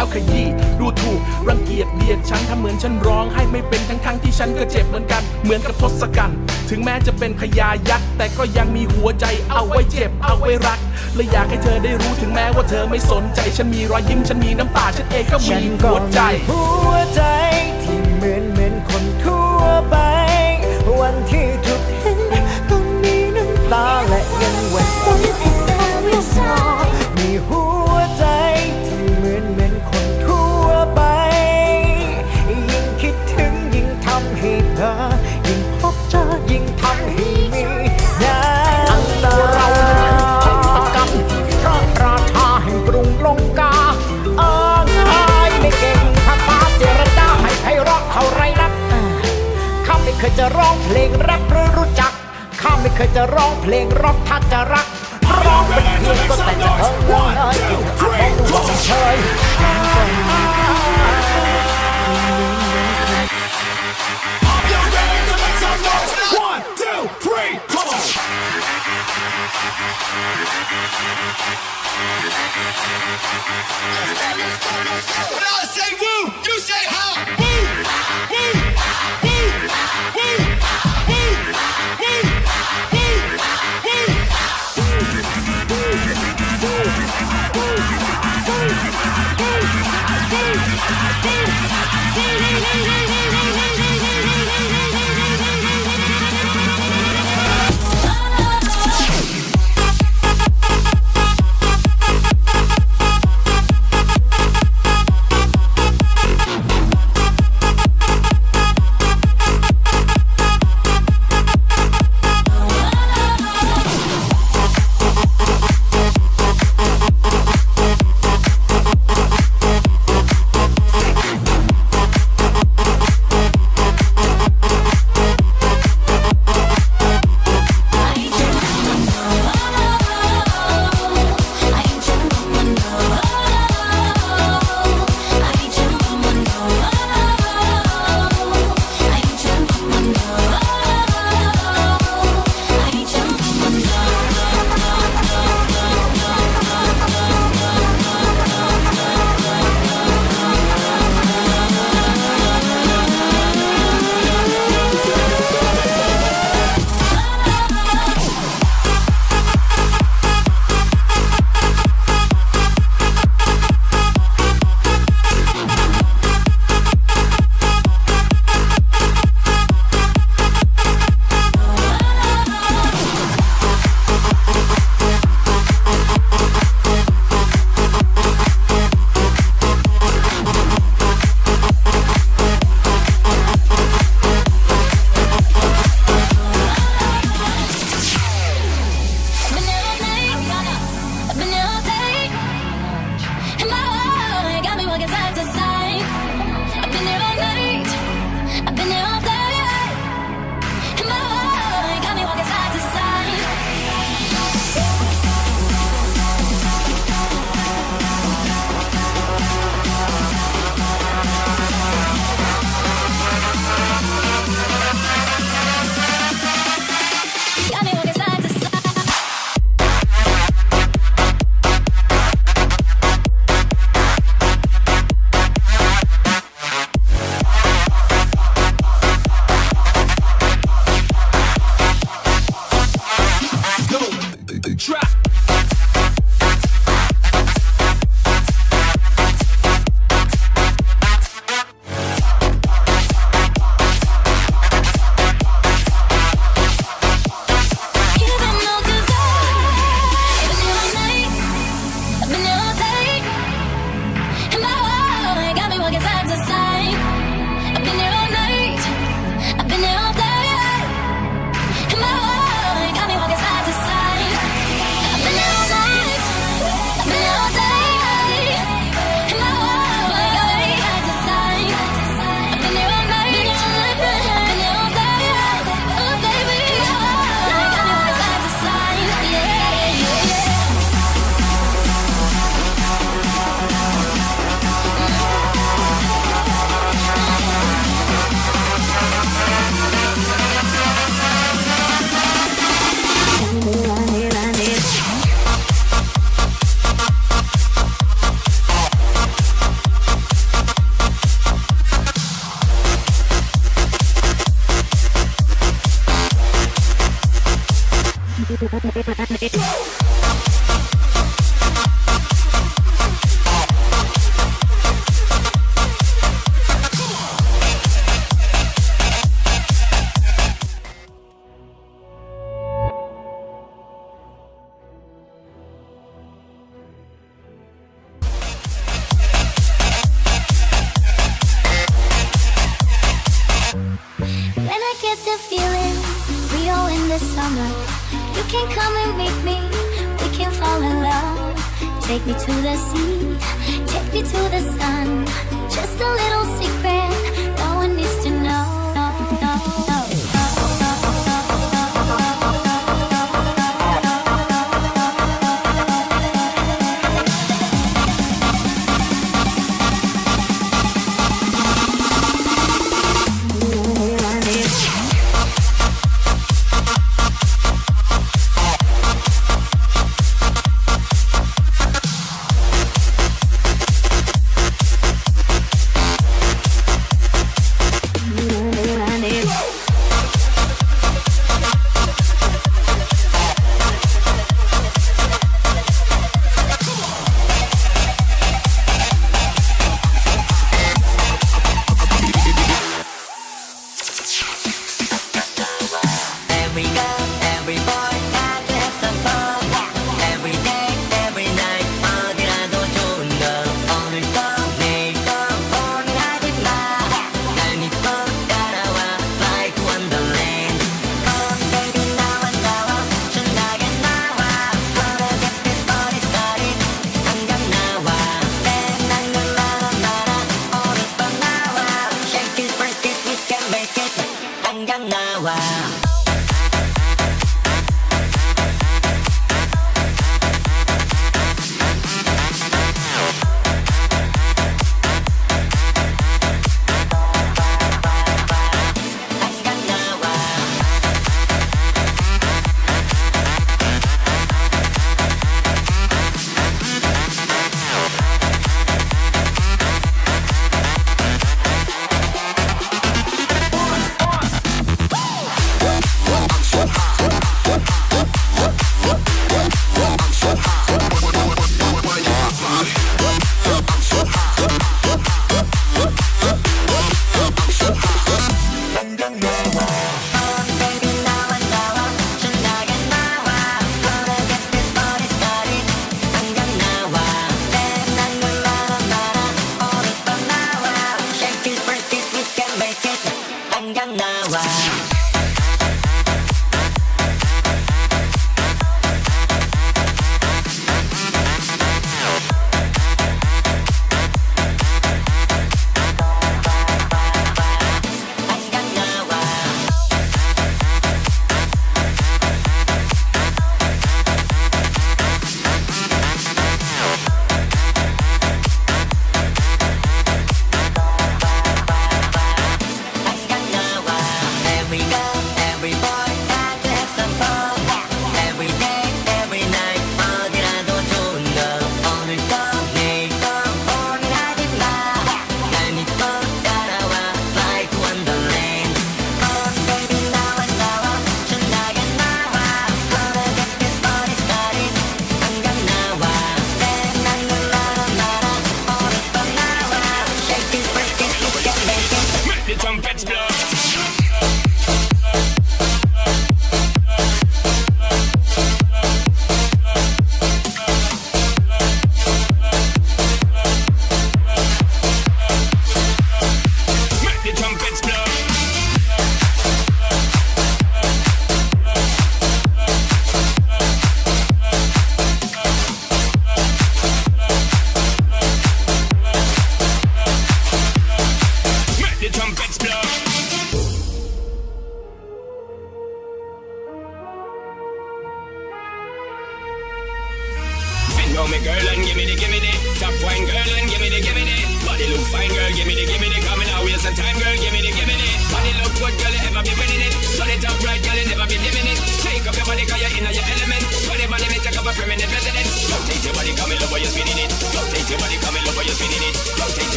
าขยี้ดูถูกรังเกียจเบียดฉันทำเหมือนฉันร้องให้ไม่เป็นทั้งทั้งที่ฉันก็เจ็บเหมือนกัน เหมือนกับทศกัณฐ์ถึงแม้จะเป็นพยายักษ์แต่ก็ยังมีหัวใจเอาไว้เจ็บเอาไว้รักและอยากให้เธอได้รู้ถึงแม้ว่าเธอไม่สนใจ ฉันมีรอยยิ้มฉันมีน้ำตาฉันเองก็มีหัวใจหัวใจที่เหมือนเหมือนคนทั่วไป วันที่ทุกเห็นต้องมีน้ำตาและยังหวั่นไอวมีหัว เคยจะร้องเพลงรักหรือรู้จัก ข้าไม่เคยจะร้องเพลงรักถ้าจะรัก ร้องเป็นเพียงก็แต่จะเอิงเอิงเอ้ยกินอัดมองดูเย woo,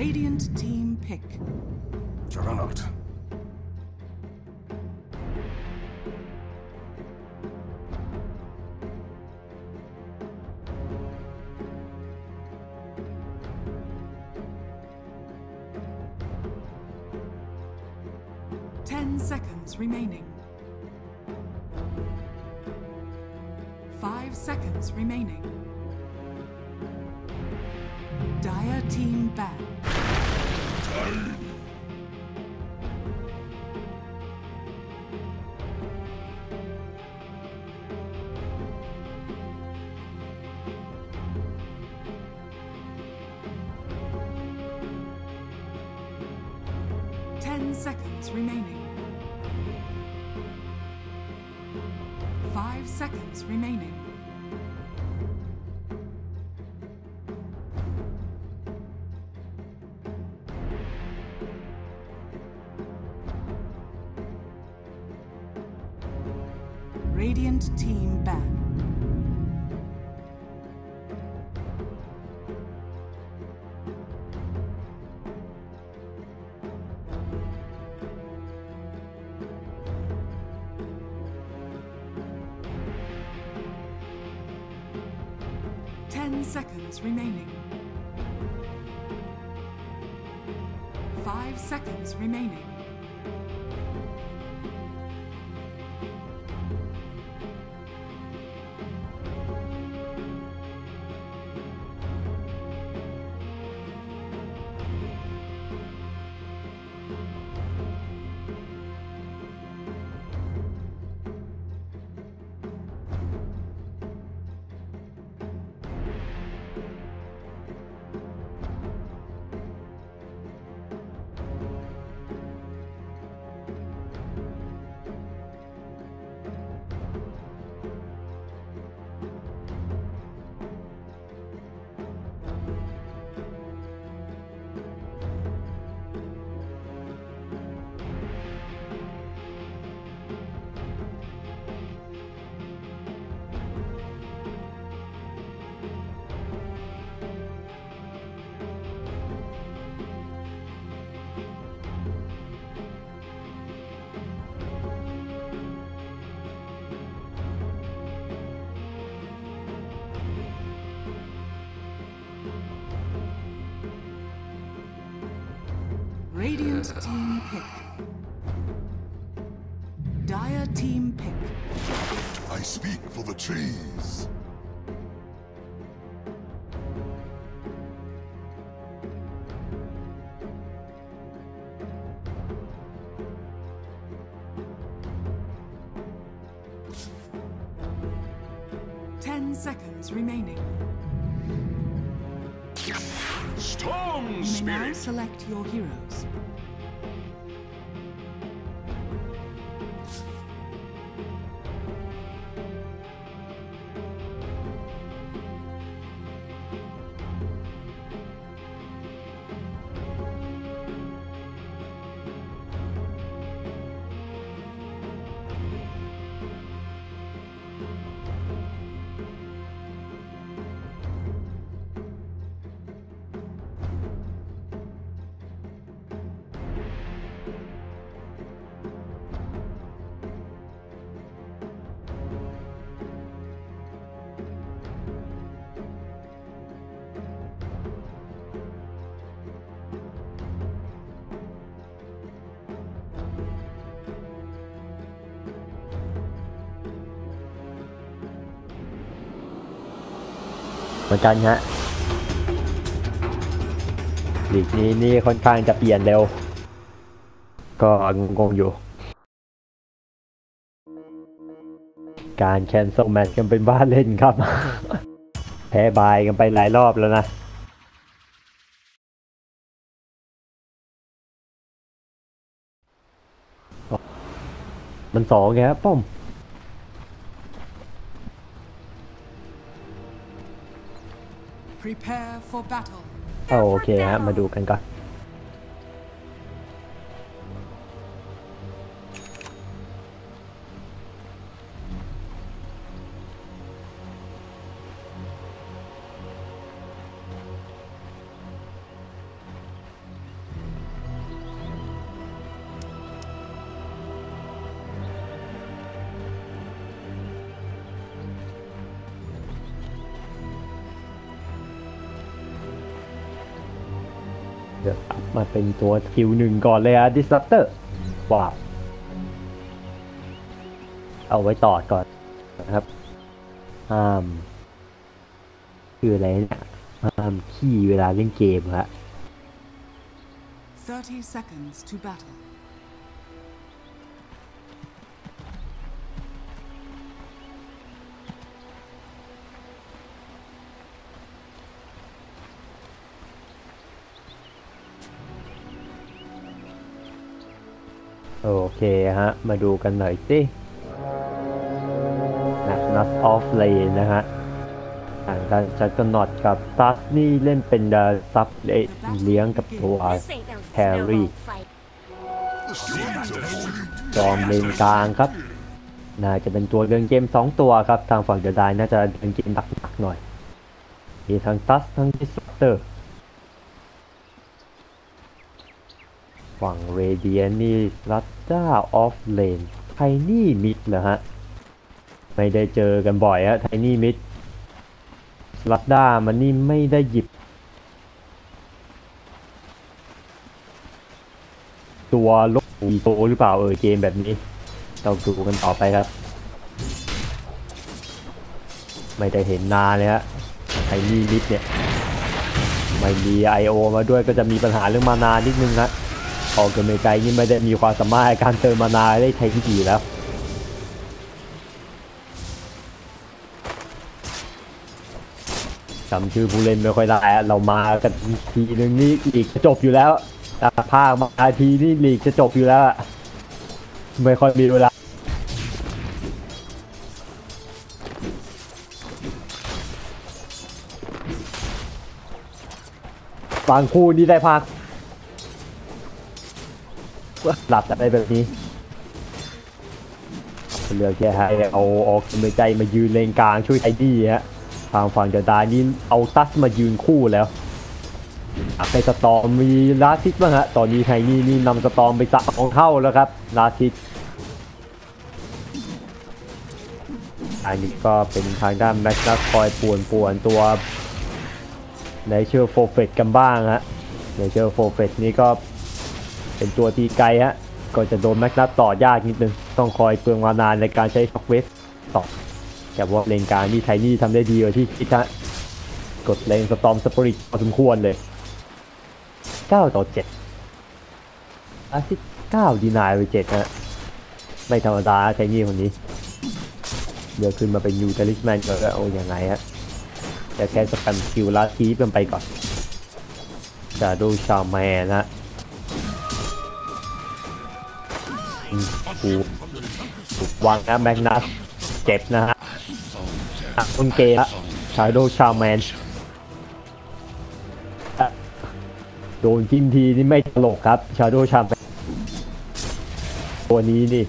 Radiant team pick. Juggernaut. Radiant team pick. Dire team pick. I speak for the trees. Ten seconds remaining. Storm You may now spirit. select your heroes. เหมือนกันฮะลีกนี้นี่ค่อนข้างจะเปลี่ยนเร็ว ก็งงๆอยู่ การแคนเซิลแมตช์กันเป็นบ้านเล่นครับ แพ้บายกันไปหลายรอบแล้วนะมันสองไงครับป้อม โอเคฮะ มาดูกันก่อน เป็นตัวคิวหนึ่งก่อนเลยอะดิสรัปเตอร์ว้าวเอาไว้ต่อก่อนนะครับห้ามคืออะไรเนี่ยห้ามขี้เวลาเล่นเกมฮะ30 seconds to battle. เคฮะ มาดูกันหน่อยสินะนัสออฟเลนนะฮะต่างกันจัดกนอดกับซัสนี่เล่นเป็นซับเลี้ยงกับตัวแฮร์รี่จอมเลนกลางครับ น่าจะเป็นตัวเดินเกม 2 ตัวครับ ทางฝั่งเดอะไดน่าจะเดินเกมหนักๆหน่อยมีทั้งตัสทั้งดิสเตอร์ ฝั่ง Radiant นี่ Slardar offlane Tiny mid เหรอฮะ ไม่ได้เจอกันบ่อยฮะ Tiny mid Slardar มันนี่ไม่ได้หยิบ ตัวลบอีโตหรือเปล่าเออเกมแบบนี้ เราดูกันต่อไปครับ ไม่ได้เห็นนานเลยฮะ Tiny mid เนี่ยไม่มี I.O. มาด้วยก็จะมีปัญหาเรื่องมานานิดนึงฮะ ออกเกินไปไกลนี่ไม่ได้มีความสามารถในการเติมมานาได้ใช้ที่ดีแล้วจำชื่อผู้เล่นไม่ค่อยได้เรามากันทีนึงนี่ลีกจะจบอยู่แล้วอะภาคมาทีนี่ลีกจะจบอยู่แล้วไม่ค่อยมีเวลาบางคู่นี่ได้พัก หลับอะไรแบบนี้เลือแค่ให้เอาออกมือใจมายืนเลนกลางช่วยไอดีฮะทางฝั่งเดอะดายนี่เอาตัสมายืนคู่แล้วอยากให้สตอมมีลาซิสบ้างฮะตอนนี้ไทนี่นี่นำสตอมไปสะสองเท่าแล้วครับลาซิสอันนี้ก็เป็นทางด้านแม็กนัสคอยป่วนป่วนตัวNature's Prophet กันบ้างฮะ Nature's Prophet นี่ก็ เป็นตัวตีไกลฮะ ก็จะโดน Magnus ต่อยากนิดนึง ต้องคอยเปลืองมานาในการใช้ Shockwave ต่อแต่ว่าเลนกลางนี่ Tiny ทำได้ดีกว่าที่คิดฮะ กดเลน Storm Spirit พอสมควรเลย 9 ต่อ 7 last hit 9 deny ไป7ฮะ ไม่ธรรมดา Tiny คนนี้ เดี๋ยวขึ้นมาเป็นยูเทลิสแมนก็เอาอย่างไงฮะจะแค่สแปมคิวลาทีฟกันไปก่อนจะดูชาวแมนฮะ กูวางนะแมกนัสเจ็บนะฮะอะต้นเกมฮะชาโดชาแมนโดนทิมทีนี่ไม่ตลกครับชาโดชาแมนตัวนี้นี่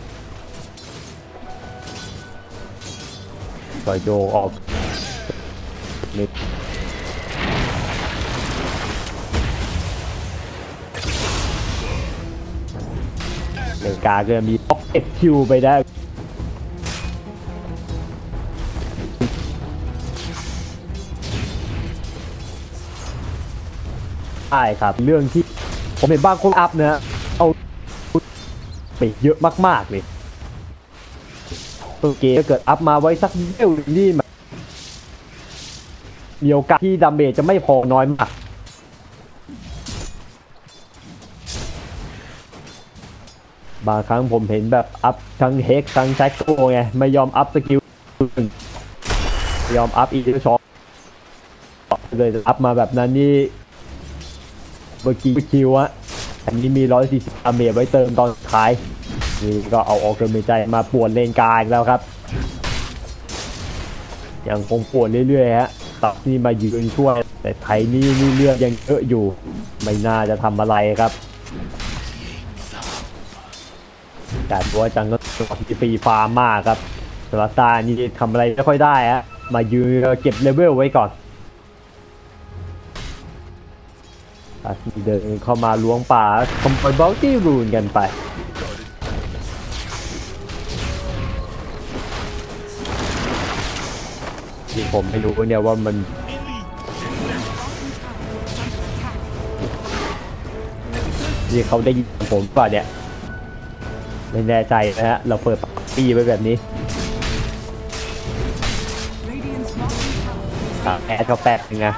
ปล่อยโยออกนิด เลกาก็มีพ็อกเก็ตคิวไปได้ใช่ครับ เรื่องที่ผมเห็นบางคนอัพนะฮะเอาไปเยอะมาก ๆ เลยตัวเกมถ้าเกิดอัพมาไว้สักเดียวนี่มันมีโอกาสที่ damage จะไม่พอน้อยมาก บางครั้งผมเห็นแบบอัพทั้งเฮกทั้งแจ็คโกไง ไม่ยอมอัพ skillไม่ยอมอัพอีกช็อตเลยอัพมาแบบนั้นนี่เมื่อกี้คิวอะอันนี้มี140 damage ไว้เติมตอนท้ายนี่ก็เอา Ogre Magi มาป่วนเลนกลางแล้วครับ ยังคงป่วนเรื่อยๆฮะตับนี่มายืนช่วยแต่ Tiny นี่เลือดยังเยอะอยู่ ไม่น่าจะทำอะไรครับ แต่ตัว Jugg ก็ที่ free farm มากครับ Slardar นี่ทำอะไรไม่ค่อยได้ฮะมายืนเก็บเลเวลไว้ก่อนอาทีเดินเข้ามาล้วงป่าขโมย bounty rune กันไปที่ผมไม่รู้เนี่ยว่ามันที่เขาได้ยินผมป่ะเนี่ย ไม่แน่ใจนะฮะ เราเปิดปีไว้แบบนี้ Radiant's bottom tower อะแอดเขาแป๊บนึงนะ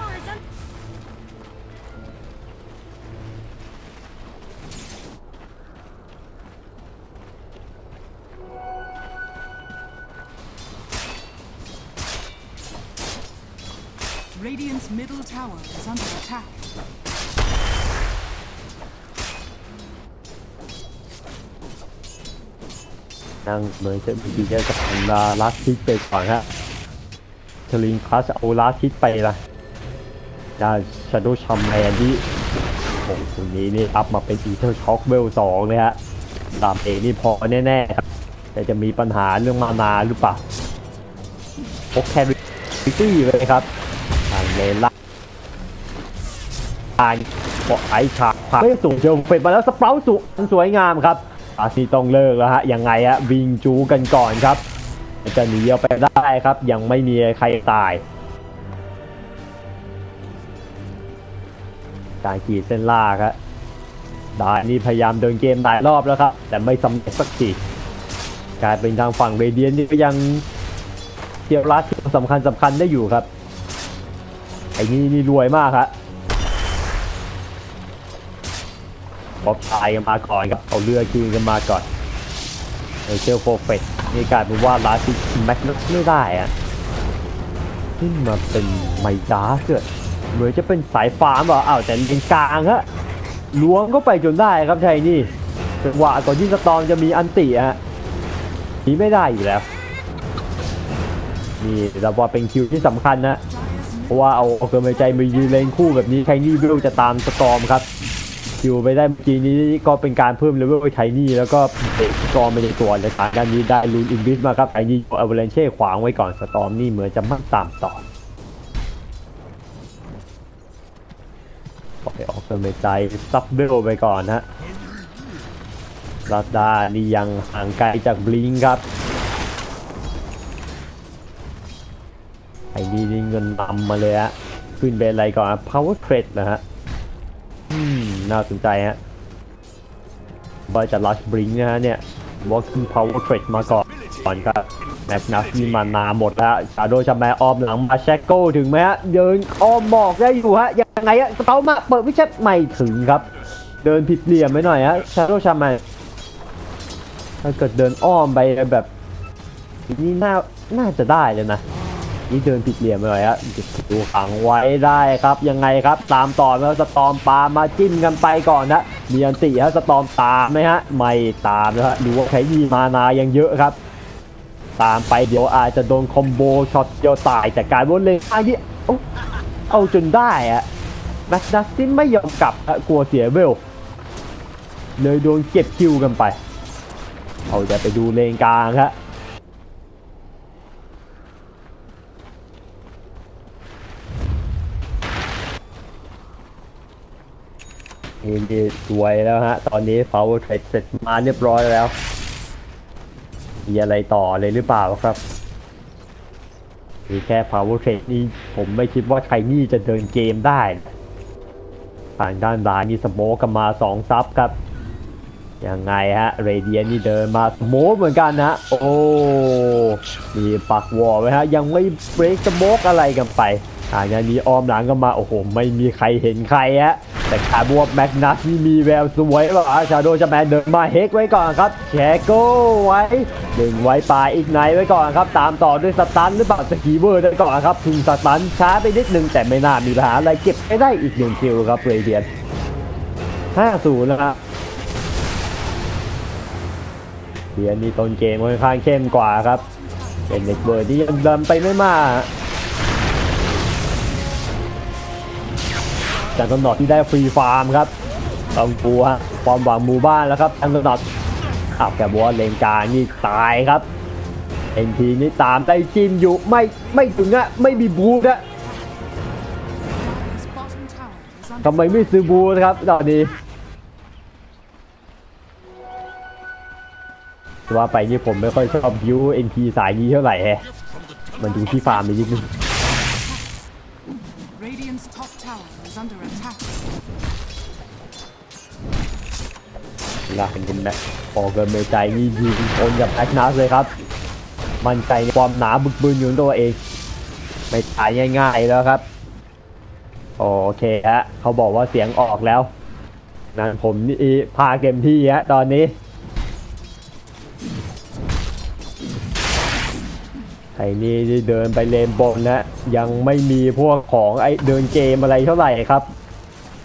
นั่งเหมือนจะมีจะจะผ่านมาลัสทิกไปก่อนฮะเทลิงคลาสเอาลัสทิกไปละได้ชาโดชัมแมนที่โอ้โหตรงนี้นี่อัพมาเป็นอีเทอร์ช็อคเวลสองเลยฮะตามเอนี่พอแน่ๆครับแต่จะมีปัญหาเรื่องมานาหรือเปล่าพกแคริตี้เลยครับทางเลนล่าการบอไอชาผ่านไม่สูงเชียวเฟดมาแล้วสเปราสุสวยงามครับ อาซีต้องเลิกแล้วฮะยังไงฮะวิงจูกันก่อนครับ จะหนีเอาไปได้ครับ ยังไม่มีใครตายการขีดเส้นล่าครับได้นี่พยายามเดินเกมหลายรอบแล้วครับ แต่ไม่สำเร็จสักทีกลายเป็นทางฝั่งเรเดียนนี่ก็ยังเที่ยวรัดที่สำคัญสำคัญได้อยู่ครับไอ้นี่นี่รวยมากครับ บอบตายกันมาก่อนครับเอาเรือคืนกันมาก่อนเอเจอร์โฟเฟตนี่กลายเป็นว่าลาซิแม็กนัสไม่ได้อะขึ้นมาเป็นไมดาเกิดเหมือนจะเป็นสายฟาร์มเหรออ้าวแต่เลนกลางฮะล้วงก็ไปจนได้ครับชัยนี่จังหวะก่อนที่สตอมจะมีอันติฮะนีไม่ได้อยู่แล้วนี่แต่ว่าเป็นคิวที่สำคัญนะเพราะว่าเอาเอาเกินไปใจมายืนเลนคู่แบบนี้ไทนี่วิลจะตามสตอมครับ kill ไปได้เมื่อกี้นี้ก็เป็นการเพิ่มเลเวล Tiny แล้วก็เตะ Storm ไปในตัวในทางด้านนี้ได้ rune invis มาครับ Tiny Avalanche ขวางไว้ก่อน Storm นี่เหมือนจะมั่นตามต่อปล่อย Ogre Magi ซับเบลไปก่อนฮะ Slardar นี่ยังห่างไกลจาก Blink ครับไอ้นี่นี่เงินนำมาเลยฮะขึ้นเป็นอะไรก่อน power trade นะฮะ อืม น่าสนใจฮะว่าจะลัชบริงนะฮะเนี่ย Walking Power Trade มาก่อนก่อนก็แม็กนัสนี่มานาหมดแล้วชาโดชาแมออมหลังมาแชกโก้ถึงไหมฮะเดินอ้อมหมอกได้อยู่ฮะ ยังไงฮะสเตามาเปิดวิชัดไม่ถึงครับ เดินผิดเหลี่ยมไปหน่อยฮะชาโดชาแมถ้าเกิดเดินอ้อมไปแบบ นี่น่าน่าจะได้เลยนะ นี่เดินผิดเหลี่ยมไปหน่อยฮะดูขังไว้ได้ครับ ยังไงครับ ตามต่อแล้วสตอมปามาจิ้มกันไปก่อนนะมีอันติฮะสตอมตามไหมฮะ ไม่ตามนะฮะดูว่าใครยีมานายังเยอะครับ ตามไปเดี๋ยวอาจจะโดนคอมโบช็อตเดียวตายแต่การวนเลยอายี่เอาเอาจนได้อะแม็กนัสซินไม่ยอมกลับฮะกลัวเสียเวลเลยโดนเก็บคิวกันไป เอาจะไปดูเลนกลางครับ นี่นี่สวยแล้วฮะ ตอนนี้ power t r a d เสร็จมาเรียบร้อยแล้ว มีอะไรต่อเลยหรือเปล่าครับมีแค่ power trade นี่ผมไม่คิดว่าไชนี่จะเดินเกมได้ทางด้านบานี่สโมกกันมาสองซับครับ ยังไงฮะ Radiant นี่เดินมา smoke เหมือนกันนะ โอ้ มีปักวอลไว้ฮะ ยังไม่ break smoke อะไรกันไป อ่างานนี้อ้อมหลังกันมา โอ้โห ไม่มีใครเห็นใครฮะแต่ขาบวก Magnus นี่มีแววสวยว่ะ Shadow Shaman เดินมา Hex ไว้ก่อนครับ Shackle ไว้ดึงไว้ปลาย Ignite ไว้ก่อนครับ ตามต่อด้วย stun หรือเปล่า Skewer ได้ก่อนครับถึง stun ช้าไปนิดนึงแต่ไม่น่ามีปัญหาอะไรเก็บไม่ได้อีกหนึ่ง kill ครับ Radiant 5-0นะครับเดียนนี่ต้นเกมค่อนข้างเข้มกว่าครับเป็นเด็กเบอร์ที่ยังเดินไปไม่มาก จากกำหนดที่ได้ฟรีฟาร์มครับต้องปูฮะความหวังหมู่บ้านแล้วครับจังกำหนดอ้าวแต่บัวเลนกางนี่ตายครับเอ็นทีนี่ตามได้จิ้มอยู่ไม่ไม่ถึงอะไม่มีบูทอะทำไมไม่ซื้อบูทครับตอนนี้ว่าไปนี่ผมไม่ค่อยชอบบิวเอ็นทีสายนี้เท่าไหร่แฮะมันดูที่ฟาร์มไปนิดนึง ลาเป็นแม็กออกเกินเมใจนี่ยิงชนกับแอคนัสเลยครับ มั่นใจในความหนาบึกบึนอยู่ตัวเอง ไม่ตายง่ายๆแล้วครับ โอเคฮะเขาบอกว่าเสียงออกแล้ว นั่นผมนี่พาเกมที่ฮะตอนนี้ไอ้นี่ที่เดินไปเลนบนนะ ยังไม่มีพวกของไอ้เดินเกมอะไรเท่าไหร่ครับ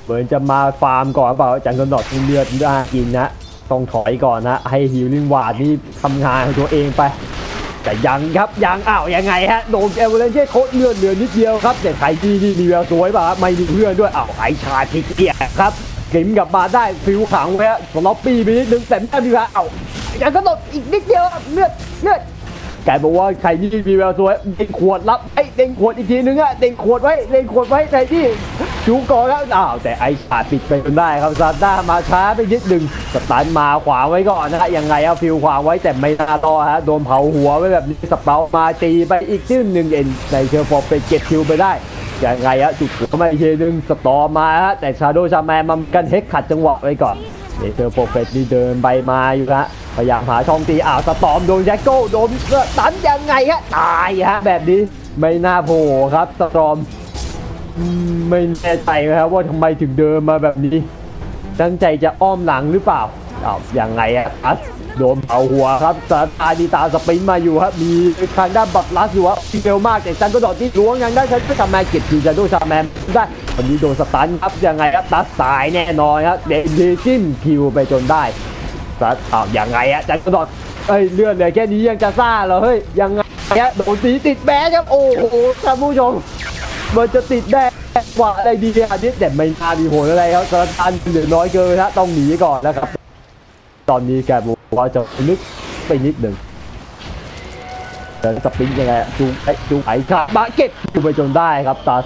เหมือนจะมาฟาร์มก่อนเปล่าจังกนดอดเลือดน่ากินนะต้องถอยก่อนนะ ให้ฮิลลิ่งวาดนี่ทำงานของตัวเองไป แต่ยังครับยังอ้าวยังไงฮะโดนเอเวอเรนเช่โคตรเลือดเหลือนิดเดียวครับแต่ไทยที่นี่มีแววสวยป่ะไม่มีเพื่อนด้วยอ้าวไอชาทิกเกียครับกลิมกลับมาได้ฟิวขังไว้ฮะสล็อปปี้ไปนิดนึงแต่ไม่ได้ดีฮะอ้าวยังกระโดอีกนิดเดียวเลือดเลือด กายบอกว่าใครที่มีแววสวยเด้งขวดรับไอ้เด้งขวดอีกทีนึงอะเด้งขวดไว้เด้งขวดไว้ใครที่ชูก่อนแล้วอ้าวแต่ไอ้ขาดปิดไปจนได้ครับซาด้ามาช้าไปนิดหนึ่งสตันมาขวางไว้ก่อนนะฮะยังไงเอาฟิวขวางไว้แต่ไม่น่ารอฮะโดนเผาหัวไว้แบบนี้สเปามาตีไปอีกชื่นหนึ่งเอ็นในเชอร์ฟอร์ไปเก็บคิวไปได้ยังไงฮะจุดหัวมาอีกทีหนึงสตอมาฮะแต่ชาโดชาแมนมันกันเฮกขัดจังหวะไว้ก่อนเดเซอร์โปรเฟสนี่เดินไปมาอยู่ฮะ พยายามหาช่องตีอ้าวสตอมโดนแจ็คโก้โดนเตันยังไงฮะตายฮะแบบนี้ไม่น่าโผล่ครับสตอมอืมไม่แน่ใจนะครับว่าทำไมถึงเดินมาแบบนี้ ตั้งใจจะอ้อมหลังหรือเปล่าอ้าวยังไงอะอัสโดนเผาหัวครับสตาร์ดีตาสปินมาอยู่ครับมีทางด้านบัตลัสอยู่ครับเร็วมากแต่ซันก็โดดที่ล้วงยังได้ฉันก็ทำแมนเก็บคิวจะดูชาแมนได้วันนี้โดนสตันครับยังไงครับตัดสายแน่นอนครับเดนดีจิ้มคิวไปจนได้ สัดอ้าวยังไงอะจันก็โดดเอ้ยเลื่อนเลยแค่นี้ยังจะซ่าเหรอเฮ้ยยังไงฮะโดนสีติดแบนครับโอ้โหท่านผู้ชมมันจะติดได้กว่าอะไรดีอันนี้แต่ไม่น่ามีผลอะไรครับสตันเหลือน้อยเกินนะต้องหนีก่อนนะครับ ตอนนี้แกบอกว่าจะลึกไปนิดหนึ่งเดินสปริงยังไงจูงไอจูงไอ้ขามาเก็บอยู่ไปจนได้ครับตัส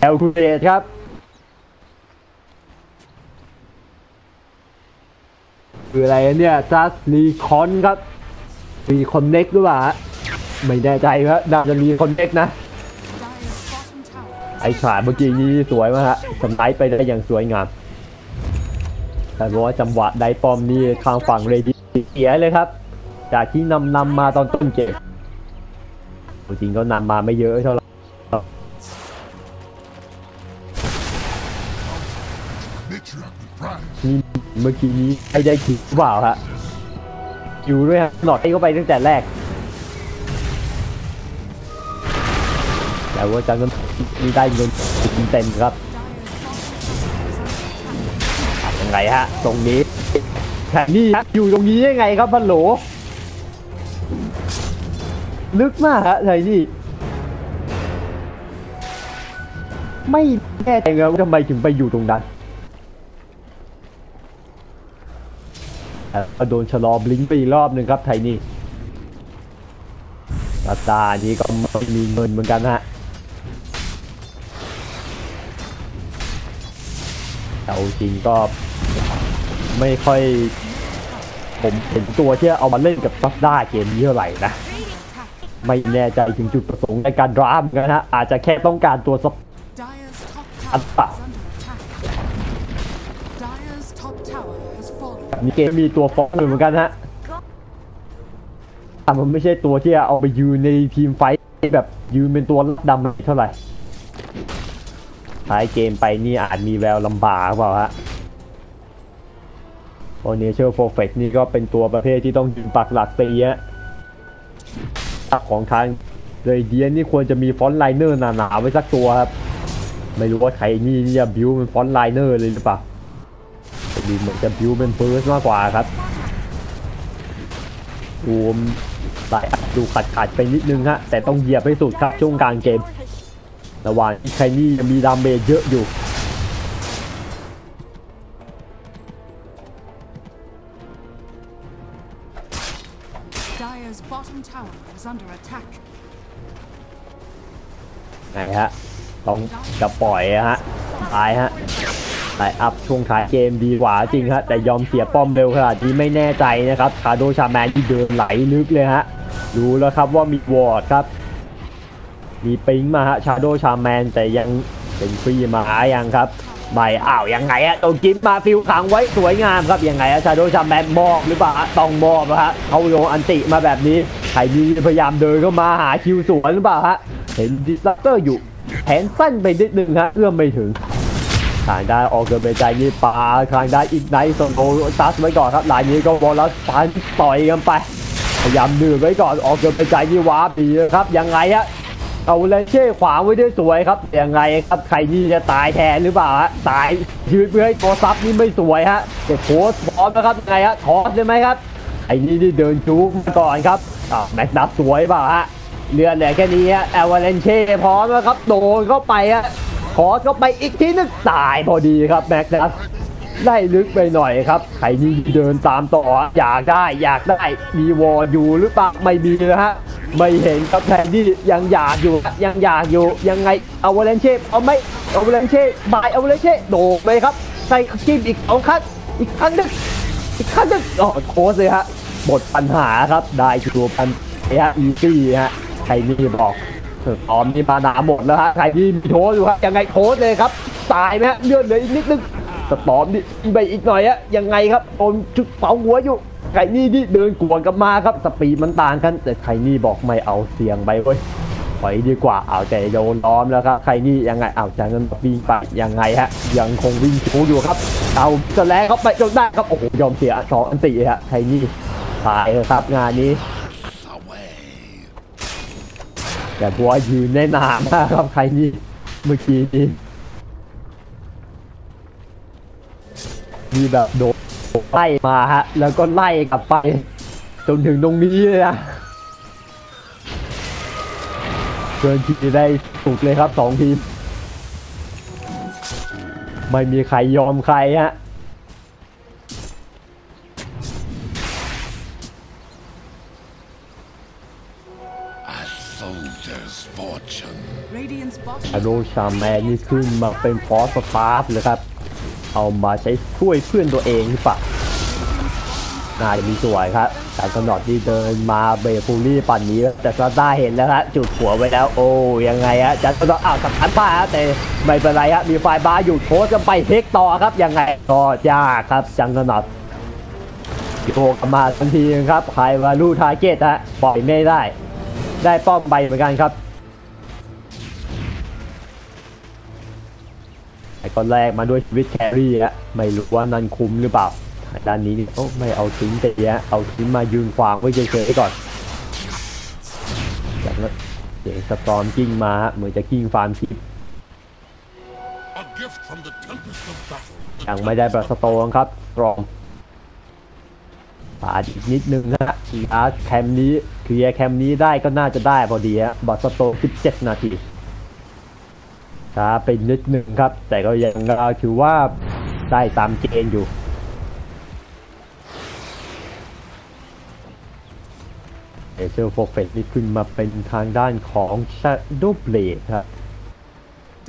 แอลคูเดตครับ คืออะไรเนี่ยจัสรีคอนครับreconnect หรือเปล่าฮะไม่แน่ใจครับน่าจะ reconnect นะ ไอ้ขาดเมื่อกี้นี้สวยมากฮะ snipe ไปได้อย่างสวยงาม แต่ว่าจังหวะได้ป้อมนี่ทางฝั่ง Radiant เสียเลยครับ จากที่นำนำมาตอนต้นเกมจริงก็นำมาไม่เยอะเท่าไหร่ เมื่อกี้นี้ให้ได้คิวเปล่าฮะคิวด้วยฮะหลอดให้เข้าไปตั้งแต่แรก แต่ว่าจังนั้นมีได้เงินเต็มครับยังไงฮะ ตรงนี้แข่นี่ฮะอยู่ตรงนี้ยังไงครับพันโหล ลึกมากฮะไทนี่ไม่แน่ใจเลยว่าทำไมถึงไปอยู่ตรงนั้นแต่ก็ โดนชะลอบลิงไปอีกรอบหนึ่งครับไทนี่ตาตานี่ก็ไม่มีเงินเหมือนกันฮะแต่เอาจริงก็ไม่ค่อยผมเห็นตัวที่เอามาเล่นกับซัฟด้าเกมนี้เท่าไหร่นะ ไม่แน่ใจถึงจุดประสงค์ในการดรามกันะฮะอาจจะแค่ต้องการตัวซับ Dyer's top Up, tower มีเกมมีตัวฟ้องอยู่เหมือนกันฮะแต่มันไม่ใช่ตัวที่เอาไปยืนในทีมไฟท์แบบยืนเป็นตัวดำเท่าไหร่ท้ายเกมไปนี่อาจมีแววลำบากเปล่าฮะโอเนเชอร์โฟเฟกนี่ก็เป็นตัวประเภทที่ต้องยืนปักหลักตีฮะของทาง Radiant นี่ควรจะมี frontliner หนาๆไว้สักตัวครับ ไม่รู้ว่า Tiny เนี่ย build เป็น frontliner เลยหรือเปล่า ดูเหมือนจะ build เป็น burst มากกว่าครับดูสายอัดดูขัดขัดๆไปนิดนึงฮะแต่ต้องเหยียบให้สุดครับช่วงกลางเกม ระหว่างที่ Tiny ยังมี damage เยอะอยู่ Dyer's bottom tower is under attack. ไหนฮะ ต้องจะปล่อยอะฮะ ตายฮะ ไลอัพช่วงท้ายเกมดีกว่าจริงฮะแต่ยอมเสียป้อมเร็วขนาดนี้ไม่แน่ใจนะครับคาโดชาแมนที่เดินไหลลึกเลยฮะดูแล้วครับว่ามีวอร์ดครับ มีปิงมาฮะชาโดชาแมนแต่ยังเป็นฟรีมาหายังครับไม่อ้าวยังไงอะโดนกิฟมาฟิลขังไว้สวยงามครับยังไงอะชาโดชาแมนมอบหรือเปล่าต้องมอบนะฮะเขาโยนอันติมาแบบนี้ไข่ดีพยายามเดินเข้ามาหาคิวสวนหรือเปล่าฮะเห็นดิสลัปเตอร์อยู่แขนสั้นไปนิดนึงฮะเอื้อมไม่ถึง ทางได้ออกเกินไปใจยี่ปาทางได้อีกไนท์ส่งโกซัสไว้ก่อนครับหลายนี้ก็บอลลัสฟันต่อยกันไป พยายามดื้อไว้ก่อนออกเกินไปใจยี่วาปีครับยังไงฮะเอาเลนเช่ขวางไว้ได้สวยครับยังไงครับใครที่จะตายแทนหรือเปล่าฮะตายยืนเพื่อให้ตัวซับนี่ไม่สวยฮะเด็กโพสพร้อมนะครับยังไงฮะถอดเลยไหมครับไอ้นี่ที่เดินจู๊ก่อนครับอ่าแม็กนับสวยเปล่าฮะเลือนเหลือแค่นี้ฮะแอลวาเลนเช่พร้อมแล้วครับโดนเข้าไปฮะ ขอเข้าไปอีกทีนึงตายพอดีครับแม็กนัสได้ลึกไปหน่อยครับใครนี่เดินตามต่ออยากได้อยากได้มีวออยู่หรือเปล่าไม่มีนะฮะไม่เห็นครับแทนที่ยังอยากอยู่ยังอยากอยู่ยังไงเอาวเลนเช่เอาไม่เอาวเลนเช่บายเอาวเลนเช่โดดไปครับใส่จิ้มอีกสองครั้งอีกครั้งหนึงอีกครั้งหนึงอ๋อโค้ชเลยฮะหมดปัญหาครับได้ตัวพันเฮะอีซี่ฮะใครนี่บอก ตอมนี่มาหนาหมดแล้วฮะใครที่มีโทสอยู่ฮะยังไงโทสเลยครับตายไหมฮะเลือดเหลืออีกนิดนึงสตอมนี่ไปอีกหน่อยฮะยังไงครับโดนจุดเป่าหัวอยู่ใครนี่นี่เดินกวนกับมาครับสปีดมันต่างกัน แต่ใครนี่บอกไม่เอาเสียงไปเว้ยปล่อยดีกว่าเอาแต่โดนล้อมแล้วครับใครนี่ยังไงเอาใจากนั้นวิ่งไปยังไงฮะ ยังคงวิ่งชูอยู่ครับ เอาสแลงเข้าไปจนได้ครับโอ้โหยอมเสียสองอันติฮะใครนี่ตายครับงานนี้ แต่บัวยืนได้นานมากครับใครนี่เมื่อกี้นี้มีแบบโดดไล่มาฮะ แล้วก็ไล่กลับไป จนถึงตรงนี้เลยนะเกินทีได้สุดเลยครับสองทีม ไม่มีใครยอมใครฮะ Radiant's bottom อโรชาแมนนี่ขึ้นมาเป็นฟอสตาร์ฟเลยครับ เอามาใช้ช่วยเพื่อนตัวเองหรือเปล่าน่าจะมีสวยครับการกำหนดที่เดินมาเบรฟูรี่ปั่นนี้ แต่ซาต้าเห็นแล้วฮะจุดหัวไว้แล้วโอ้ยังไงฮะจันกำหนดอ้าวสับทันป้าฮะแต่ไม่เป็นไรฮะมีไฟบาร์อยู่โคสจะไปเทคต่อครับยังไงก็ยากครับจังกำหนดโยกมาทันทีครับใครวาลูทาร์เก็ตฮะปล่อยไม่ได้ ได้ป้อมใบเหมือนกันครับ ไอ้ก็แรกมาด้วยชีวิตแครี่อะไม่รู้ว่านั้นคุ้มหรือเปล่าด้านนี้นี่เขาไม่เอาทิ้งแต่เนี้ยเอาทิ้งมายืนขวางไว้เฉยๆก่อนจากนั้นเสียงสตอมกิ้งมาฮะเหมือนจะกิ้งฟาร์มที A gift from the tempest of battle. ยังไม่ได้ประสโตนครับกรองปาดอีกนิดนึงนะฮะอาร์แคมนี้เคลียร์แคมนี้ได้ก็น่าจะได้พอดีฮะบัตสโตน17 นาที ช้าไปนิดหนึ่งครับ แต่ก็ยังถือว่าได้ตามเกณฑ์อยู่ Nature's Prophet นี่ขึ้นมาเป็นทางด้านของ Shadow Blade ครับ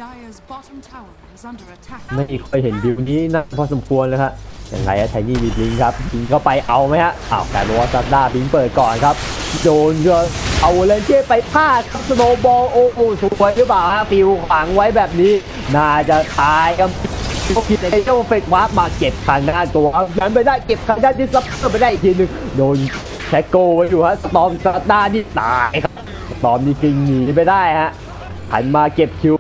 Dire's bottom tower. ไม่ค่อยเห็นดิวนี้นะพอสมควรเลยฮะยังไงอะ Tiny มี blink ครับ blink เข้าไปเอาไหมฮะอ้าวแต่รู้ว่า Slardar blink เปิดก่อนครับ โดนก็เอาเลนเช่ไปพลาดครับสโนบอลโอ้โหสวยหรือเปล่าฮะฟิวขวางไว้แบบนี้ น่าจะตายครับก็คิดในเจ้าเฟกวาร์ปมาเก็บทางด้านตัวเอายันไปได้เก็บทางด้านดิสซับไปได้อีกทีหนึงโดนแท็กโกไว้อยู่ฮะสตอมซัดด้านี่ตายครับสตอมนี่กิงหนีไปได้ฮะหันมาเก็บคิว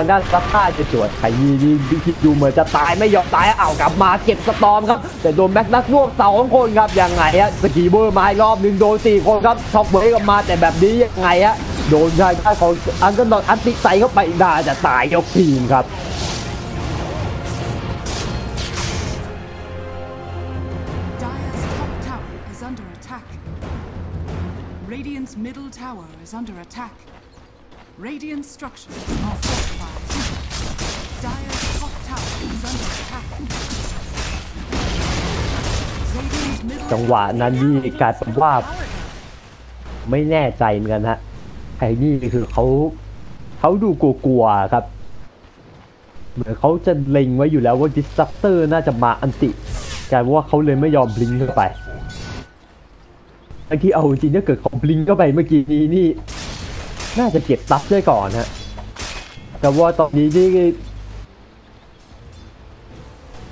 างด้านซัพพลายจะสวยไขยีนี่คิดดูเหมือนจะตายไม่ยอมตายเอากลับมาเก็บสตอมครับ แต่โดนแม็กนักรวบสองคนครับยังไงฮะสกีเบอร์มาอีกรอบหนึ่งโดนสี่คนครับช็อกเบอร์กออกมาแต่แบบนี้ยังไงฮะโดนทางด้านของอันเดอร์นอต ulti ใส่เข้าไปน่าจะตายยกทีมครับ Radiant structures are fortified. Dire's top tower is under attack. Radiant middle จังหวะนั้นนี่กลายเป็นว่าไม่แน่ใจเหมือนกันฮะไอ้นี่คือเขาเขาดูกลัวๆครับ เหมือนเขาจะเล็งไว้อยู่แล้วว่า Disruptor น่าจะมา ulti กลายว่าเขาเลยไม่ยอม blink เข้าไปไอ้ที่เอาจริงถ้าเกิดเขา blink เข้าไปเมื่อกี้นี้นี่ น่าจะเก็บตับได้ก่อนฮะ แต่ว่าตอนนี้นี่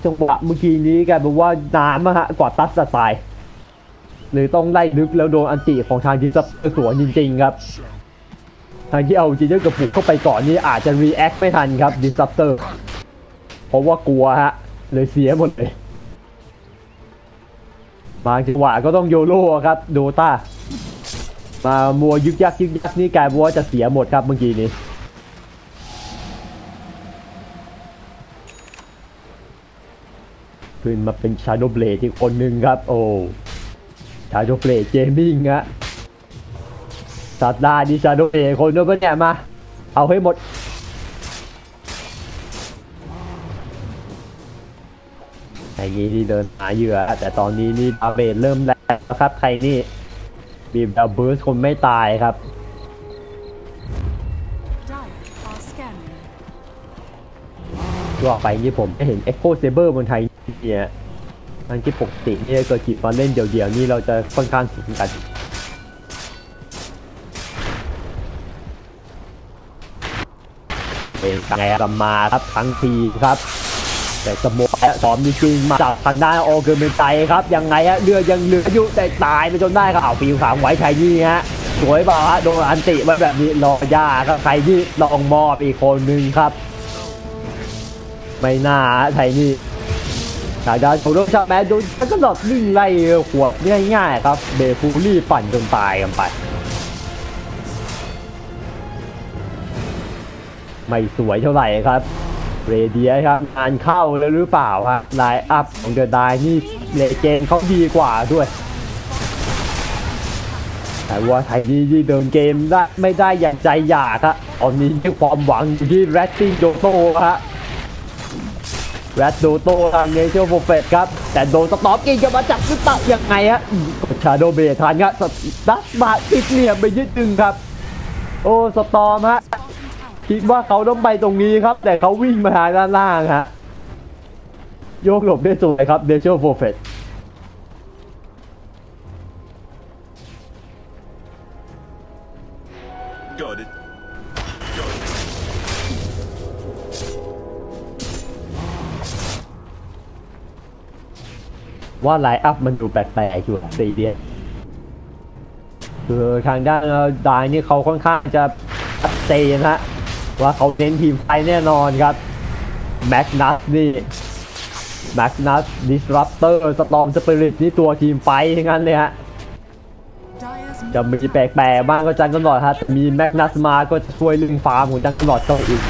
จังหวะเมื่อกี้นี้กลายเป็นว่าน้ำอะฮะกว่าตัสจะตายหรือต้องไล่ลึกแล้วโดนอันติของทางดิสซัปเตว์สวนจริง ๆ ครับ ทางที่เอาจีเนอร์กับผูกเข้าไปก่อนนี่อาจจะรีแอคไม่ทันครับดิสซัปเตอร์เพราะว่ากลัวฮะ เลยเสียหมดเลยบางจังหวะก็ต้องโยโร่ครับ โดตา มามัวยึกยักยึกยักนี่กลายว่าจะเสียหมดครับเมื่อกี้นี้ขึ้นมาเป็นชาโดเบลดอีกคนหนึ่งครับ โอ้ชาโดเบลดเจมิงฮะสัตว์ดาดิชาโดเอคนนู้นปะเนี่ยมา เอาให้หมดไอ้นี้ที่เดินหาเหยื่อ แต่ตอนนี้นี่ดาเบจเริ่มแรงแล้วครับใครนี่ บีบดาวเบิร์สคนไม่ตายครับ Dire are scanning. ก็ไปนี่ผมไม่เห็น Echo Saber บนไทยเนี่ยทั้งที่ปกติเนี่ยเกิดจิตมาเล่นเดี่ยวๆนี่เราจะค่อนข้างสูงกันเป็นไงกลับมาครับทั้งทีครับ แต่สมองและสอมจริงๆมาจากทางด้านโอเกอร์เมนไตครับยังไงฮะเรือยังเหลืออยู่แต่ตายไปจนได้ครับเอาฟิวขางไว้ไทยนี่ฮะสวยเปล่าฮะโดนอันติไว้แบบนี้รอยาครับใครที่ลองมอบอีกคนนึงครับ ไม่น่าฮะไทยนี่ทางด้านของรถชาแมนโดนก็ดอดวิ่งไล่ขวบง่ายๆครับเบฟูรี่ปั่นจนตายกันไปไม่สวยเท่าไหร่ครับ เรเดียครับงานเข้าแล้วหรือเปล่าฮะไลน์อัพของเดอะไดนี่เลเจนเขาดีกว่าด้วย แต่ว่าไทยนี่ที่เดินเกมได้ไม่ได้อย่างใจอยากครับตอนนี้ที่ความหวังอยู่ที่แรดซิงโดโต้ฮะแรดโดโต้ทางเนเชอร์โฟเฟตครับ แต่โดนสต็อปกินจะมาจับหรือเปล่ายังไงฮะชาโดเบรทันครับสตัสมาติดเหลี่ยมไปยืดดึงครับ โอ้สตอมฮะ คิดว่าเขาต้องไปตรงนี้ครับ แต่เขาวิ่งมาทางด้านล่างฮะโยกหลบได้สวยครับเดเชโฟเฟตว่า line-up มันดูแปลกๆอยู่สี่เดียคือทางด้าน Dire นี่เขาค่อนข้างจะ sane ฮะ ว่าเขาเน้น team fight แน่นอนครับ Magnus นี่ Magnus Disruptor Storm Spirit นี่ตัว team fight ทั้งนั้นเลยฮะจะมีแปลกๆบ้างก็ Jugg กันหน่อยฮะมี Magnus มาก็จะช่วยเรื่องฟาร์มของ Jugg กันหน่อยก็อีก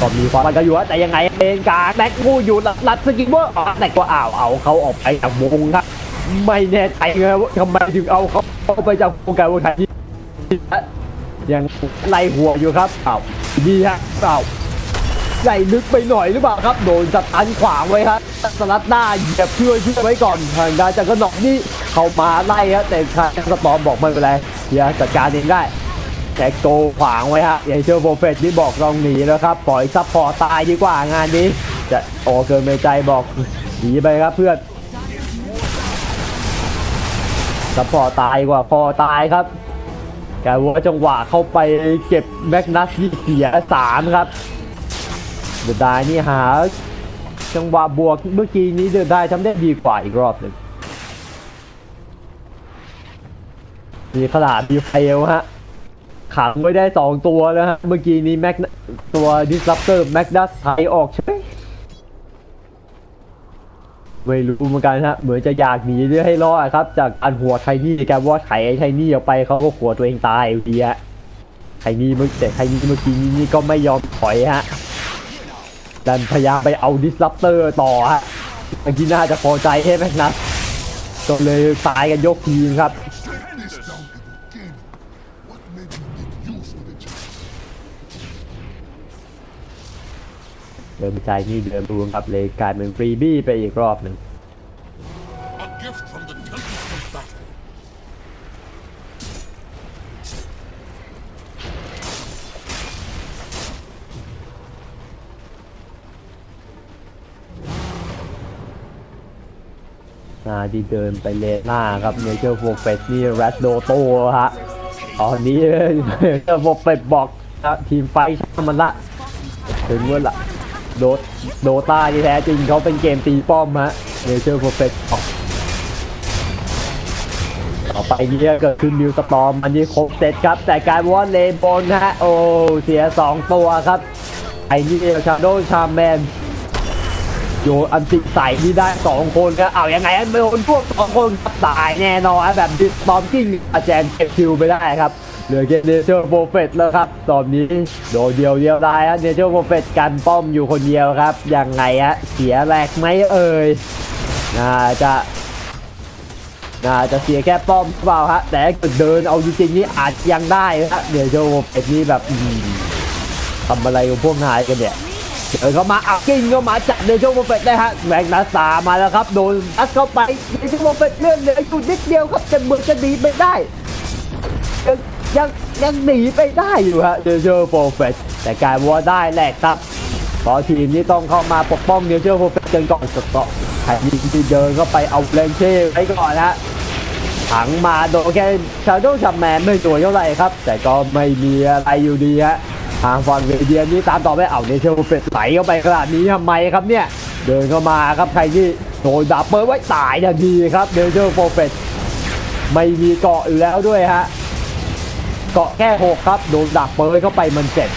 ก็มีความมันกันอยู่ฮะแต่ยังไงเป็นการแม็กงูอยู่รัดสกิมเมอร์อ๋อแต่ก็อ้าวเอาเขาออกไปจากวงครับไม่แน่ใจเลยว่าทำไมถึงเอาเขาเข้าไปจากวงการวงไทยที่ ยังไล่หัวอยู่ครับเอ้าดีฮะอ้าใหญ่ลึกไปหน่อยหรือเปล่าครับ โดนสตันขวางไว้ครับสลัดหน้าเหยียบเพื่อช่วยไว้ก่อนทางด้านจากกระหนอกนี่เข้ามาไล่ฮะแต่ทางสตอมบอกไม่เป็นไรเดี๋ยวจัดการเองได้แต่โกขวางไว้ฮะอย่างเชอร์โบเฟตนี่บอกลองหนีแล้วครับปล่อยซับพอตายดีกว่างานนี้ จะโอเกินไปใจบอกหนีไปครับเพื่อนซับพอตายกว่าพอตายครับ แกว่าจังหวะเข้าไปเก็บแมกนัสที่เสียสามครับ เดอะไดนี่หา จังหวะบวกเมื่อกี้นี้เดอะไดทำได้ดีกว่าอีกรอบหนึ่งมีขนาดมีเฟลฮะขังไว้ได้สองตัวแล้วฮะ เมื่อกี้นี้แม็กตัวดิส r ั p เตอร์แม็กดัสไถออกใช่ไหม ไม่รู้เหมือนกันฮะเหมือนจะอยากหนีด้วยให้รอดครับ จากอันหัวไทนี่แกว่าไถไอ้ไทนี่ออกไปเขาก็หัวตัวเองตายดีฮะไทนี่เมื่อแต่ไทนี่เมื่อกี้นี่ก็ไม่ยอมถอยฮะดันพยายามไปเอาดิสลอปเตอร์ต่อฮะเมื่อกี้น่าจะพอใจใช่ไหมนะก็เลยตายกันยกทีมครับ เดิมใจนี่เดิมรวมครับเลยกลายเป็นฟรีบี้ไปอีกรอบหนึ่ง A gift from the tempest of battle. นาที่เดินไปเลนหน้าครับเนเจอร์โฟเฟสนี่แรดโดโตฮะตอนนี้เนเจอร์โฟเฟสบอกนะทีมไฟช่างมันละ ถึงเวลา โดโดตาที่แท้จริงเขาเป็นเกมตีป้อมฮะเนเจอร์โฟเฟสบอกต่อไปเนี่ยเกิดขึ้นมิวสตอมอันนี้ครบเสร็จครับ แต่การว่าเลนบนฮะ โอ้เสีย 2 ตัวครับ ไอ้นี่ชาโดชาแมนโยอันติใส่นี่ได้ 2 คนครับเอายังไงอันโดนพวก 2 คนตายแน่นอนแบบดิสบอมกิ้งอาจารย์เก็บคิวไปได้ครับ เหลือแค่เนเจอร์โปรเฟตแล้วครับ ตอนนี้โดนเดียวเดียวได้ฮะเนเจอร์โปรเฟตกันป้อมอยู่คนเดียวครับ ยังไงฮะเสียแรกไหมเอ่ย น่าจะน่าจะเสียแค่ป้อมหรือเปล่าฮะ แต่เกิดเดินเอาจริงๆนี่อาจยังได้ฮะเดี๋ยวโจเป็ดนี่แบบทำอะไรกับพวกนายกันเนี่ยเดินเข้ามาอักกิ้งเข้ามาจับเดโชโมเฟตได้ฮะแบงนาสามาแล้วครับโดนอัดเข้าไปเดโชโมเฟตเลื่อนเหลืออยู่นิดเดียวครับแต่เหมือจะหนีไปได้ ยังยังหนีไปได้อยู่ฮะเดโชโมเฟตแต่กลายว่าได้แหลกครับเพราะทีมนี้ต้องเข้ามาปกป้องเดโชโมเฟตจนก่อนสตอใครยิงที่เดินเข้าไปเอาเลนเช่ไว้ก่อนฮะถังมาโดนแค่ชาโดว์ชัมแมนไม่สวยเท่าไหร่ครับ แต่ก็ไม่มีอะไรอยู่ดีฮะทางฟอนเวเดียนนี่ตามต่อไปเอาเนเชอร์เป็ดไหลเข้าไปขนาดนี้ทำไมครับเนี่ยเดินเข้ามาครับใครที่โดนดับเบิลไว้ตายทันทีครับเนเชอร์โปรเฟตไม่มีเกาะอยู่แล้วด้วยฮะ เกาะแค่หกครับ โดนดับเบิลเข้าไปมันเจ็บ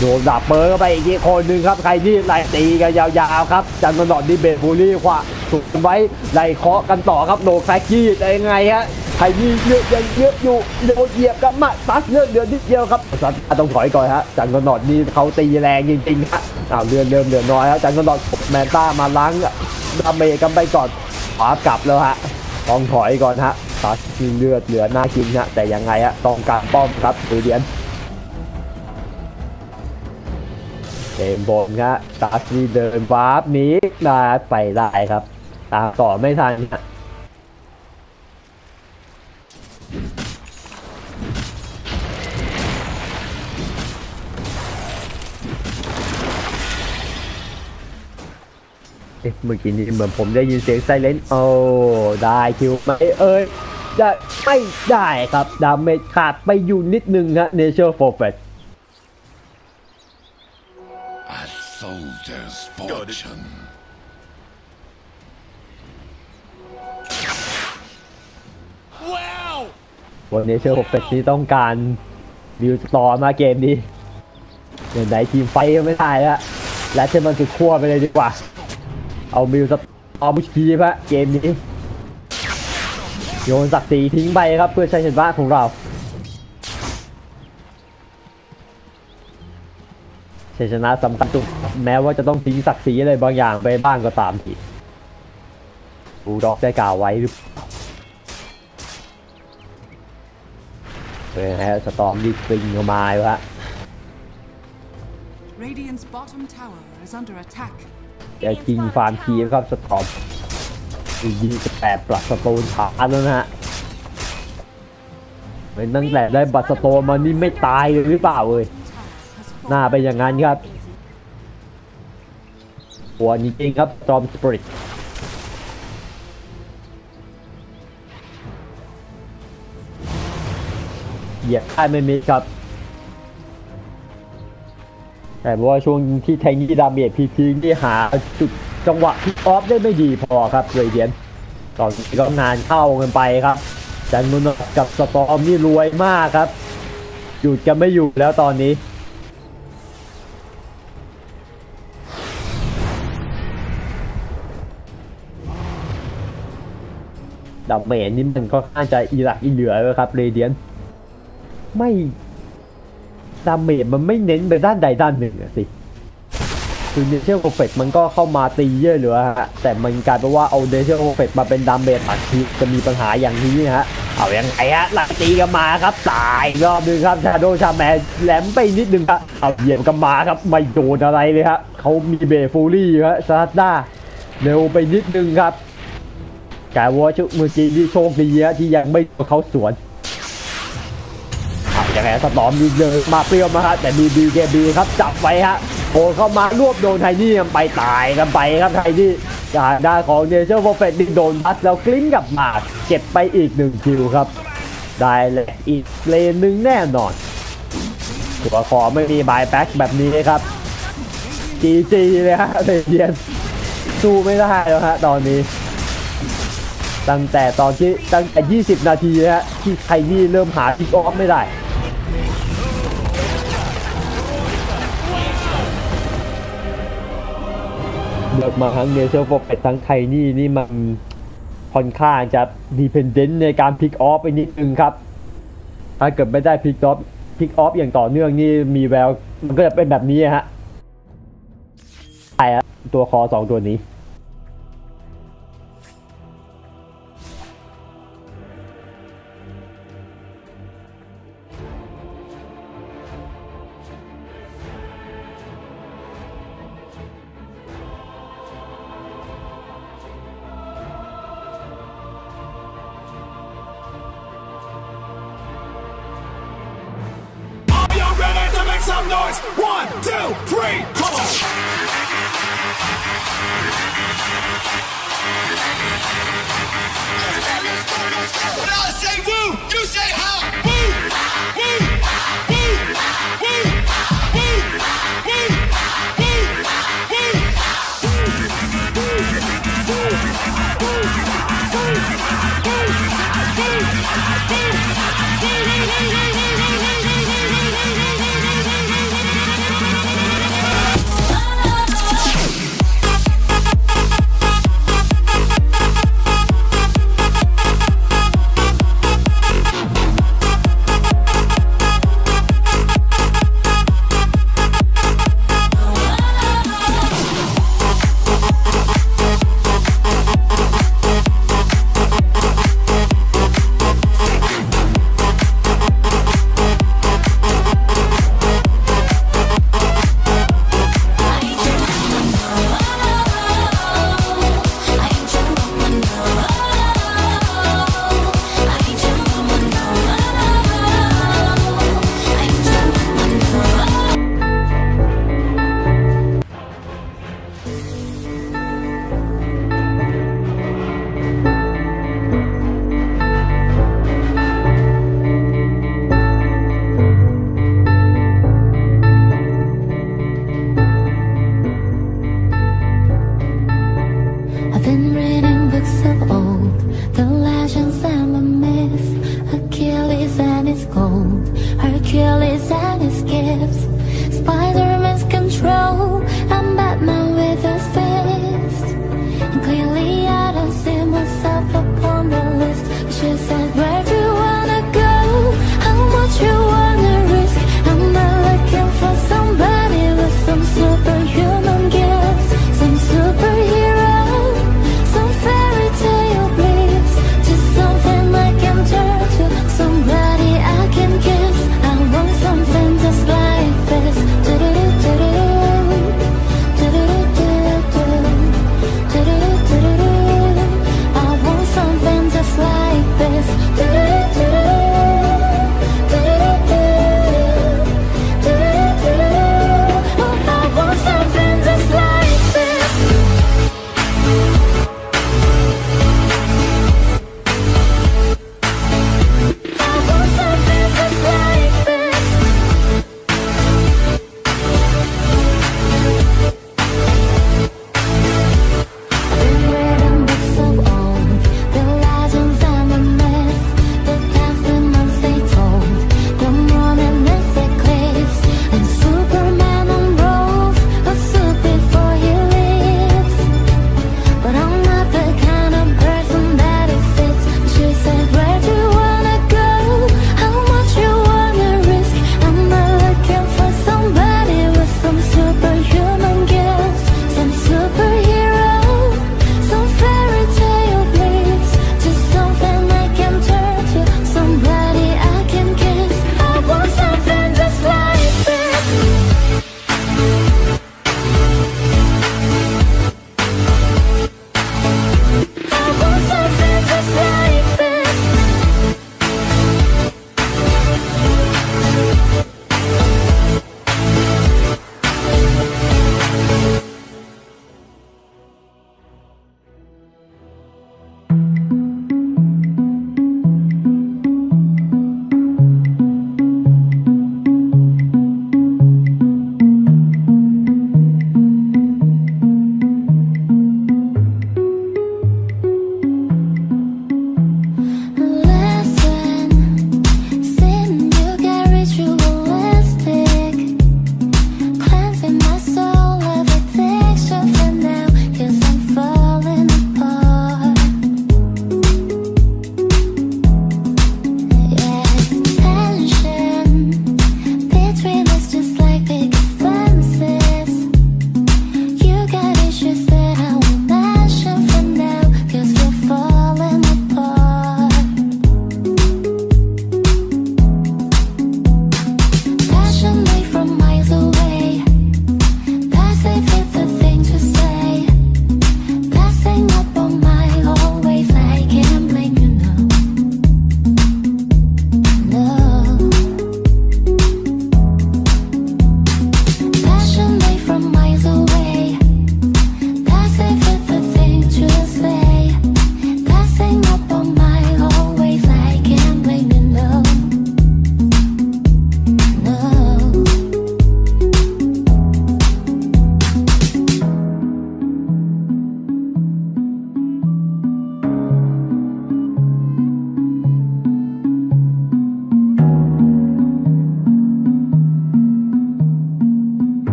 โดนดับเบิลเข้าไปอีกทีคนหนึ่งครับ ใครที่ไล่ตีกันยาวๆครับ จันทร์นอดดิเบตบูลี่ขวาสุดไว้ไล่เคาะกันต่อครับโดนแฟกกี้ได้ยังไงฮะใครที่เยอะยังเยอะอยู่โดนเหยียบกับมาตัสเลือดเดือดนิดเดียวครับสัตว์ต้องถอยก่อนฮะจันทร์นอดนี่เขาตีแรงจริงๆฮะอ้าวเลือดเริ่มเหลือน้อยครับจันทร์นอดแมนต้ามาล้างดาเมจกันไปก่อนขวากลับแล้วฮะต้องถอยก่อนฮะ ตัสเลือดเหลือหน้ากินฮะแต่ยังไงฮะต้องการป้อมครับดูเดียนเกมบนครับตาซีเดินวาร์ปนี้มาไปได้ครับ ตามต่อไม่ทันฮะเอ๊ะเมื่อกี้นี้เหมือนผมได้ยินเสียงไซเลนโอ้ ได้คิวไหมเอ้ย จะไม่ได้ครับ ดาเมจขาดไปอยู่นิดนึงฮะเนเชอร์โฟร์เฟสวันนี้เชอร์โฟร์เฟสที่ต้องการวิวต่อมาเกมนี้เดี๋ยวไหนทีมไฟไม่ได้ละและเชมันคือขั้วไปเลยดีกว่า เอามิวสตอร์มชีพะเกมนี้ โยนศักดิ์ศรีทิ้งไปครับเพื่อชัยชนะของเราชัยชนะสำคัญสุดแม้ว่าจะต้องทิ้งศักดิ์ศรีอะไรบางอย่างไปบ้างก็ตามทีบูลด็อกได้กล่าวไว้หรือเปล่าเป็นไงฮะสตอมยิงปิงเข้ามาอยู่ฮะ Radiant's bottom tower is under attack. จะยิงฟาร์มทีมครับสตอม ยิงแปดปลัดสโตนฐาแล้วนะฮะเป็นตั้งแต่ได้บัตรสโตนมานี่ไม่ตายเลยหรือเปล่าเอ้ยหน้า fallen. เป็นอย่างนั้นครับหัวจริงๆครับจอมสปริตเหยียบได้ไม่มีครับ แต่ว่าช่วงที่แทงยี่ดาเมจพีพีที่หาจุด จังหวะพิกออฟได้ไม่ดีพอครับเรเดียนตอนนี้ก็งานเข้ากันไปครับจันนุนกับสตอมนี่รวยมากครับหยุดกันไม่อยู่แล้วตอนนี้damage นี่มันก็ค่อนข้างจะอีหลักอีเหลือเลยครับ Radiant ไม่ damage มันไม่เน้นไปด้านใดด้านหนึ่งสิ คือเนเชอร์โ f เฟตมันก็เข้ามาตีเยอะเหลือฮะแต่มันกลายเป็นว่าเอาเนเชอร์โ f เฟตมาเป็นดามเมจอัดทีจะมีปัญหาอย่างนี้ฮะเอาอยังไงฮะหลักตีกันมาครับตายรอบหนึงครับ Shadow Shaman แหลมไปนิดนึงครับเอาเหยียบกันมาครับไม่โดนอะไรเลยฮะเขามี Blade Fury ฮะซาด้าเร็วไปนิดนึงครับกายว่าชุเมื่อกี้ที่โชคดีฮะที่ยังไม่โดนเขาสวนเอาอย่างไรสตอมมีเดินมาเปรี้ยวมาครับแต่มีบีเกบีครับจับไว้ฮะ โผล่เข้ามารวบโดนไทนี่ไปตายกันไปครับไทนี่จากด้านของเนเจอร์โปรเฟตดิโดนพัดแล้วกลิ้งกับมาเก็บไปอีกหนึ่งคิวครับ ได้เลยอีกเลนหนึ่งแน่นอน ตัวขอไม่มีบายแบ็กแบบนี้ครับจีจีเลยฮะเรียนสู้ไม่ได้แล้วฮะตอนนี้ ตั้งแต่ตอนที่ตั้งแต่ 20 นาทีฮะที่ Tiny เริ่มหา pick off ไม่ได้ มาทั้ง Nature's Prophet ทั้ง Tiny นี่มันค่อนข้างจะ dependent ในการ pick off ไปนิดนึงครับ ถ้าเกิดไม่ได้ pick offพิกออฟอย่างต่อเนื่องนี่มีแววมันก็จะเป็นแบบนี้ฮะใช่ตัวคอสองตัวนี้ make some noise? One, two, three, come on! When I say woo, you say how? Woo! Woo! Woo! Woo! Woo!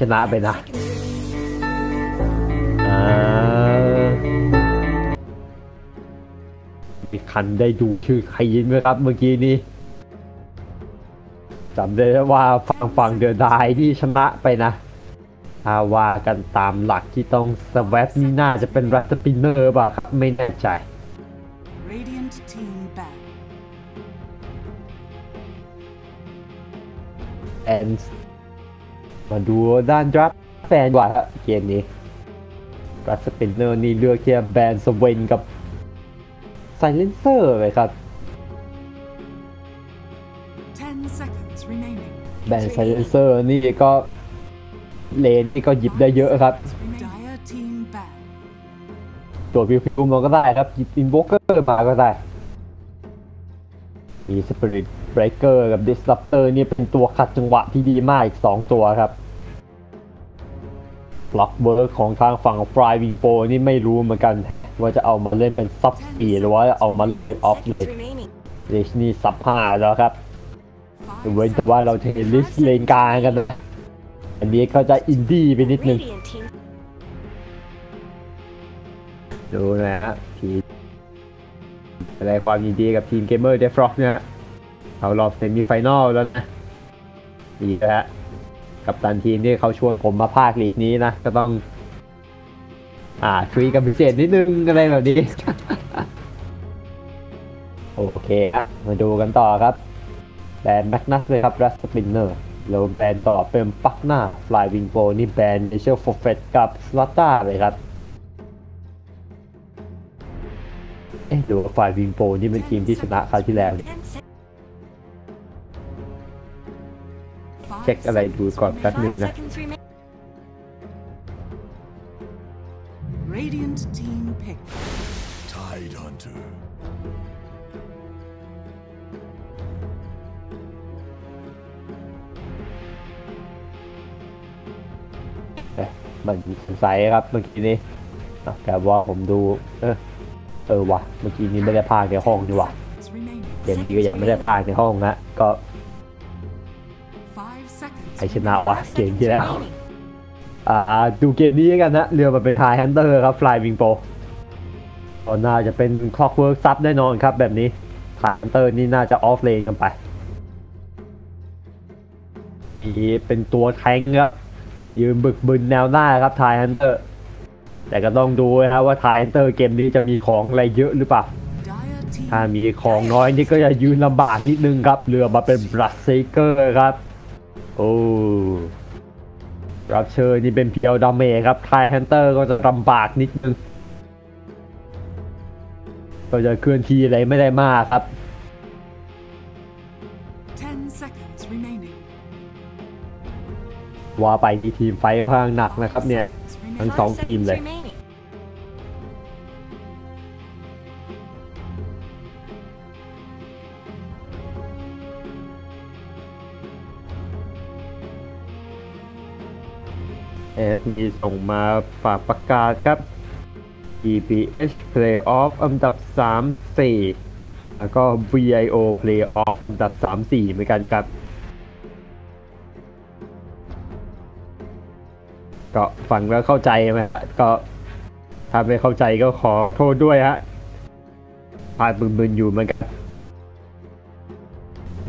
ชนะไปนะอ่ามีคันได้ดูชื่อใครยินไหมครับเมื่อกี้นี้จำได้ว่าฝั่งฝั่งเดือดายที่ชนะไปนะถ้าว่ากันตามหลักที่ต้องสวปนี่น่าจะเป็นรัตปินเนอร์ป่ะครับ ไม่แน่ใจ มาดูด้านดรับแฟนกว่าครับเกมนี้รัสปินเนอร์นี่เลือกที่จะแบนสเวนกับไซเลนเซอร์เลยครับ10 seconds remaining. แบนไซเลนเซอร์นี่ก็เลนนี่ก็หยิบได้เยอะครับ Dire team ban. ตัวพิวๆมาก็ได้ครับ หยิบอินโวเกอร์มาก็ได้ มีสปิริต เบรกเกอร์กับดิส r ั p เตอร์นี่เป็นตัวขัดจังหวะที่ดีมากอีก 2 ตัวครับบล็อกเบิร์กของทางฝั่งฟรายวิงโปนี่ไม่รู้เหมือนกัน ว่าจะเอามาเล่นเป็นซับสีหรือว่าเอามาเล่นออฟเลนเลชนี่ซับห้าแล้วครับเว้นแต่ว่าเราจะเห็นลิสเลนกลางกันนะอันนี้ก็จะอินดี้ไปนิดนึงดูนะฮะทีมแสดงความยินดีกับทีมเกมเมอร์เดฟร็อกเนี่ย เขารอบเซมิไฟนลแล้วนะดีนะฮะกับตันทีมที่เขาชวนผมมาภาคลีกนี้นะ ก็ต้อง อ่าคุยกันพิเศษนิดนึงอะไรแบบนี้ โอเคมาดูกันต่อครับแบนแมกนัสเลยครับรัสปินเนอร์แล้วแบนต่อเป็นปักหน้าฟลายวิงโปนี่แบนเอเชลฟอร์เฟตกับสลอตตาเลยครับเอ๊ะหรือว่าฝ่ายวิงโปนี่เป็นทีมที่ชนะคราวที่แล้ว ช็คอะไรดูก่อนแป๊บนึงนะ Radiant team pick. Tide Hunter. เอ๊ะมันสงสัยครับเมื่อกี้นี้อะแต่ว่าผมดู เออเออว่ะเมื่อกี้นี้ไม่ได้พากย์ในห้องดีว่ะ remaining. เกมนี้ก็ยังไม่ได้พากย์ในห้องนะก็ Five seconds. ใครชนะวะเกมที่แล้วอ่าดูเกมนี้กันนะ เลือกมาเป็น Tidehunter ครับฟลายวิงโปก็น่าจะเป็น Clockwerk sup แน่นอนครับแบบนี้ Tidehunter นี่น่าจะ offlane กันไปนี่เป็นตัวแทงครับยืนบึกบึนแนวหน้าครับ Tidehunter แต่ก็ต้องดูนะครับว่า Tidehunter เกมนี้จะมีของอะไรเยอะหรือเปล่าถ้ามีของน้อยนี่ก็จะยืนลำบากนิดนึงครับ เรือมาเป็น Bloodseeker ครับ โอ้ Rupture นี่เป็น pure damage ครับ Tidehunter ก็จะลำบากนิดนึงก็จะเคลื่อนที่อะไรไม่ได้มากครับ10 seconds remaining. ว่าไปที่ทีมไฟท์ค่อนข้างหนักนะครับเนี่ย ทั้งสองทีมเลย เอมีส่งมาฝากประกาศครับ EPH Playoff อันดับ 3 4 แล้วก็ VIO Playoff อันดับ 3 4 เหมือนกันครับ ก็ฟังแล้วเข้าใจไหมก็ถ้าไม่เข้าใจก็ขอโทษด้วยฮะพายบึนๆอยู่เหมือนกัน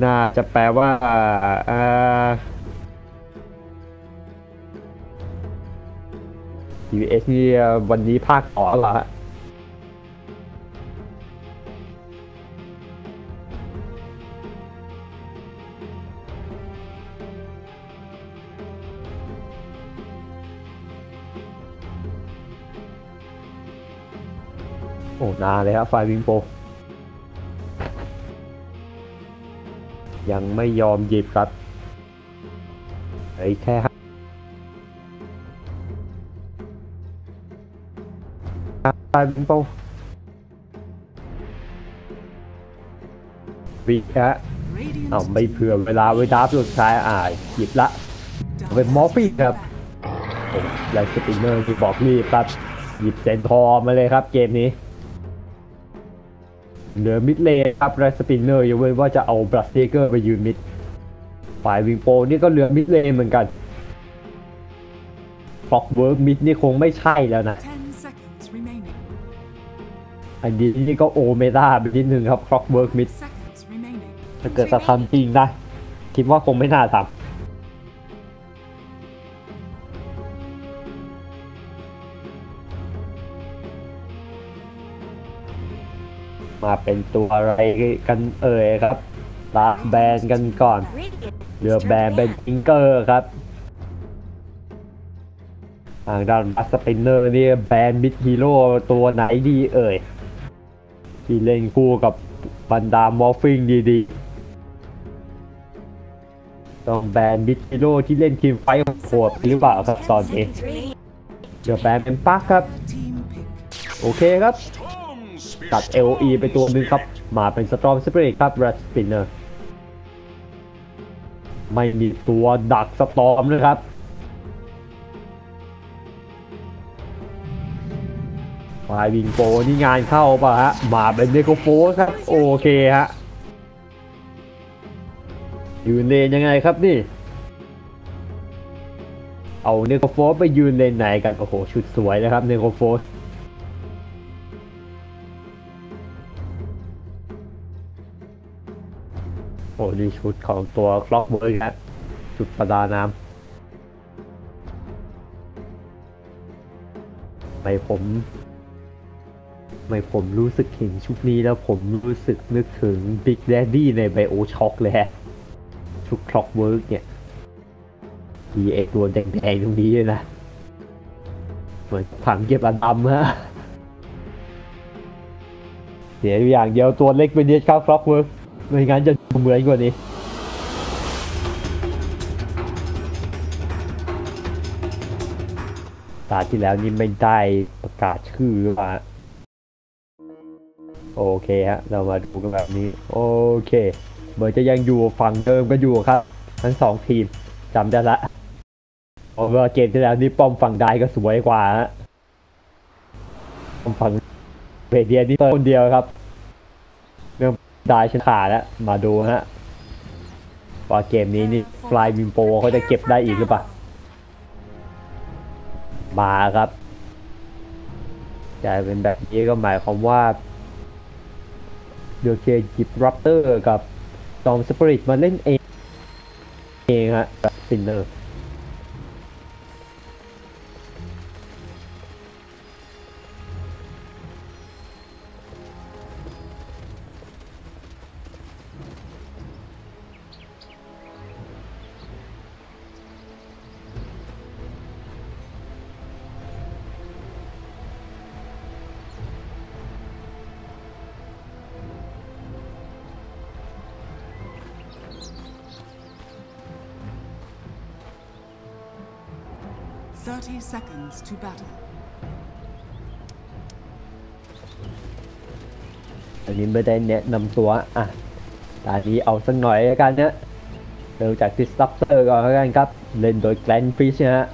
น่าจะแปลว่าอ่า US นี่วันนี้ภาคต่อเหรอฮะโอ้นานเลยครับไฟวิงโป ยังไม่ยอมหยิบครับเฮ้แค่ ห้าไฟวิงโปวิกะเอาไม่เผื่อเวลาไว้ดับสุดท้ายอ่าหยิบละเป็นมอฟฟี่ครับโอ้ไลท์สปินเนอร์ที่บอกรีบครับ หยิบเซนทอร์มาเลยครับเกมนี้ เหลือมิดเลนครับไลท์สปินเนอร์ยกเว้นว่าจะเอาบรัสเตเกอร์ไปยืนมิด ฝ่ายวิงโปนี่ก็เหลือ mid lane เหมือนกัน Clockwerk mid นี่คงไม่ใช่แล้วนะ อันนี้นี่ก็ old meta ไปนิดนึงครับ Clockwerk mid Seconds remaining. ถ้าเกิดจะทำจริงนะ คิดว่าคงไม่น่าทำมาเป็นตัวอะไรกันเอ่ยครับลา ban กันก่อนเรือ ban เป็น Tinker ครับทางด้านบัสปินเนอร์นี่ ban mid hero ตัวไหนดีเอ่ย ที่เล่นคู่กับบรรดา Morphling ดีๆ ต้อง ban mid hero ที่เล่น teamfight โหรือเปล่าครับตอนนี้เดี๋ยว ban เป็น Puck ครับ โอเคครับ ตัด LE ไปตัวหนึ่งครับ มาเป็นสตรอมสเปรย์ครับแรดสปินเนอร์ไม่มีตัวดักสตอมนะครับ ฟายวิงโปนี่งานเข้าป่ะฮะ มาเป็นเนโกโฟสครับ โอเคฮะยืนเลนยังไงครับนี่ เอา Necrophos ไปยืนเลนไหนกัน โอ้โห ชุดสวยนะครับ Necrophos โอ้ดีชุดของตัว Clockwerk ครับชุดประดาน้ำไม่ผม ไม่ผมรู้สึกเห็นชุดนี้แล้วผมรู้สึกนึกถึง Big Daddy ใน BioShock เลยฮะชุด Clockwerk เนี่ยมีเอกตัวแดงๆตรงนี้เลยนะ เหมือนถังเก็บอันดำฮะเสียอยู่อย่างเดียวตัวเล็กไปนิดครับ Clockwerk ไม่งั้นจะเหมือนกว่านี้ตาที่แล้วนี่ไม่ได้ประกาศชื่อมา โอเคฮะ เรามาดูกันแบบนี้ โอเคเหมือนจะยังอยู่ฝั่งเดิมกันอยู่ครับ ทั้งสองทีมจำได้ละเพราะว่าเกมที่แล้วนี่ป้อมฝั่งได้ก็สวยกว่าฮะป้อมฝั่งเบเดียนี่คนเดียวครับเรื่องได้ชนะขาดแล้วมาดูฮะว่าเกมนี้นี่ฟลายวิมโปเขาจะเก็บได้อีกหรือเปล่ามาครับกลายเป็นแบบนี้ก็หมายความว่า เดือเคจิบรับเตอร์กับตอมสปริตมาเล่นเองเองฮะแบบซินเนอร์ seconds to battle. อันนี้ไม่ได้แนะนำตัว อะตอนนี้เอาสักหน่อยแล้วกันนะเริ่มจาก Disruptor ก่อนแล้วกันครับ เล่นโดย Glenn Fish นะฮะ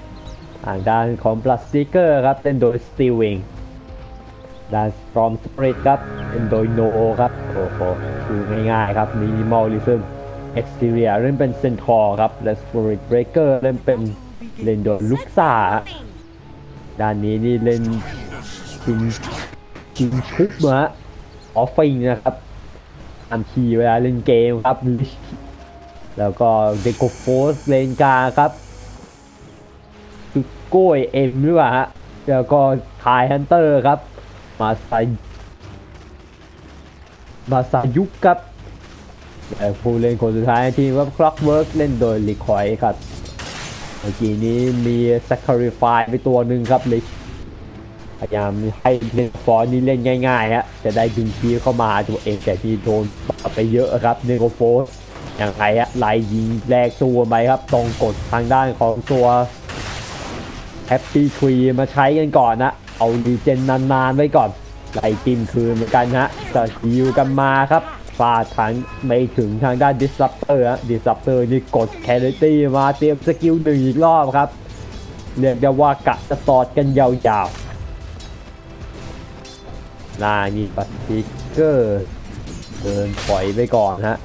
ทางด้านของ Blood Seeker ครับ เล่นโดย Steel Wing ด้าน Storm Spirit ครับ เล่นโดย No ครับ โอ้โหคือง่ายๆครับ Minimalism Exterior เล่นเป็น Centaur ครับ และ Spirit Breaker เล่นเป็นเล่นโดย Luxa ฮะ ด้านนี้นี่เล่นกินกินทุบฮะออฟฟิงนะครับตามคีย์เวลาเล่นเกมครับแล้วก็เดโกโฟสเลนกาครับจุดโก้ยเอ็มหรือเปล่าฮะแล้วก็ทายฮันเตอร์ครับ มาซามาซายุกครับแต่ผู้เล่นคนสุดท้ายทีมว่า Clockwork เล่นโดยลิคอยครับ มื่อกี้นี้มี Sacrifice ไปตัวหนึ่งครับลิพยายามให้เล่นฟอนต์นี้เล่นง่ายๆฮะจะได้ดึงคีเข้ามาตัวเองแต่ที่โดนปไปเยอะครับเนโกโฟสอย่างไรฮะไล่ยิงแลกตัวไปครับตรงกดทางด้านของตัวแฮปปี้ทรีมาใช้กันก่อนนะ เอาดีเจนนานๆไว้ก่อนไล่จิ้มคืนเหมือนกันฮะสกิลกันมาครับ ฟาดทางไม่ถึงทางด้าน Disruptor ฮะ Disruptor นี่กด c a r i t y มาเตรียมสกิลหนึ่งอีกรอบครับเรียกได้ว่ากะจะตอดกันยาวๆนานี่บัตติกเกอร์เดินถอยไปก่อนฮะ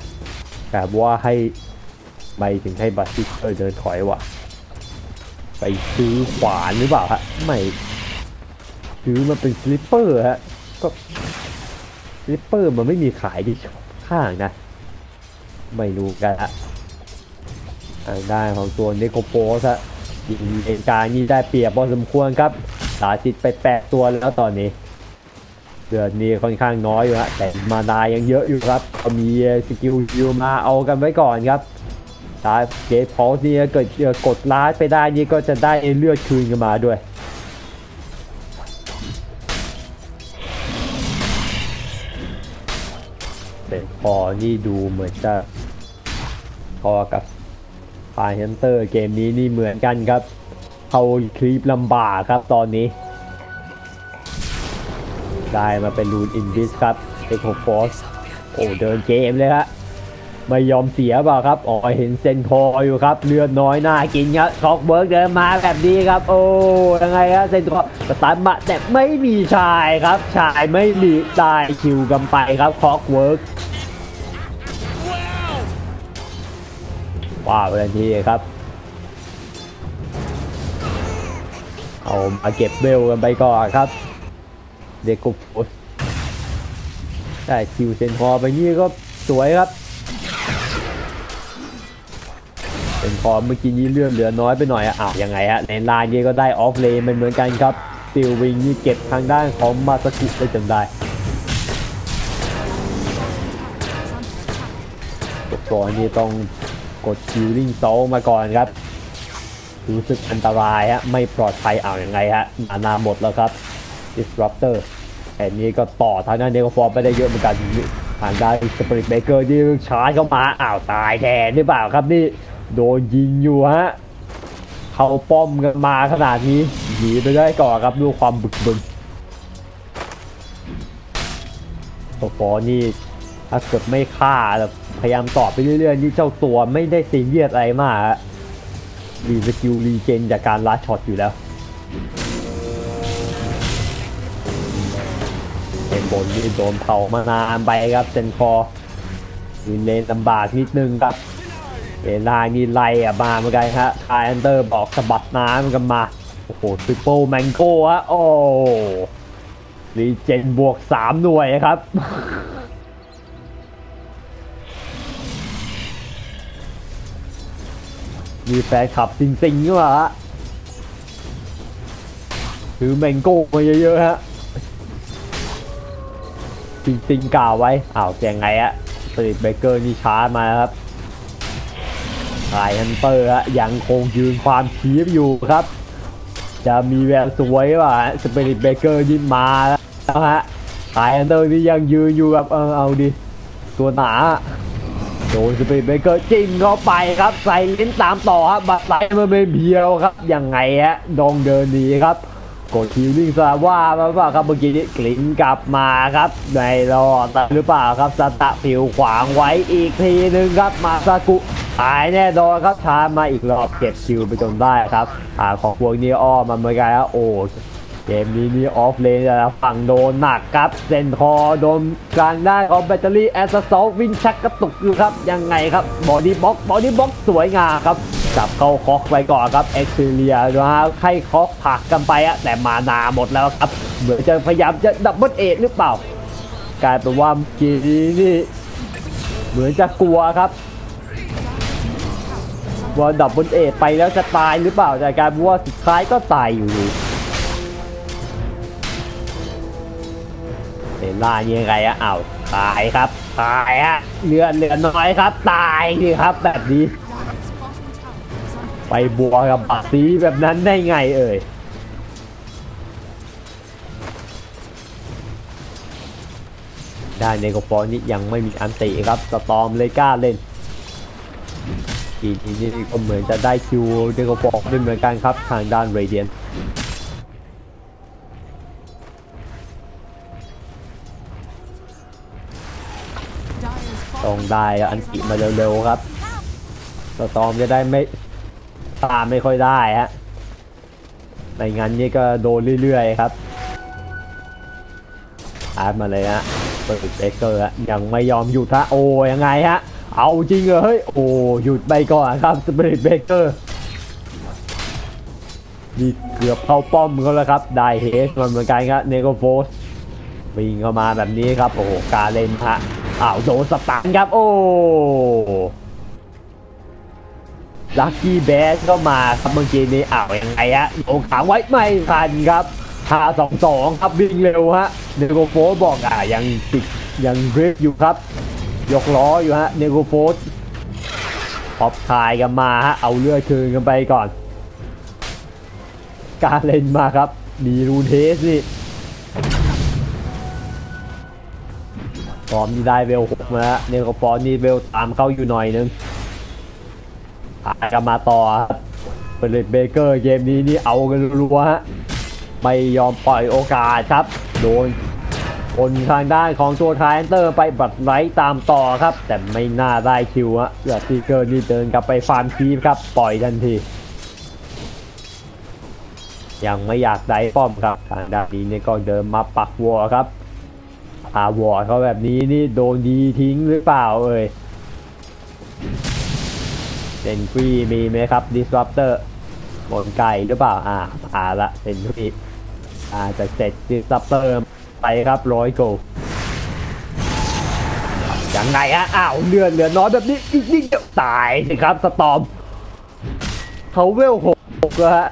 แบบว่าให้ไม่ถึงให้บัตติกเกอร์เดินถอยว่ะ ไปซื้อขวานหรือเปล่าฮะไม่ซื้อมาเป็นสลิปเปอร์ฮะก็สลิปเปอร์มันไม่มีขายที่ ข้างนะ ไม่รู้กันฮะทางด้านของตัวเนโกโปสะยิงเอกการนี่ได้เปรียบพอสมควรครับสาจิตไปแปดตัวแล้วตอนนี้เดือนนี้ค่อนข้างน้อยอยู่ฮะแต่มานายังเยอะอยู่ครับก็มีสกิลยูมาเอากันไว้ก่อนครับถ้าเกตพอสนี่เกิดกดล้าไปได้นี่ก็จะได้เลือดคืนกันมาด้วย แต่พอนี่ดูเหมือนจะพอกับฟาเฮนเตอร์เกมนี้นี่เหมือนกันครับเขาคลิปลำบากครับตอนนี้ ได้มาเป็นรูนอินดิสครับเอ็กโคฟอสโอ้เดินเกมเลยครับไม่ยอมเสียเปล่าครับอ๋อเห็นเซนคออยู่ครับเลือดน้อยหน้ากินครับช็อกเบิร์กเดินมาแบบนี้ครับ โอ้ยังไงครับเซนคอสตาร์ทมาแต่ไม่มีชายครับ ชายไม่มีได้ kill กันไปครับ Clockwerk ว้าวทันทีครับ เอามาเก็บเวลกันไปก่อนครับ เด็กกุบได้ kill Centaur ไปนี่ก็สวยครับเซนคอเมื่อกี้นี้เลือดเหลือน้อยไปหน่อยอะอ้าวยังไงฮะในลายนี้ก็ได้ offlane มันเหมือนกันครับซิลวิงนี่เก็บทางด้านของมาสกุได้จนได้ก่อนนี้ต้อง กด Healing Salve มาก่อนครับ รู้สึกอันตรายฮะไม่ปลอดภัยเอาวยังไงฮะมานาหมดแล้วครับ Disruptor แต่นี้ก็ต่อทางด้าน Necrophos ไปได้เยอะเหมือนกันทางด้าน Spirit Breaker ที่ชาร์จเข้ามาอ้าวตายแทนหรือเปล่าครับนี่โดนยิงอยู่ฮะเขาป้อมกันมาขนาดนี้หนีไปได้ก่อนครับด้วยความบึกบึนตัวฟอร์นี่ถ้าเกิดไม่ฆ่าแบบ พยายามตอบไปเรื่อยๆนี่เจ้าตัวไม่ได้ซีเรียสอะไรมากรีสกิลรีเจนจากการลัดช็อตอยู่แล้วเกมบนนี่โดนเผามานานไปครับเซนคอร์วินเลนลำบากนิดนึงครับเวลานี่ไล่อะมาเหมือนกันฮะ Tidehunter บอกสะบัดน้ำกันมา โอ้โห triple mango ฮะโอ้ regen บวก 3 หน่วยครับ มีแฟนคลับจริงๆก็ว่าฮะถือ mango มาเยอะๆฮะจริงๆกล่าวไว้อ้าวยังไงอะสตรีทเบเกอร์นี่ช้ามาครับไายฮันเตอร์ฮะยังคงยืนความชีพอยู่ครับ จะมีแววสวยว่ะสเปริตเบเกอร์นี่มาแล้วฮะไายฮันเตอร์นี่ยังยืนอยู่แบบเออเอาดิตัวหนา โดนสปีดเบเกอร์จิ้มเข้าไปครับใส่ลิ้นตามต่อครับบัตรไหลมันไม่เพียวครับยังไงฮะดองเดินหนีครับกดคิวลิงซาว่ามาเปล่าครับเมื่อกี้นี้กลิ้นกลับมาครับไม่รอดหรือเปล่าครับสตะผิวขวางไว้อีกทีหนึ่งครับมาซากุตายแน่นอนครับชามาอีกรอบเก็บคิวไปจนได้ครับอ่าของพวกนี้อ้อมาเมื่อกันครับโอ้ เกมนี้นี่ออฟเลนแต่ละฝั่งโดนหนักครับ เซนคอโดนกลางได้ของแบตเตอรี่แอสซอลวิ่งชักกระตุกอยู่ครับ ยังไงครับ บอดี้บ็อกบอดี้บ็อกสวยงามครับ จับเข้าคอกไปก่อนครับ เอ็กซิเลียนะฮะไข่คอกผักกันไปอะแต่มานาหมดแล้วครับ เหมือนจะพยายามจะ Double Edge หรือเปล่า กลายเป็นว่าเมื่อกี้นี่เหมือนจะกลัวครับว่า Double Edge ไปแล้วจะตายหรือเปล่าแต่กลายเป็นว่าสุดท้ายก็ตายอยู่ดี เห็นล่ายังไงอะอ้าวตายครับตายฮะเลือดเหลือน้อยครับ ตายสิครับแบบนี้ ไปบวกกับบาซีแบบนั้นได้ไงเอ่ยได้ในกฟอนี่ยังไม่มีอันติครับสตอมเลยกล้าเล่นอีกทีนี้ก็เหมือนจะได้คิวเดกฟอด้วยเหมือนกันครับทางด้านเรเดียน ต้องได้อันติมาเร็วๆครับสตอมจะได้ไม่ตามไม่ค่อยได้ฮะในงั้นนี่ก็โดนเรื่อยๆครับอาร์มาเลยฮะเปิดเบเกอร์ฮะยังไม่ยอมหยุดฮะโอ้ยังไงฮะเอาจริงเหรอเฮ้ยโอ้หยุดไปก่อนครับสเปริตเบเกอร์นี่เกือบเข้าป้อมเขาแล้วครับได้เฮสมันเหมือนกันครับเนโกโฟสวิ่งเข้ามาแบบนี้ครับโอ้โหกาเลนฮะ อ้าวโดนสตันครับโอ้ลัคกี้แบสก็มาครับเมื่อกี้นี้อ้าวยังไงฮะโดนขังไว้ไม่ทันครับหาสองสองครับวิ่งเร็วฮะเนโกโฟสบอกอ่ายังติดยังเรฟอยู่ครับ ยกล้ออยู่ฮะเนโกโฟสพอบทายกันมาฮะเอาเลือดคืนกันไปก่อน การเล่นมาครับ มีรูเทสนี่ ฟอร์มนี่ได้เวลหกมาฮะเนโกฟอร์นี่เวลตามเข้าอยู่หน่อยนึงพากันมาต่อครับเปิดเบเกอร์เกมนี้นี่เอากันรัวฮะไม่ยอมปล่อยโอกาสครับ โดนคนทางด้านของตัวทายเตอร์ไปบัดไลท์ตามต่อครับ แต่ไม่น่าได้คิวฮะเลือดซีเกอร์นี่เดินกลับไปฟาร์มคีฟครับ ปล่อยทันที ยังไม่อยากได้ป้อมครับ ทางด้านนี้เนี่ยก็เดินมาปักวอครับ พาวอเขาแบบนี้นี่โดนดีทิ้งหรือเปล่าเอ่ยเซนฟรีมีไหมครับดิสรัปเตอร์หมดไก่หรือเปล่า อ่าพาละเซนฟรีอ่าจะเสร็จดิสรัปเตอร์ไปครับร้อยโกยังไงฮะอ้าวเลือนเหลือน้อยแบบนี้อีกนิดเดียวตายสิครับสตอมเขาเวลหกแล้วฮะ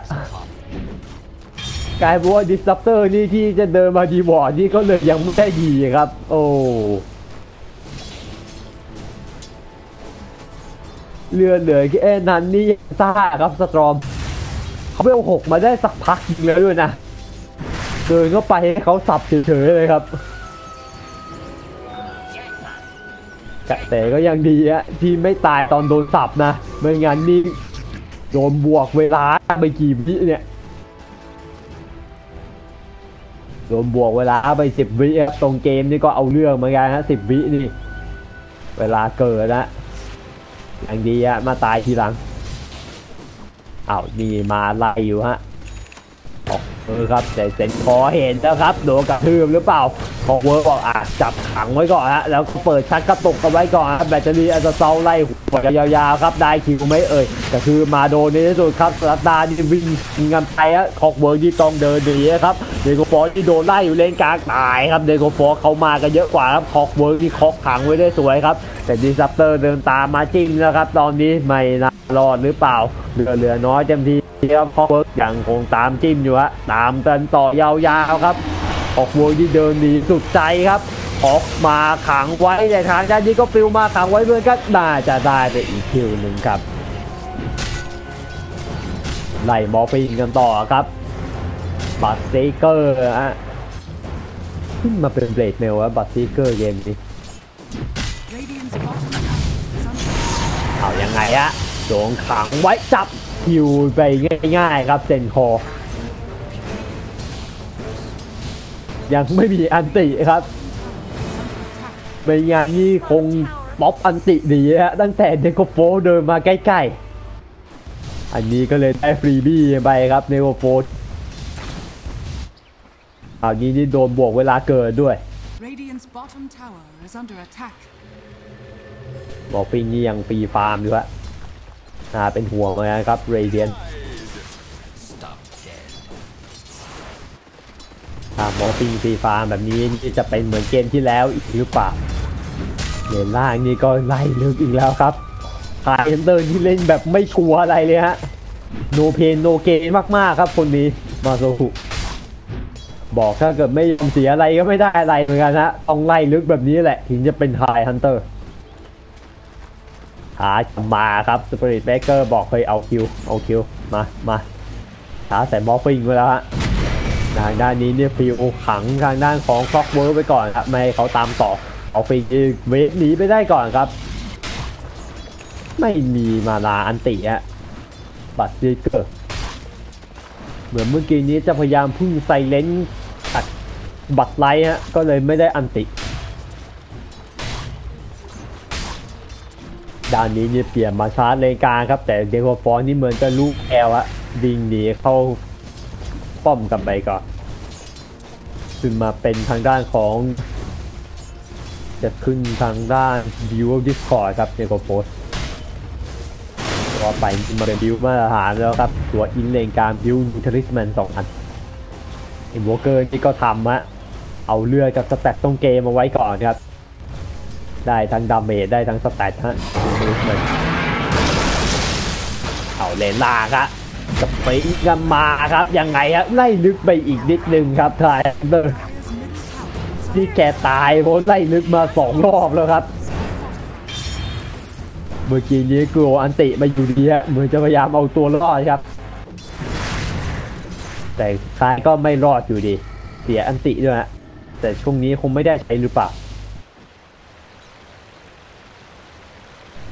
กลายเป็นว่าดิสซัปเตอร์นี่ที่จะเดินมาดีบอร์ดนี่ก็เลยยังไม่ได้ดีครับ โอ้เรือเหลือแค่นั้นนี่ซ่าครับสตรอมเขาเวลหกมาได้สักพักจริงแล้วด้วยนะเดินเข้าไปให้เขาสับเฉยๆเลยครับแต่ก็ยังดีอะที่ไม่ตายตอนโดนสับนะไม่งั้นนี่โดนบวกเวลาไปกี่วิเนี่ย โดนบวกเวลาไปสิบวิตรงเกมนี่ก็เอาเรื่องเหมือนกันฮะสิบวินี่ เวลาเกิดนะอย่างดีอะมาตายทีหลังอ้าวนี่มาไล่อยู่ฮะ เออครับแต่เซนคอเห็นแล้วครับโดนกระทืบหรือเปล่าของเวิร์กบอกอะจับขังไว้ก่อนฮะแล้วก็เปิดชักกระตุกกันไว้ก่อนครับแบตเตอรี่อาจจะเซาไล่หัวยาวๆครับได้คิวไหมเอ่ยกระทืบมาโดนในที่สุดครับสตาร์นี่วิ่งงานไปฮะคอกเวิร์กที่ต้องเดินหนีครับเดโกฟอร์ที่โดนไล่อยู่เลนกลางตายครับเดโกฟอร์เขามากันเยอะกว่าครับคอกเวิร์กที่คอกขังไว้ได้สวยครับแต่ดิซัปเตอร์เดินตามมาจริงนะครับ ตอนนี้ไม่น่ารอดหรือเปล่าเหลือเหลือน้อยเต็มที ครับพอเวิร์กยังคงตามจิ้มอยู่ฮะตามกันต่อยาวๆครับ ออกวิร์กที่เดินดีสุดใจครับออกมาขังไว้แต่ทางด้านนี้ก็ฟิลมาขังไว้เพื่อนก็น่าจะได้ไปอีกคิวหนึ่งครับไล่มอฟีนกันต่อครับบัตสติเกอร์ฮะขึ้นมาเป็นเบลดเมลวะบัตสติเกอร์เกมนี้เอายังไงอะโดนขังไว้จับ คิวไปง่าย ๆ ครับเซนคอร์ยังไม่มีอันติครับไม่งั้นนี่คงป๊อปอันติดีฮะตั้งแต่เดโกโฟเดินมาใกล้ๆ อันนี้ก็เลยได้ฟรีบี้ไปครับเนโกโฟเอานี้นี่โดนบวกเวลาเกิดด้วย Radiant's bottom tower is under attack. Morphling นี่ยัง free farm อยู่ฮะ น่าเป็นห่วงเหมือนกันครับ Radiant ถ้า Morphling free farm แบบนี้จะเป็นเหมือนเกมที่แล้วอีกหรือเปล่าเลนล่างนี่ก็ไล่ลึกอีกแล้วครับ Tidehunter ที่เล่นแบบไม่กลัวอะไรเลยฮะโนเพนโนเกนมากๆครับคนนี้มาโซคุบอกถ้าเกิดไม่ยอมเสียอะไรก็ไม่ได้อะไรเหมือนกันฮะต้องไล่ลึกแบบนี้แหละ ถึงจะเป็นไฮฮันเตอร์ ช้ามาครับสปริตเบเกอร์บอกเคยเอาคิวเอาคิวมามาช้าใส่มอฟฟิงไปแล้วฮะทางด้านนี้เนี่ยฟิวขังทางด้านของคล็อกเวิร์ไปก่อนครับไม่ให้เขาตามต่อเอาฟิงเวฟหนีไปได้ก่อนครับ ไม่มีมาลาอันติฮะบัตรซีเกอร์เหมือนเมื่อกี้นี้จะพยายามพึ่งไซเลนตัดบัตรไลท์ฮะก็เลยไม่ได้อันติ ด้านนี้เนี่ยเปลี่ยนมาชาร์จเลนกลางครับ แต่เดโกฟอนนี่เหมือนจะลูกแอลอะวิ่งหนีเข้าป้อมกันไปก่อนขึ้นมาเป็นทางด้านของ จะขึ้นทางด้านบิวดิสคอร์ครับเดโกโฟสก็ไปมาเป็นบิวมาตรฐานแล้วครับตัวอินเลนกลางบิวนิทริสแมนสองอันอินวอเกอร์นี่ก็ทำฮะเอาเลือดกับสแต็กต้องเกมมาไว้ก่อนครับ ได้ทั้งดาเมจได้ทั้งสแตทฮะดูเหมือนเอาเลนลาครับสปริงกันมาครับ ยังไงฮะไล่ลึกไปอีกนิดนึงครับทายเดอร์นี่แกตายเพราะไล่ลึกมาสองรอบแล้วครับ เมื่อกี้นี้กลัวอันติมาอยู่ดีฮะเหมือนจะพยายามเอาตัวรอดครับ แต่ท้ายก็ไม่รอดอยู่ดี เสียอันติด้วยฮะแต่ช่วงนี้คงไม่ได้ใช้หรือเปล่า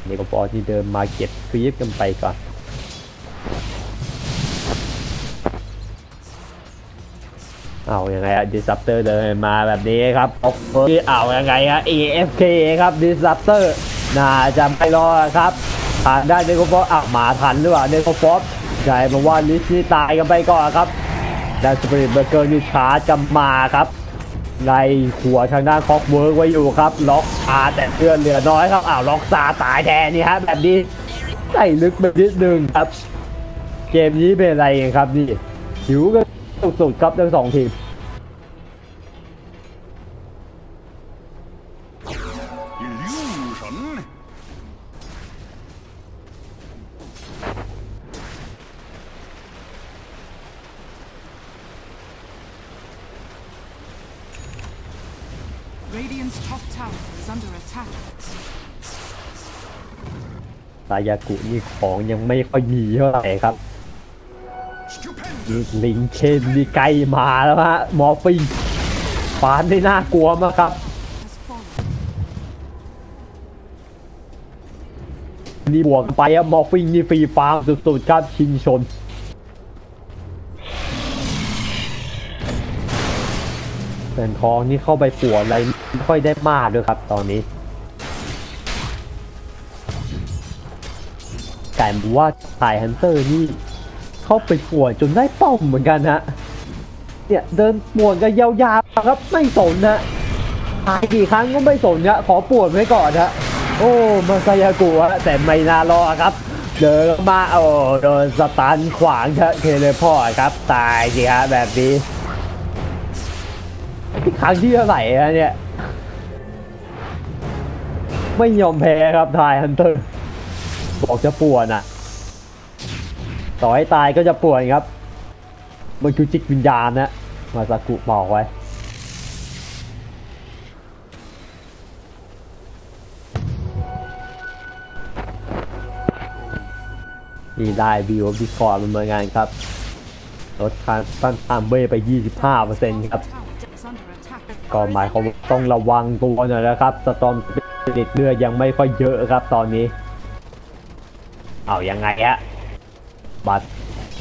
นี่ก็บอที่เดินมาเก็บคลีปกันไปก่อนเอาอยัางไงอะดิสัปเตอร์เดินมาแบบนี้ครับโอ้โหเอาอยัางไงฮะ AFK ครับดิสัปเตอร์น่าจะไม่รอดครับผ่านได้เดโกฟอสอะมาทันหรือเปล่าเดโกฟอสใช่เพราว่าลิสนี่ตายกันไปก่อนครับด้านสปริตเบอร์เกอร์นี่ชาร์จกันมาครับ ไล่ขัวทางด้านคอกเวิร์กไว้อยู่ครับ ล็อกอาแต่เพื่อนเหลือน้อยครับอ้าวล็อกซาตายแทนนี่ฮะแบบนี้ใส่ลึกไปนิดนึงครับ เกมนี้เป็นอะไรกันครับนี่หิวกันสุดๆครับทั้งสองทีมายากุนี่ของยังไม่ค่อยมีเท่าไหร่ครับนี่ลิงเคนนี่ใกล้มาแล้วฮะมอร์ฟิงฟานได้น่ากลัวมากครับนี่บวกไปอะมอร์ฟิงนี่ฟรีฟาร์มสุดๆครับชิงชนแสนทองนี่เข้าไปปวดอะไรไม่ค่อยได้มากด้วยครับตอนนี้ กลายเป็นว่าสายฮันเตอร์นี่เข้าไปปวดจนได้ป้อมเหมือนกันฮะ เนี่ยเดินป่วดกันยาวๆครับไม่สนนะตายกี่ครั้งก็ไม่สนนะขอปวดไว้ก่อนฮะโอ้มาซายากุฮะแต่ไม่น่ารอครับ เดินมาโอ้โดนสตันขวางเทเลพอร์ตครับ ตายสิฮะแบบนี้อีกครั้งที่เท่าไหร่ฮะเนี่ย ไม่ยอมแพ้ครับทายฮันเตอร์ บอกจะป่วนอะ ต่อให้ตายก็จะป่วนครับ มันคือจิตวิญญาณนะ มาสากุบอกไว้นี่ได้บิวดิคอร์ดมันเหมือนกันครับลดการต้านทานเบ้ไป 25%ครับ ก็หมายความต้องระวังตัวหน่อยนะครับ สตอมลิตเลือดยังไม่ค่อยเยอะครับตอนนี้ เอายังไงอะบัตร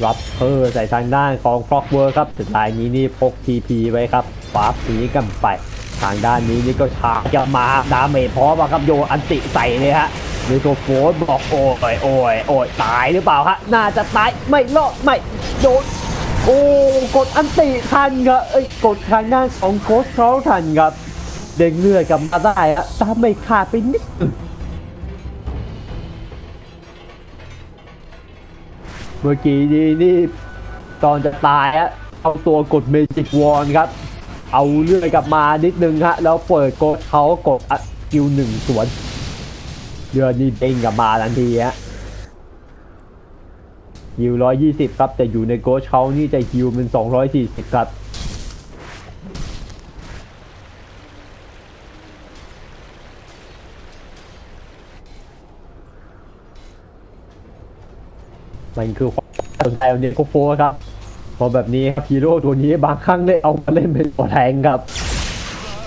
รับเพอร์ใส่ทางด้านของฟล็อกเวอร์ครับสุดท้ายนี้นี่พกทีพีไว้ครับปั๊บหนีกันไป ทางด้านนี้นี่ก็ชาจะมาดาเมจพร้อมอะครับโยอันติใส่เลยฮะมิโครโฟนบอกโอ้ยโอ้ยโอ้ยตายหรือเปล่าฮะน่าจะตายไม่รอดไม่โดนโอ้กดอันติทันครับเอ้ยกดทางด้านของโค้ชเขาทันครับเด้งเลือดกับมาได้ฮะตามไม่ขาดไปนิดนึง เมื่อกี้นี่นี่ตอนจะตายฮะเอาตัวกดเมจิกวอนครับ เอาเรื่อยกลับมานิดนึงฮะ แล้วเปิดกดเขากดกิวหนึ่งสวนเรือนี่เด้งกลับมาทันทีฮะยิวร้อยยี่สิบครับ แต่อยู่ในโกชเขานี่จะยิวเป็นสองร้อยสี่สิบครับ มันคือความสนใจของเด็กโคโฟครับพราะแบบนี้ครับฮีโร่ตัวนี้บางครั้งได้เอามาเล่นเป็นตัวแทงครับ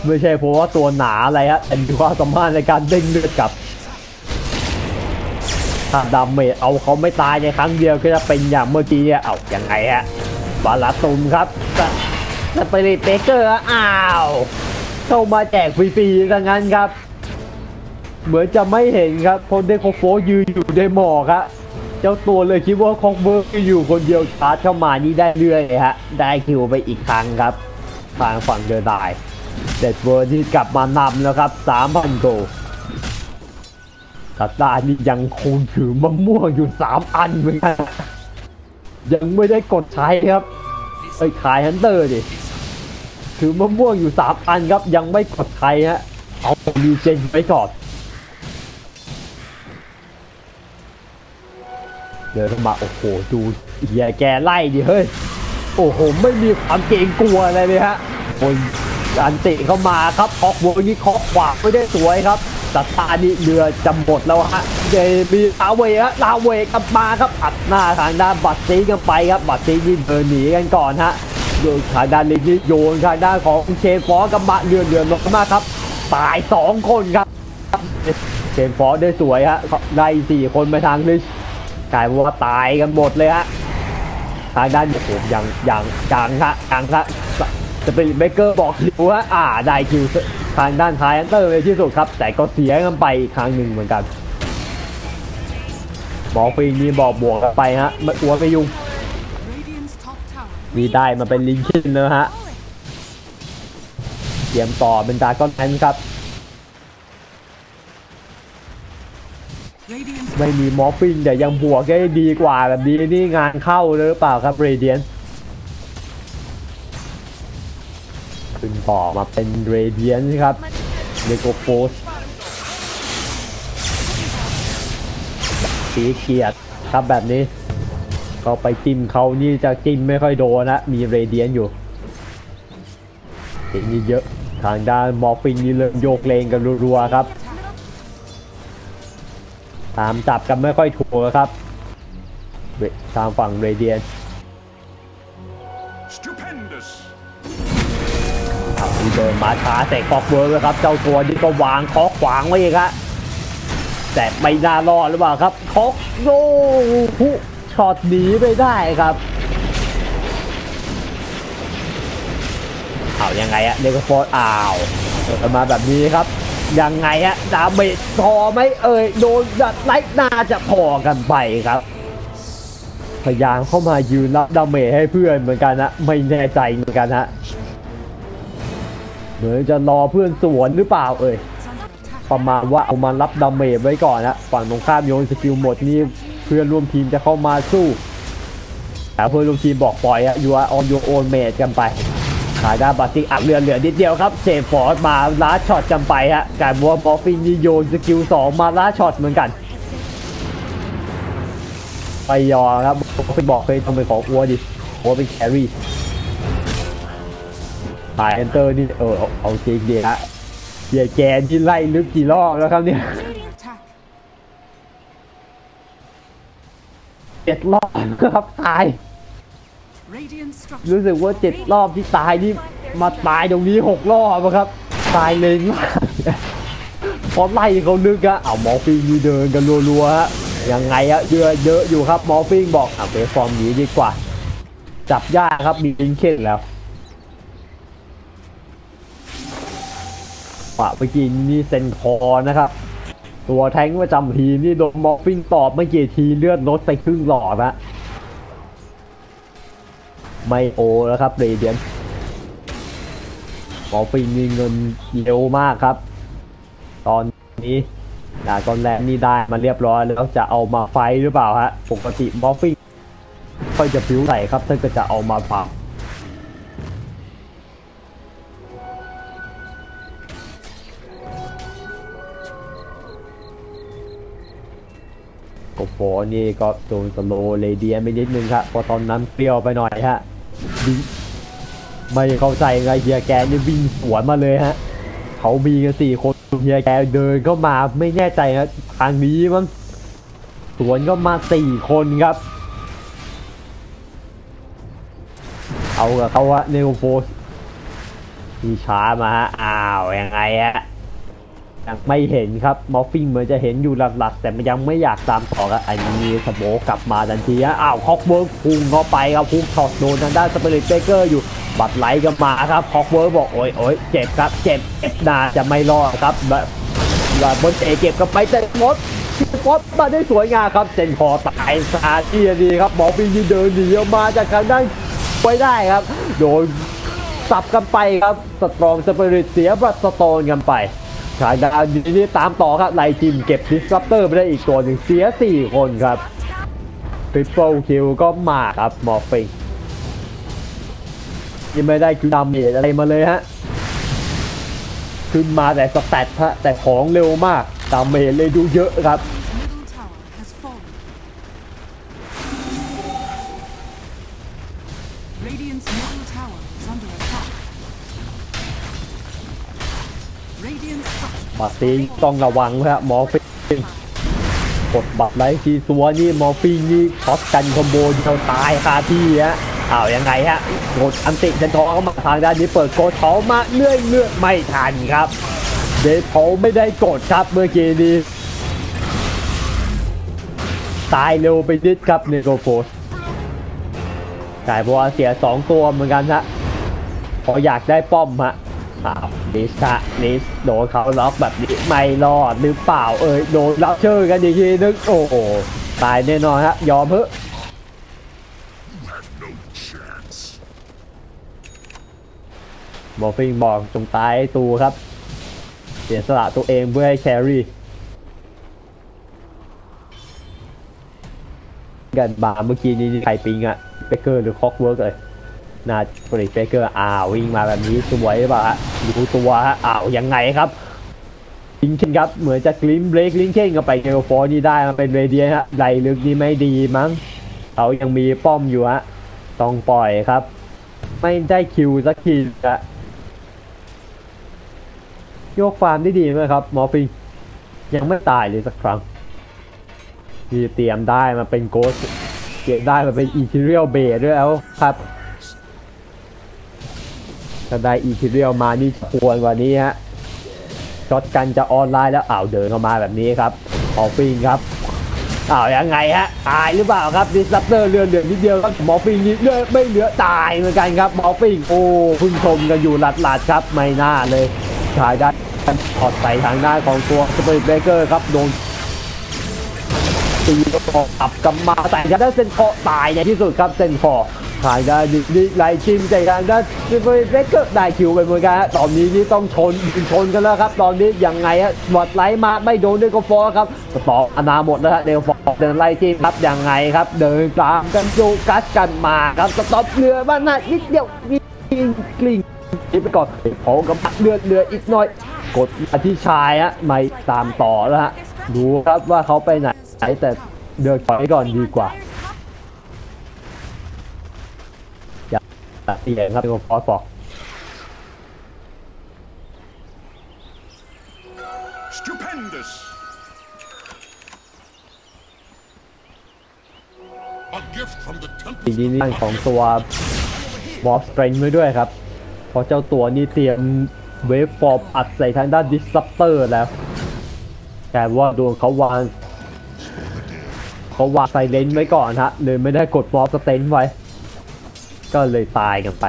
ไม่ใช่เพราะว่าตัวหนาอะไรฮะแต่มีความสามารถในการเด้งเลือดกับถ้าดาเมจเอาเขาไม่ตายในครั้งเดียวก็จะเป็นอย่างเมื่อกี้เนี่ยเอาอย่างไงฮะบาลาตุมครับสเปริตเบเกอร์อ้าวเข้ามาแจกฟรีๆดังนั้นครับ เหมือนจะไม่เห็นครับพนเดโคโฟยืนอยู่ในหมอกครับ เจ้าตัวเลยคิดว่าคองเบิร์กอยู่คนเดียวชาร์จเข้ามานี่ได้เรื่อยฮะ ได้คิวไปอีกครั้งครับ ทางฝั่งเดอร์ไดเด็ดเวอร์ที่กลับมานำแล้วครับ3,000โกตัดดานี่ยังคงถือมะม่วงอยู่3อันเหมือนกันยังไม่ได้กดใช้ครับไอขายฮันเตอร์ดิถือมะม่วงอยู่3อันครับยังไม่กดใช้ฮะเอารีเจนไปก่อน เดินเข้ามาโอ้โหดูเฮียแกไล่ดิเฮ้ยโอ้โหไม่มีความเกรงกลัวอะไรเลยฮะคนอันติเข้ามาครับออกวกนี้เคาะขวาไม่ได้สวยครับสัตตานี่เรือจำหมดแล้วฮะเดมีลาเวฮะลาเวกลับมาครับอัดหน้าทางด้านบัตซีกันไปครับบัตซีนี่เดินหนีกันก่อนฮะโยนทางด้านลิงนี่โยนทางด้านของเชนฟอร์กับมาเรือเรือลงมาครับตายสองคนครับเชนฟอร์ได้สวยฮะได้สี่คนไปทางลิช กลายเป็นว่าตายกันหมดเลยฮะทางด้านโอ้โหยังยังยังฮะยังฮะจะเป็นเบเกอร์บอกว่าอ่าได้คิวทางด้านท้ายอันเตอร์ในที่สุดครับ แต่ก็เสียกันไปอีกครั้งหนึ่งเหมือนกันบอกฟิงนี่บอกบวกกันไปฮะม่อ้วนไม่ยุ่ง Radiant's top tower นี่ได้มาเป็นลิงคินแล้วฮะเตรียมต่อเป็นดาก้อนแอนครับ ไม่มีมอฟฟินแต่ยังบวกได้ดีกว่าแบบนี้นี่งานเข้าหรือเปล่าครับเรเดียนขึ้นต่อมาเป็นเรเดียนครับเลโกโฟสสีเขียดครับแบบนี้เขาไปจิ้มเขานี่จะจิ้มไม่ค่อยโดนนะมีเรเดียนอยู่เห็นนี่เยอะทางด้านมอฟฟินนี่เริ่มโยกเลงกันรัวๆครับ ตามจับกันไม่ค่อยถูกครับเวทางฝั่งเรเดียน Stupendous! เดินมาช้าแต่กอกเวิร์กแล้วครับ เจ้าตัวนี้ก็วางเคอกขวางไว้อีกครับแต่ไม่น่ารอดหรือเปล่าครับเคอกโย่ผู้ช็อตหนีไปได้ครับเอายังไงอะเดกโฟร์อ้าวเดินมาแบบนี้ครับ ยังไงฮะ damage พอไหมเอ่ยโดนดัดไล่น่าจะพอกันไปครับ พยายามเข้ามายืนรับ damage ให้เพื่อนเหมือนกันนะไม่แน่ใจเหมือนกันฮะเหมือนจะรอเพื่อนสวนหรือเปล่าเอ่ยประมาณว่าเอามารับ damage ไว้ก่อนนะฝั่งตรงข้ามโยน skill หมดนี่เพื่อนร่วมทีมจะเข้ามาสู้แต่เพื่อนร่วมทีมบอกปล่อยอะอยู่ออนโยโอนเมจกันไป ขายได้าบาติกอักเรือเหลือนิดเดียวครับเซฟฟอร์ดมาล้าช็อตกันไปฮะกายเป็นว่าบอฟฟินนี่โยนสกิลสองมาล้าช็อตเหมือนกัน ไปยอครับไปบอกเคยต้องไปขออัวดิอัวเป็นแครี่ตายเอนเตอร์นี่เออเอาเจริงดีฮะเบียแกนที่ไล่ลึกกี่รอบแล้วครับเนี่ยเจ็ดรอบครับตาย รู้สึกว่าเจ็ดรอบที่ตายนี่มาตายตรงนี้หกรอบอะครับ ตายเลยมากพอไล่เขานึกอะเอามอร์ฟิงนี่เดินกันรัวๆฮะยังไงอะเยอะเยอะอยู่ครับมอร์ฟิงบอกเอะเบฟอร์มหนีดีกว่า จับยากครับมีลิงเคนแล้วปะเมื่อกี้นี่เซนคอนะครับ ตัวแทงประจำทีมนี่โดนมอร์ฟิงตอบเมื่อกี้ทีเลือดลดไปครึ่งหลอดนะ ไม่โอแล้วครับเรเดียนบอฟีมีเงินเร็วมากครับ ตอนนี้ดาก้อนแรกนี่ได้มาเรียบร้อยแล้วจะเอามาไฟหรือเปล่าฮะ ปกติมอฟฟิงค่อยจะผิวใส่ครับถ้าเกิดจะเอามาฝาก โกโฟนี่ก็โดนสโลเลเดียไปนิดนึงครับเพอตอนนั้นเปรี้ยวไปหน่อยฮะวิ่งไม่เข้าใจไงเฮียแกนี่วิ่งสวนมาเลยฮะเขามีกันสี่คนเฮียแกเดินเข้ามาไม่แน่ใจนะทางนี้มั้งสวนก็มาสี่คนครับ เอากับเขาวะเนโอโฟสมีช้ามาฮะอ้าวยังไงฮะ ยังไม่เห็นครับมอฟฟิงเหมือนจะเห็นอยู่หลักๆ แต่มันยังไม่อยากตามต่อครับอันนี้สโมกลับมาทันทีฮะอ้าวฮอกเวิร์กพุ่งเข้าไปครับพุ่งช็อตโดนทางด้านสเปริตเบเกอร์อยู่บัตรไหลก็มาครับฮอกเวิร์กบอกโอ้ยโอ้ยเจ็บครับเจ็บเจ็บนาจะไม่รอดครับแบบแบบบนเอเก็บกับไปแต่มดมดมาได้สวยงามครับเซนคอตายสาที่ดีครับหมอฟิงที่เดินหนีออกมาจากทางด้านไว้ได้ครับ โดนสับกันไปครับสตรองสเปริตเสียบัตสโตนกันไป ทางด้าวนี้ตามต่อครับไล่ทีมเก็บดิสรับเตอร์ไปได้อีกตัวหนึ่งเสีย 4 คนครับทริปเปิลคิวก็มาครับมอร์ฟิงยังไม่ได้คิวดาเมจอะไรมาเลยฮะขึ้นมาแต่สแตทฮะแต่ของเร็วมากดาเมจเลยดูเยอะครับ ตีต้องระวังนะฮะมอร์ฟิงกดบัตรไลท์ทีตัวนี่มอร์ฟิงนี่ช็อตกันคอมโบเดียวตายคาที่ฮะอ้าวยังไงฮะกดอันติเดนทอเข้ามาทางด้านนี้เปิดโกดเขามาเลื่อยเลื่อยไม่ทันครับ เดทเขาไม่ได้กดครับเมื่อกี้นี้ตายเร็วไปนิดครับเนโกโฟสกลายเพราะว่าเสียสองตัวเหมือนกันฮะพออยากได้ป้อมฮะ อ้าวนิสะนิสโดนเขาล็อกแบบนี้ไม่รอดหรือเปล่าเอ่ยโดนรับเชิญกันอีกทีนึงโอ้โหตายแน่นอนฮะยอมเถอะ You had no chance. บอฟฟิงบอกจงตายตูครับ เสียสละตัวเองเพื่อให้แครี่กันบาเมื่อกี้นี้ใครปิงอะเบเกอร์หรือคอกเวิร์กเลย น่าบริเบเกอร์อ้าววิ่งมาแบบนี้สวยป่ะฮะดูตัวฮะอ้าวยังไงครับลิงเคนครับเหมือนจะกลิ้มเบรกลิงเคนเข้าไปเกลฟอร์นี่ได้มันเป็นเรเดียฮะไหลลึกนี่ไม่ดีมั้งเขายังมีป้อมอยู่ฮะต้องปล่อยครับ ไม่ได้คิวสักทีอะโยกฟาร์มได้ดีไหมครับหมอปิงยังไม่ตายเลยสักครั้งที่เตรียมได้มาเป็นโกสเก็บได้มาเป็นอีทีเรียลเบดด้วยแล้วครับ ถ้าได้อีทีเรียลมานี่ควรกว่านี้ฮะช็อตกันจะออนไลน์แล้วอ้าวเดินเข้ามาแบบนี้ครับหมอปิงครับอ้าวยังไงฮะตายหรือเปล่าครับดิสรับเตอร์เรือนเหลือนิดเดียวครับมอปิงนี่เลือดไม่เหลือตายเหมือนกันครับมอปิงโอ้พึ่งชมกันอยู่หลัดๆครับไม่น่าเลยชายได้ถอดใส่ทางด้านของตัวสเปรย์เบเกอร์ครับโดน ตีก็อับกลับมาแต่ทางด้านเซนคอตายในที่สุดครับเซนคอทางด้านดิไลชิมแต่ทางด้านสเปรย์เบเกอร์ได้คิวไปเหมือนกันฮะตอนนี้นี่ต้องชนชนกันแล้วครับ ตอนนี้ยังไงฮะบอดไลมาไม่โดนด้วยก็ฟอครับต่ออนาหมดแล้วฮะเดลฟอร์เดินไล่ทีมครับยังไงครับ เดินตามกันโยกัสกันมาครับสต็อปเรือบ้านน่ะนิดเดียวมีกลิ่งคิดไปก่อนโผกับเลือดเรืออีกหน่อย กดมาที่ชายฮะไม่ตามต่อแล้วฮะ ดูครับว่าเขาไปไหนแต่เดินถอยก่อนดีกว่าอย่าเตียงครับเป็นฟอสบอก Stupendous! A gift from the จ temple. ริงๆนี่ของตัวบอสเตรนไว้ด้วยครับ เพราะเจ้าตัวนี้เตรียมเวฟฟอร์มอัดใส่ทางด้านดิสซัปเตอร์แล้ว แต่ว่าดนเขาวางเขาวางไซเลนไว้ก่อนฮะเลยไม่ได้กดมอฟสเตนไว้ ก็เลยตายกันไป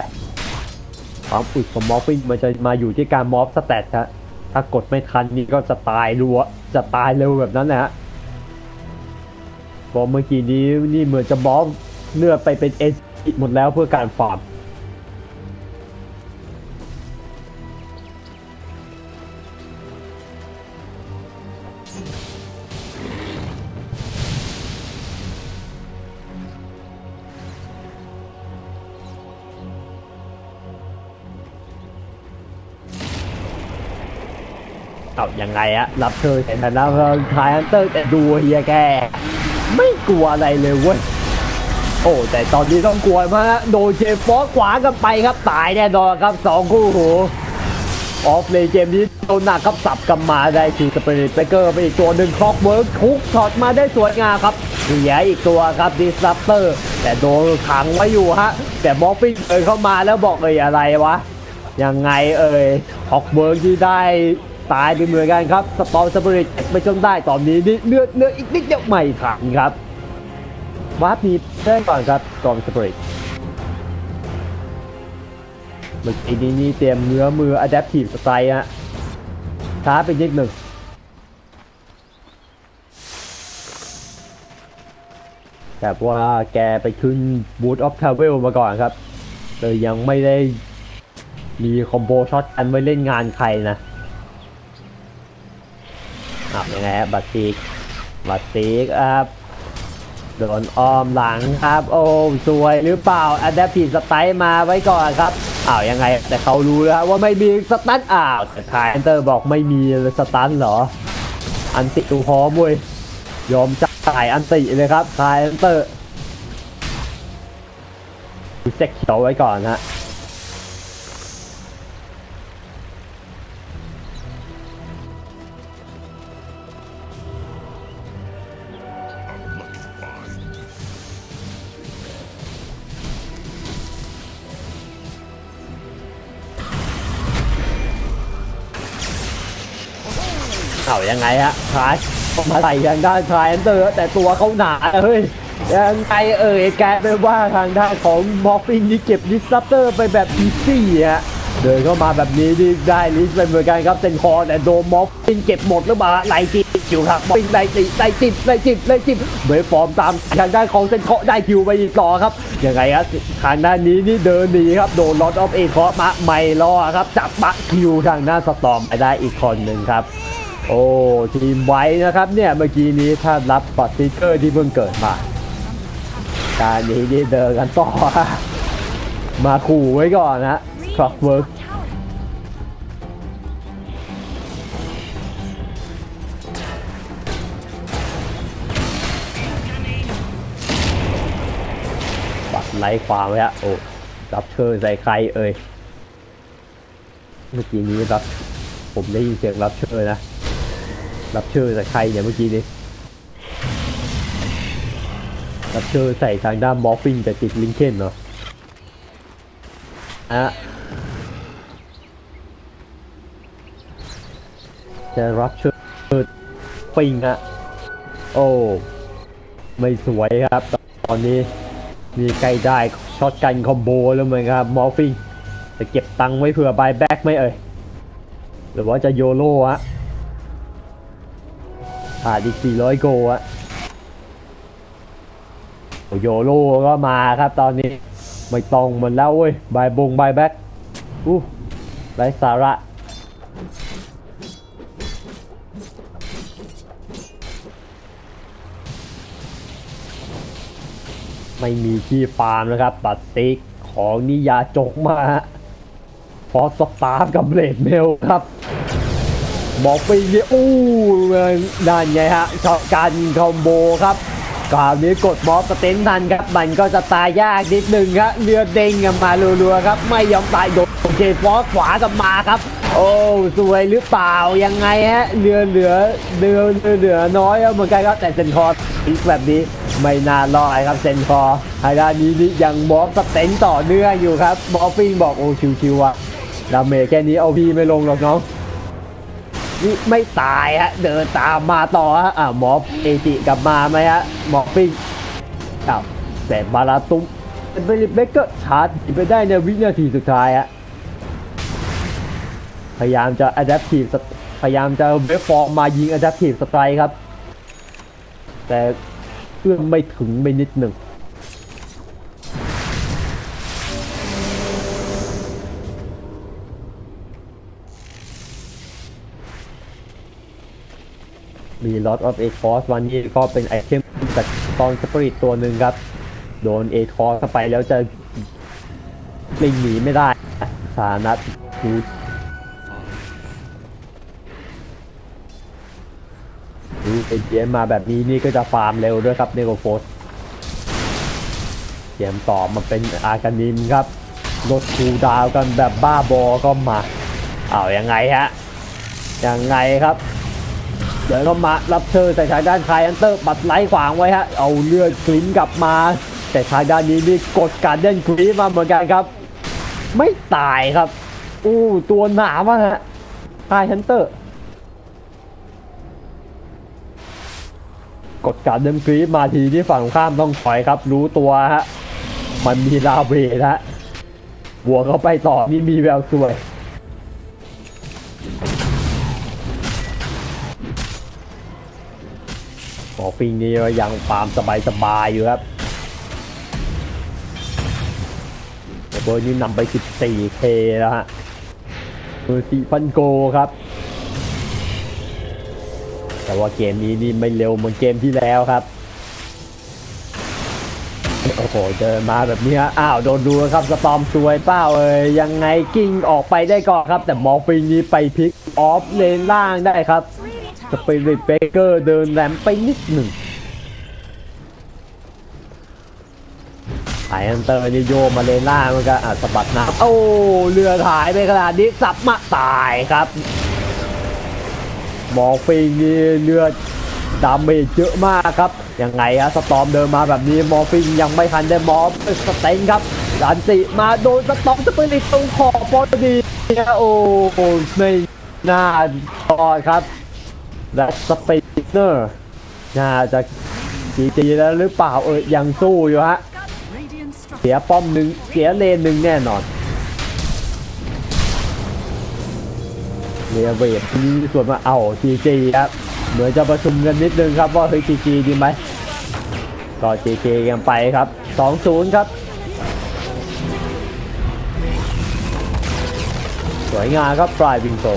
ความอึดของมอฟฟิงมันจะมาอยู่ที่การมอฟสแตทฮะถ้ากดไม่ทันนี่ก็จะตายรัวจะตายเร็วแบบนั้นนะฮะบอกเมื่อกี้นี้นี่เหมือนจะมอฟเลือดไปเป็นเอหมดแล้วเพื่อการฟาร์ม เอายังไงอะรับเธอเห็นแต่แล้วทายฮันเตอร์แต่ดูเฮียแก ไม่กลัวอะไรเลยเว้ยโอ้แต่ตอนนี้ต้องกลัวมากโดนเชฟฟอสขวากันไปครับตายแน่นอนครับสองคู่หูออฟเลนเกมนี้โดนหนักครับสับกันมาได้คือสเปริตเบเกอร์ไปอีกตัวหนึ่งคล็อกเวิร์กคุกช็อตมาได้สวยงามครับเสียอีกตัวครับดิสลัปเตอร์ แต่โดนขังไว้อยู่ฮะ แต่มอฟฟิงเดินเข้ามาแล้วบอกเอ่ยอะไรวะยังไงเอ่ย Clockwerk ที่ได้ ตายไปเหมือนกันครับ Storm Spirit ไปจนได้ตอนนี้นี่เลือดเลือดอีกนิดเดียวไม่ทันครับวาร์ปมีเพิ่มก่อนครับ Storm Spirit เมื่อกี้นี้นี่เตรียมเนื้อมือ Adaptive Strike ฮะช้าไปนิดหนึ่งแต่ว่าแกไปขึ้น Boot of Travel มาก่อนครับเลยยังไม่ได้มีคอมโบช็อตกันไว้เล่นงานใครนะ อะยังไงฮะบัตติกบัตติกครับโดนอ้อมหลังครับ โอ้สวยหรือเปล่าอะแดปทีสไตล์มาไว้ก่อนครับอ้าวยังไง แต่เขารู้แล้วฮะว่าไม่มีสตันอ้าวแต่ทายเอนเตอร์บอกไม่มีสตันเหรอ อันติตูพร้อมเว้ยยอมจ่ายอันติเลยครับทายเอนเตอร์ดูเซ็กเขียวไว้ก่อนฮะ ยังไงฮะทายมาใส่ทางด้านทายอันเตอร์แต่ตัวเขาหนาเฮ้ยยังไงเอ่ยแกลายเป็นว่าทางด้านของมอฟฟิงนี่เก็บดิสซัปเตอร์ไปแบบอีซี่ฮะเดินเข้ามาแบบนี้นี่ได้ลิสต์ไปเหมือนกันครับเซนคอร์แต่โดนมอฟฟิงเก็บหมดหรือเปล่าไหลจิตอยู่ครับมอฟฟิงไหลจิตไหลจิตไหลจิตไหลจิตเบย์ฟอร์มตามทางด้านของเซนคอร์ได้คิวไปอีกต่อครับยังไงฮะทางด้านนี้นี่เดินหนีครับโดนลอตออฟเอคอร์มาไม่รอครับจับปะคิวทางด้านสตอมไปได้อีกคนหนึ่งครับ โอ้ทีมไว้นะครับเนี่ยเมื่อกี้นี้ถ้ารับปอตติเกอร์ที่เพิ่งเกิดมาการนี้นี่เดินกันต่อ มาขู่ไว้ก่อนนะคล็อกเวิร์กบัตรไล่ความไว้ฮะโอ้รับเชิญใส่ใครเอ่ยเมื่อกี้นี้รับผมได้ยินเสียงรับเชิญนะ รับเชิญใส่ใครเนี่ยเมื่อกี้นี้รับเชิญใส่ทางด้านมอฟฟิงแต่ติดลิงเคนเนาะอะจะรับเชิญฟิงฮะโอ้ไม่สวยครับ ตอนนี้มีใกล้ได้shotgun combo แล้วเหมือนครับ Morphling จะเก็บตังค์ไว้เผื่อ buyback ไหมเอ่ยหรือว่าจะ YOLO ฮะ ขาดอีก 400 โกฮะโอ้ YOLO ก็มาครับตอนนี้ ไม่ต้องเหมือนแล้วเว้ยบายบง buyback อู้ไร้สาระไม่มีที่ฟาร์มนะครับตัดติกของนิยาจกมาฮะฟอสตาร์กับเบลดเมลครับ บอกไปเนี่ยอู้นั่นไงฮะชอการคอมโบครับคราวนี้กดบอสสเต็นทันครับมันก็จะตายยากนิดหนึ่งครับเรือเด้งกันมารัวๆครับ ไม่ยอมตายโดนเจฟอสขวากันมาครับ โอ้สวยหรือเปล่ายังไงฮะเรือเหลือเรือเรือเหลือน้อยเหมือนกันครับแต่เซนคอร์อีกแบบนี้ไม่น่ารอดครับเซนคอร์ไฮด้านนี้นี่ยังบอสสเต็นต่อเนื่องอยู่ครับบอฟฟิงบอกโอ้ชิวๆอะดาเมจแค่นี้เอาพี่ไม่ลงหรอกน้อง นี่ไม่ตายฮะ เดินตามมาต่อฮะอ่าหมอเอจิกลับมาไหมฮะหมอปิ้งอ้าวแต่มาลาตุ้มเป็นเบเกอร์ชาร์จไปได้ในวินาทีสุดท้ายฮะพยายามจะ adaptive พยายามจะ Waveform มายิง adaptive strike ครับ แต่เอื้อมไม่ถึงไปนิดหนึ่ง มี Lot of a c o s วันนี้ก็เป็น item จาก Storm Spirit ตัวหนึ่งครับ โดน a c o s เข้าไปแล้วจะ blink หนีไม่ได้สานัทูดูเอเจมมาแบบนี้นี่ก็จะฟาร์มเร็วด้วยครับเนโกโฟสเตรียมต่อมาเป็นอากานิมครับลดคูดาวกันแบบบ้าบอก็มา เอาอยัางไงฮะยังไงครับ เดี๋ยวก็มารับเชิญแต่ทางด้านคายอันเตอร์บัดไล่ขวางไว้ฮะ เอาเลือดกลิ้นกลับมา แต่ทางด้านนี้นี่กดการเด่นกรีนมาเหมือนกันครับ ไม่ตายครับ อู้ตัวหนามากฮะคายฮันเตอร์ กดการเดิมกรีดมาทีที่ฝั่งข้ามต้องถอยครับ รู้ตัวฮะ มันมีลาเบรนะฮะบัวเข้าไปต่อนี่มีแววสวย อปิงนี่ยังฟาร์มสบายๆอยู่ครับเบอร์นี้นำไป 14K แล้วฮะมือ4,000โกครับ แต่ว่าเกมนี้นี่ไม่เร็วเหมือนเกมที่แล้วครับ โอ้โห เดินมาแบบนี้ฮะ อ้าว โดนดูครับ สตอมซวยเป้าเอ้ยยังไงกิ้งออกไปได้ก่อนครับ แต่มองปิงนี้ไปพลิกออฟเลนล่างได้ครับ สปิริตเบเกอร์เดินแรมไปนิดหนึ่งไออันเตอร์นี่โยมาเลนล่ามันก็อะสะบัดน้ำโอ้เรือหายไปขนาดนี้สับมาตายครับมองปิงนี่เลือดดาเมจเยอะมากครับยังไงฮะสตอมเดินมาแบบนี้มอฟิงยังไม่ทันได้มอบสเต็งครับดันติมาโดนสตอมสปิริตตรงขอบพอดีโอ้โหไม่น่าพอครับ และสเปเนอร์น่าจะ GG แล้วหรือเปล่าเออยังสู้อยู่ฮะ เสียป้อมหนึ่งเสียเลนหนึ่งแน่นอนเรียเวทนี้ส่วนมาเอา GG ครับเหมือนจะประชุมกันนิดนึงครับว่าเฮ้ยจีจีดีไหมก็จีจีกันไปครับ2-0ครับสวยงามครับปลายวิงโต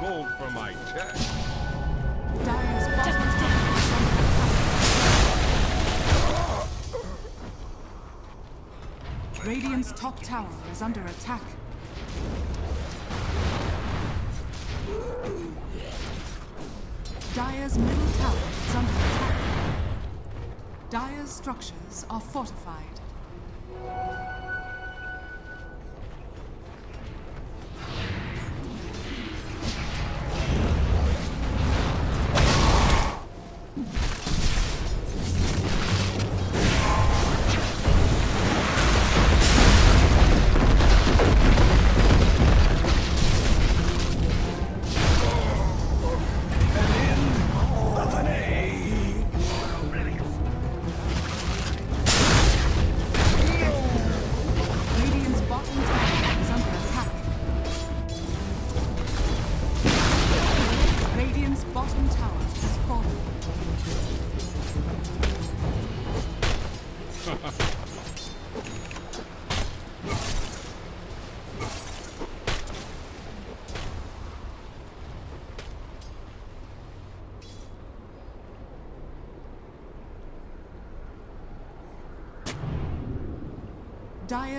gold for my tech. Dyer's bottom is. Radiant's top tower is under attack. Dyer's middle tower is under attack. Dyer's structures are fortified.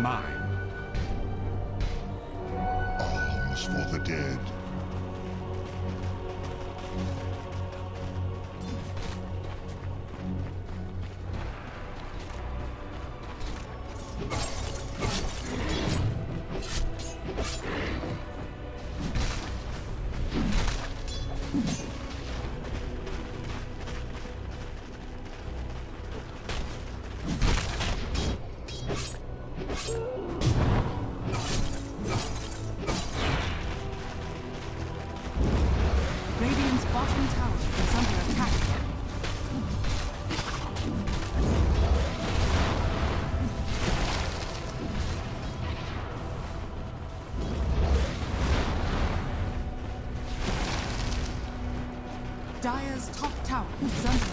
Mine. Top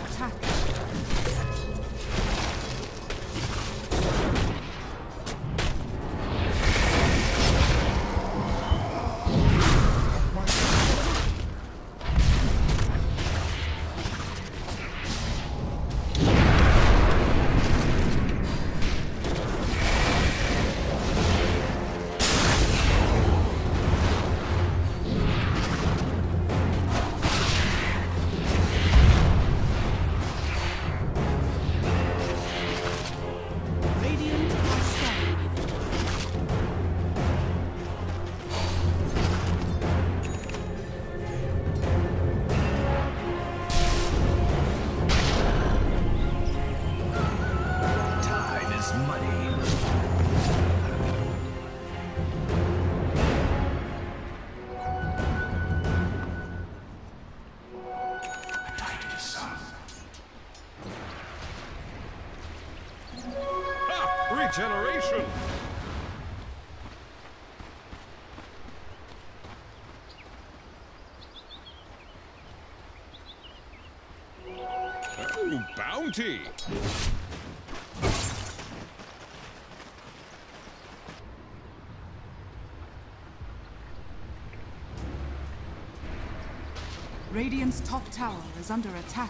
Ha! Regeneration! Oh, bounty! Radiant's top tower is under attack.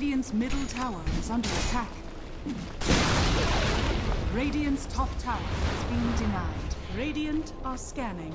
Radiant's middle tower is under attack. Radiant's top tower has been denied. Radiant are scanning.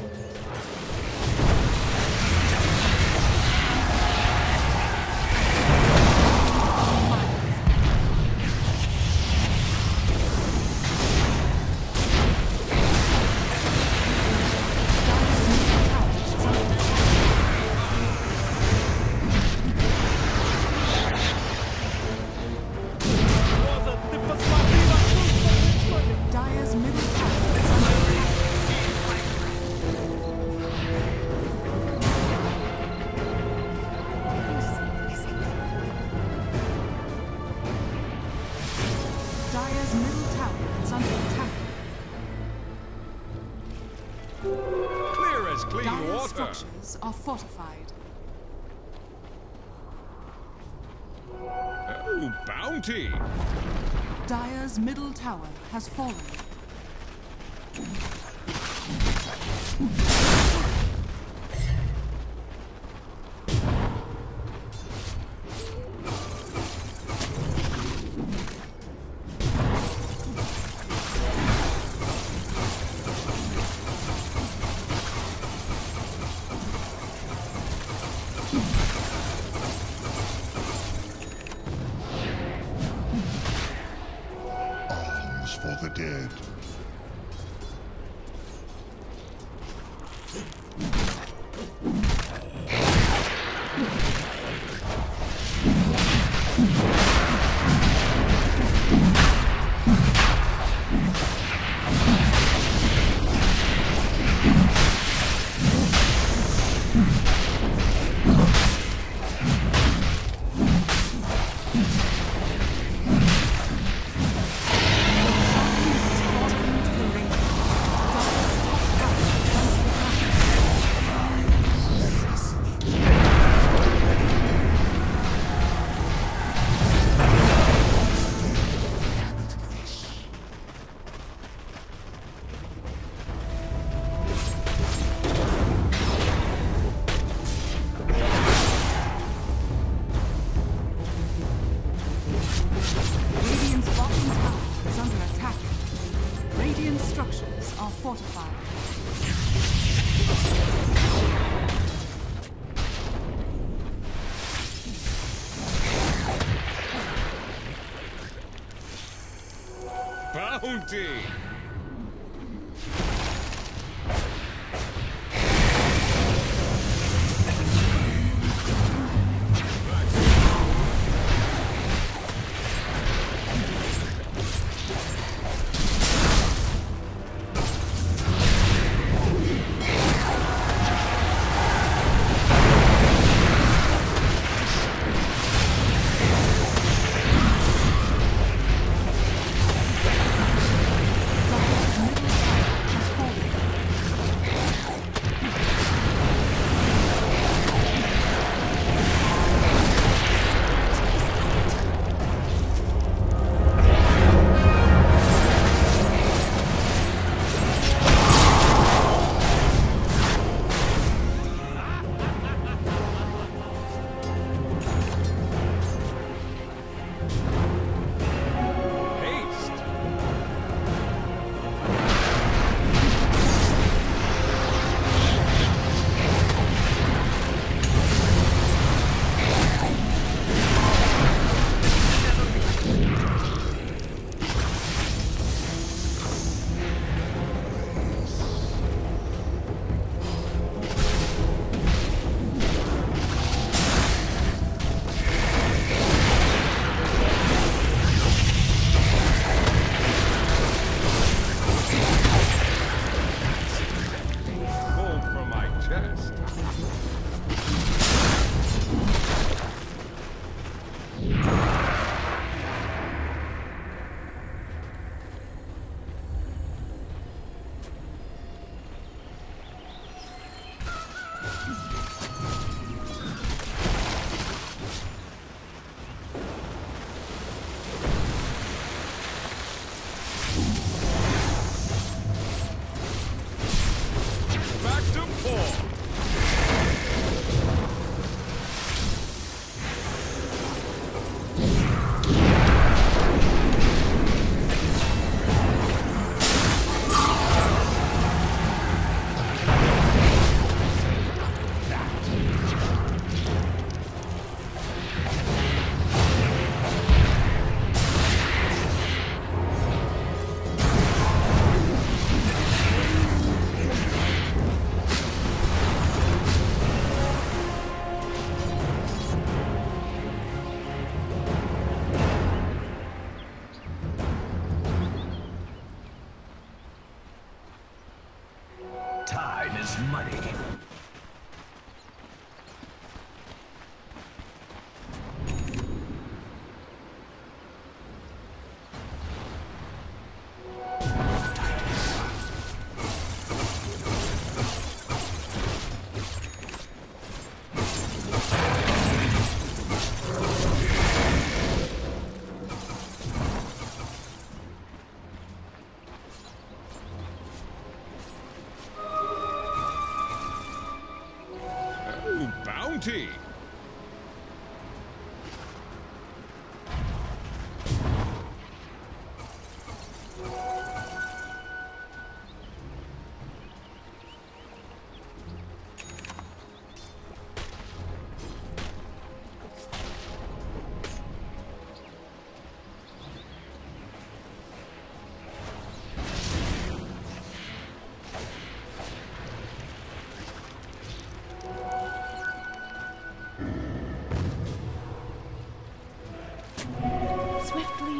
Is under attack. Clear as clean Dyer's water. structures are fortified. Oh, bounty. Dyer's middle tower has fallen.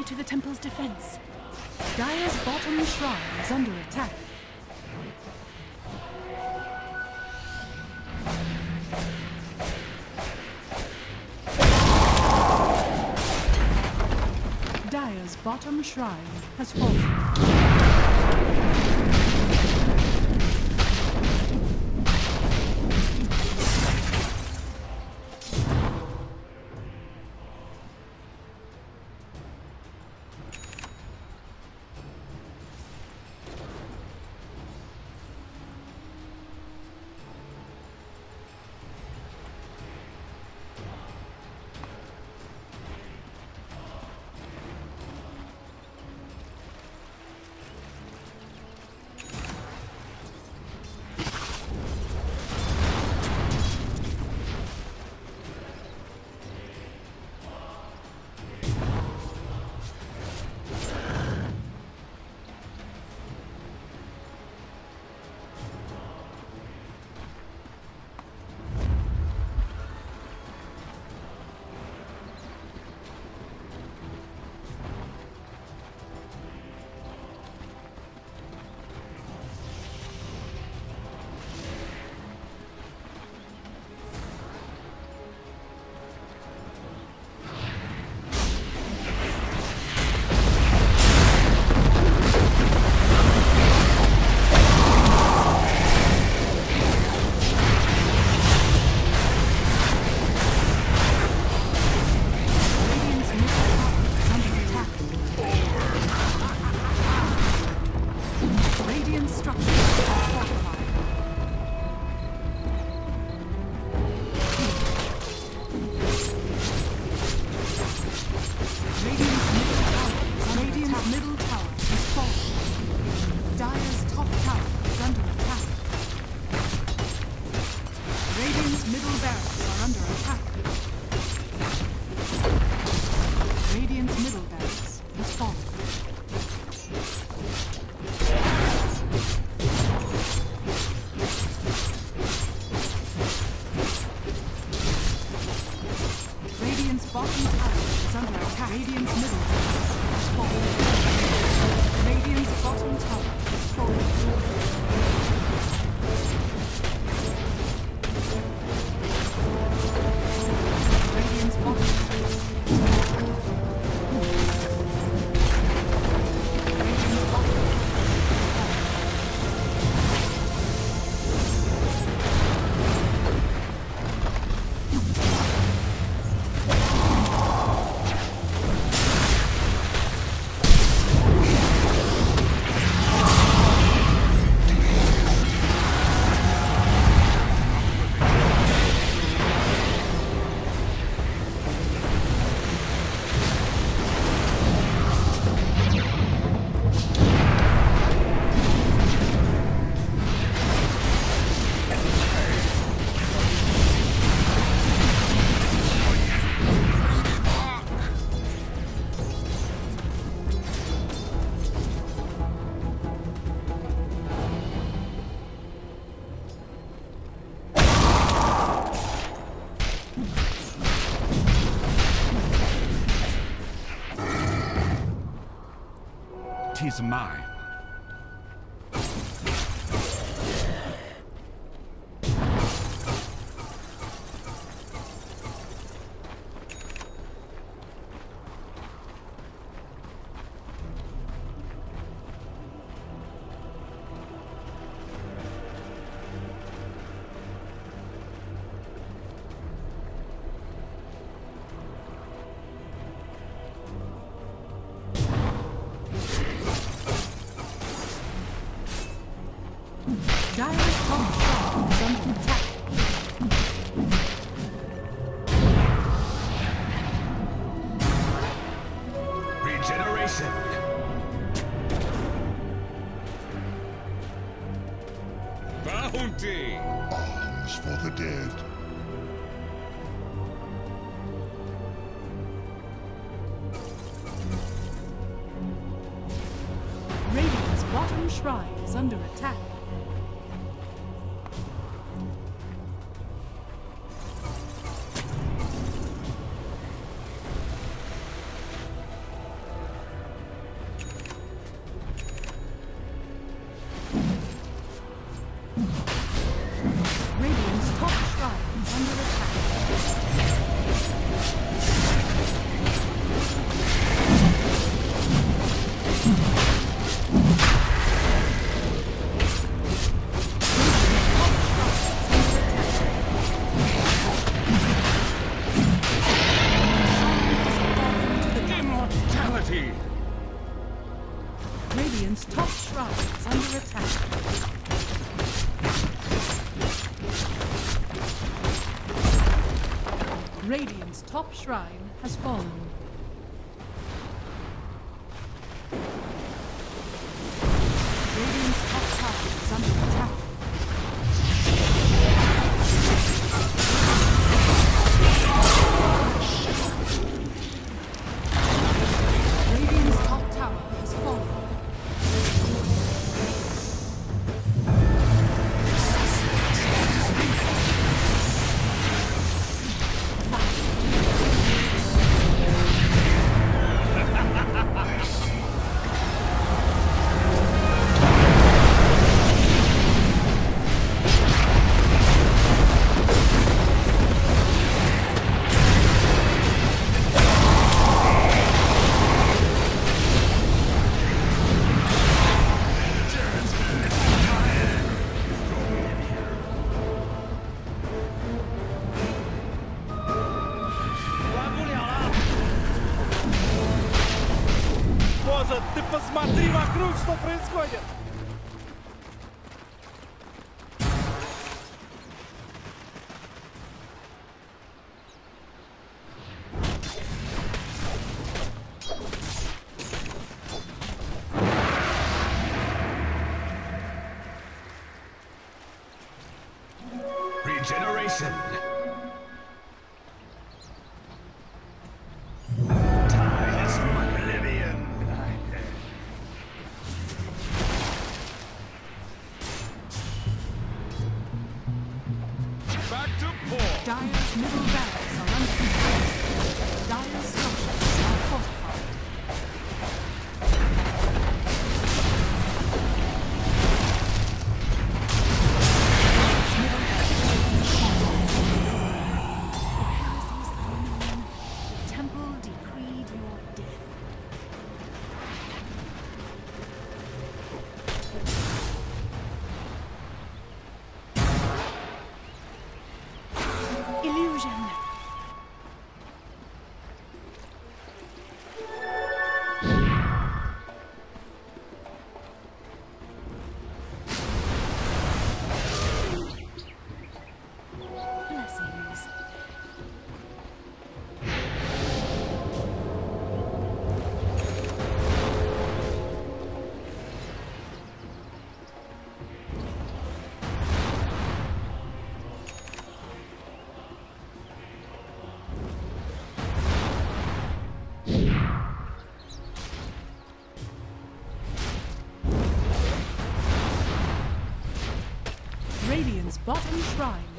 to the temple's defense. Dyer's bottom shrine is under attack. Dyer's bottom shrine has fallen. his mind. shrine.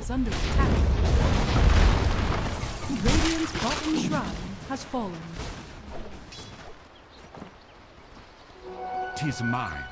is under attack. Radiant's bottom shrine has fallen. Tis mine.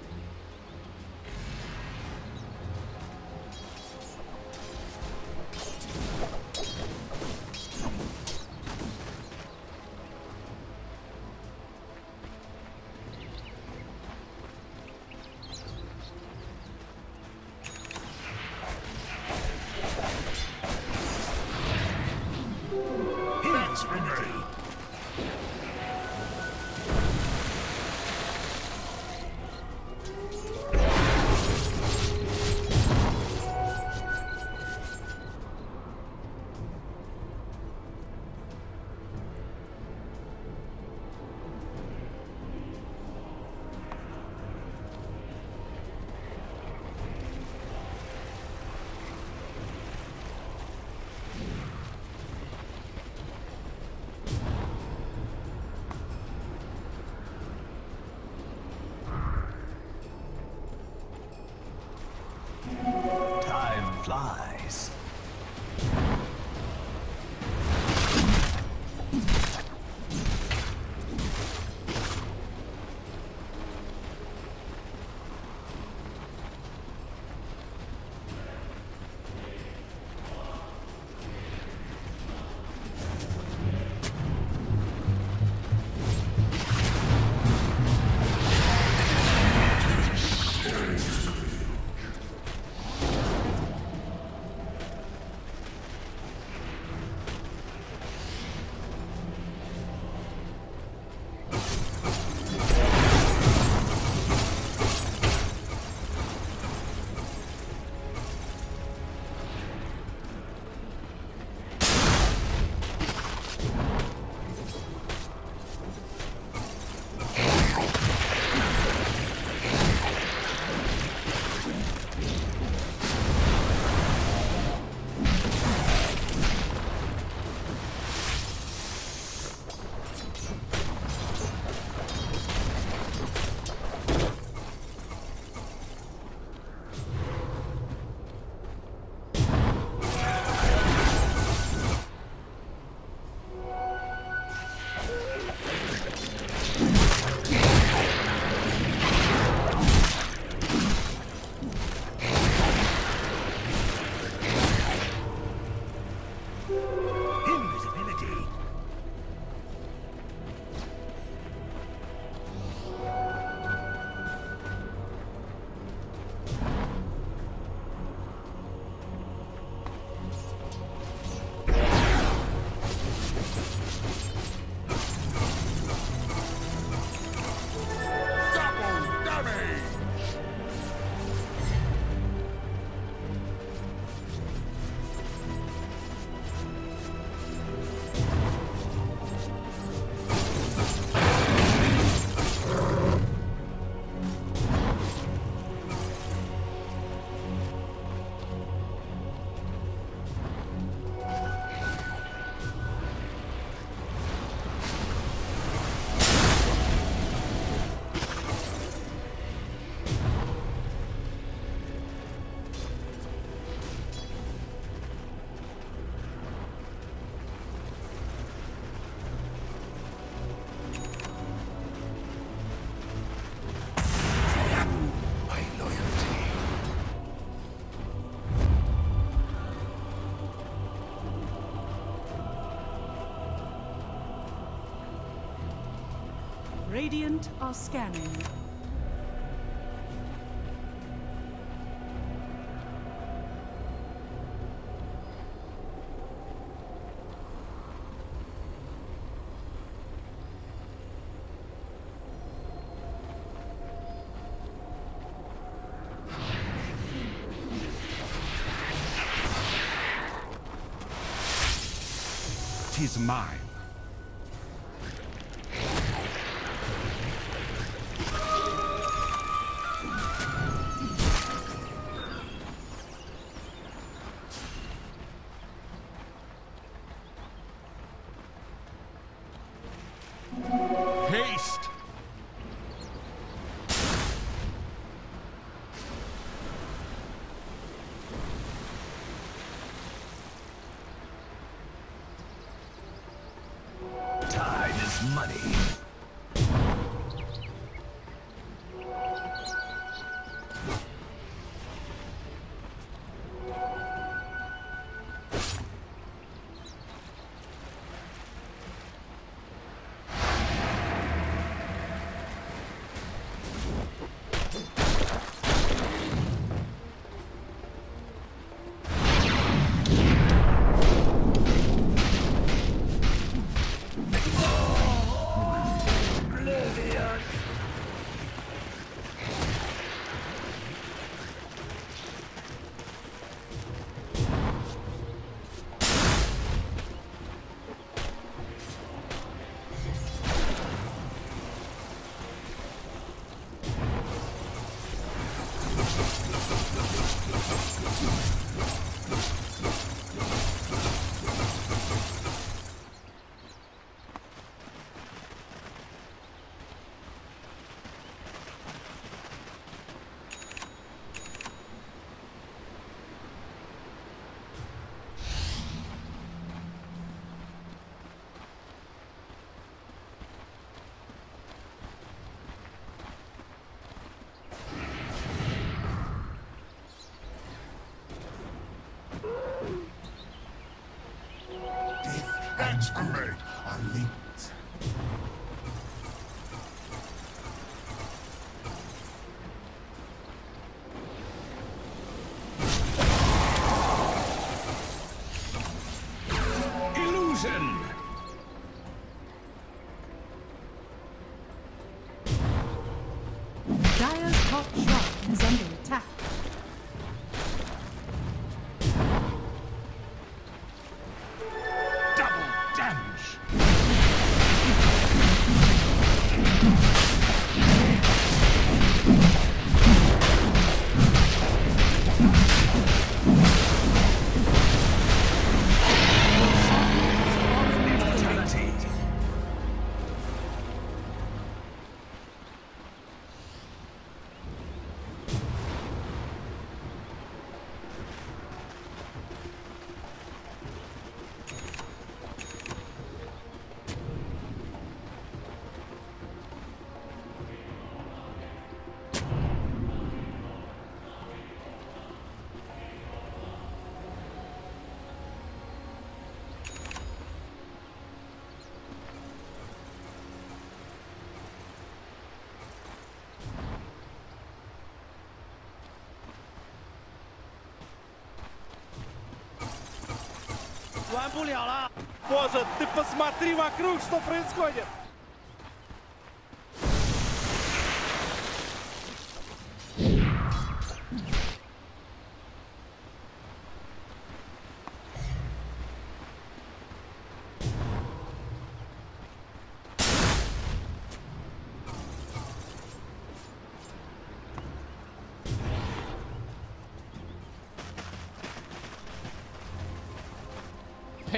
Radiant are scanning. Tis mine. much. 玩不了了。Боже, ты посмотри вокруг, что происходит!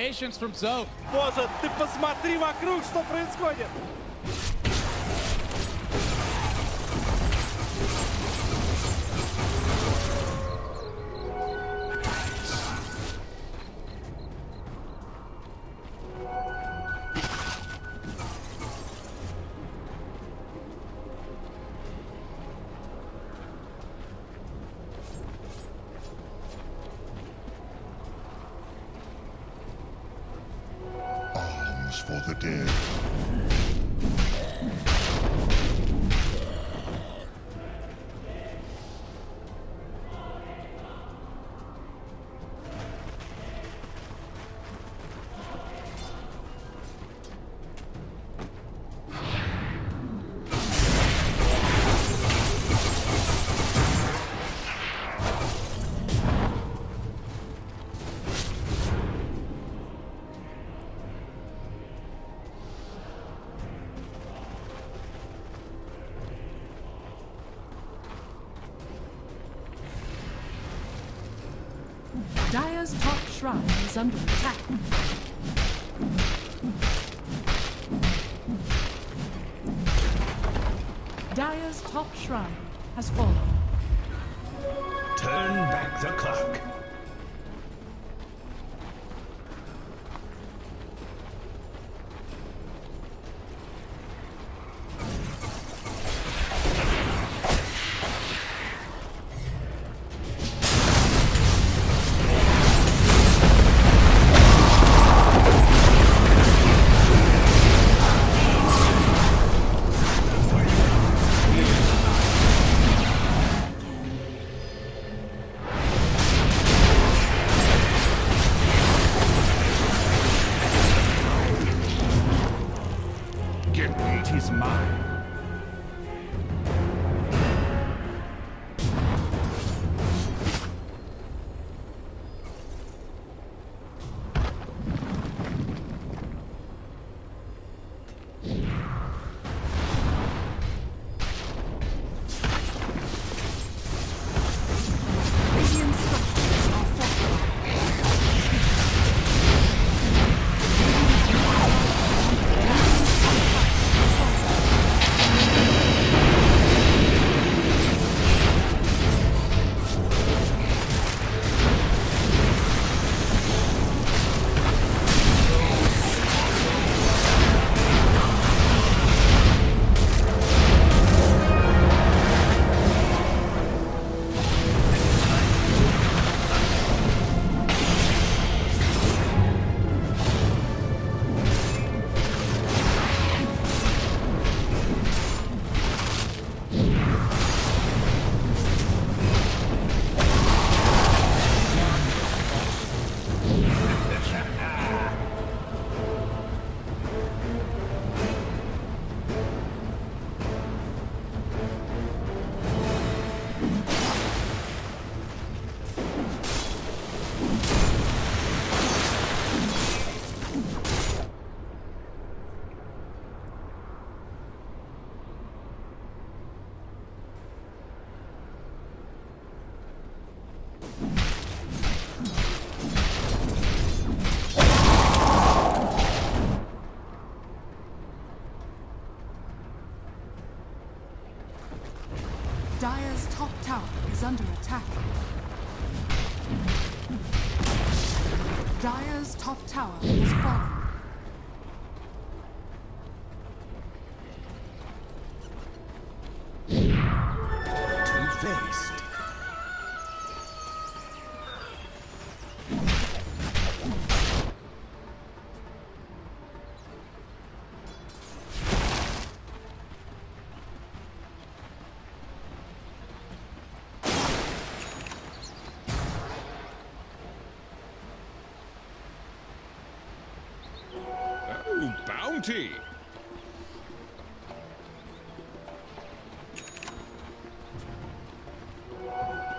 Patience from Zoe. Боже, ты посмотри вокруг, что происходит! Dead. Is under attack. Dyer's top shrine has fallen.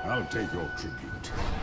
I'll take your tribute.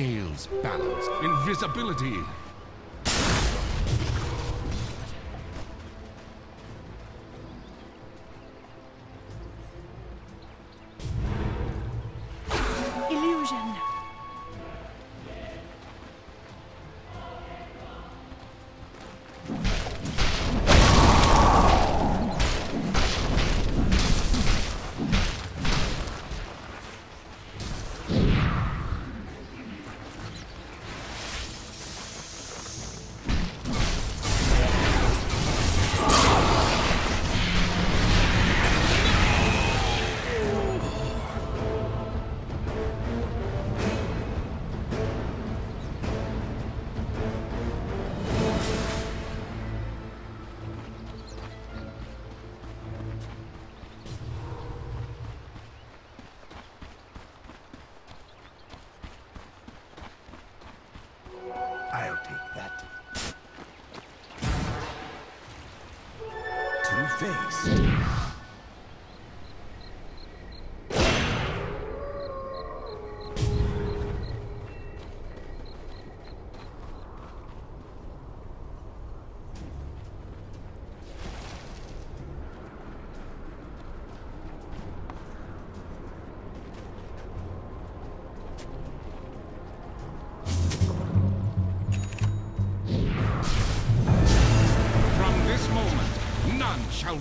Scales balance. Invisibility.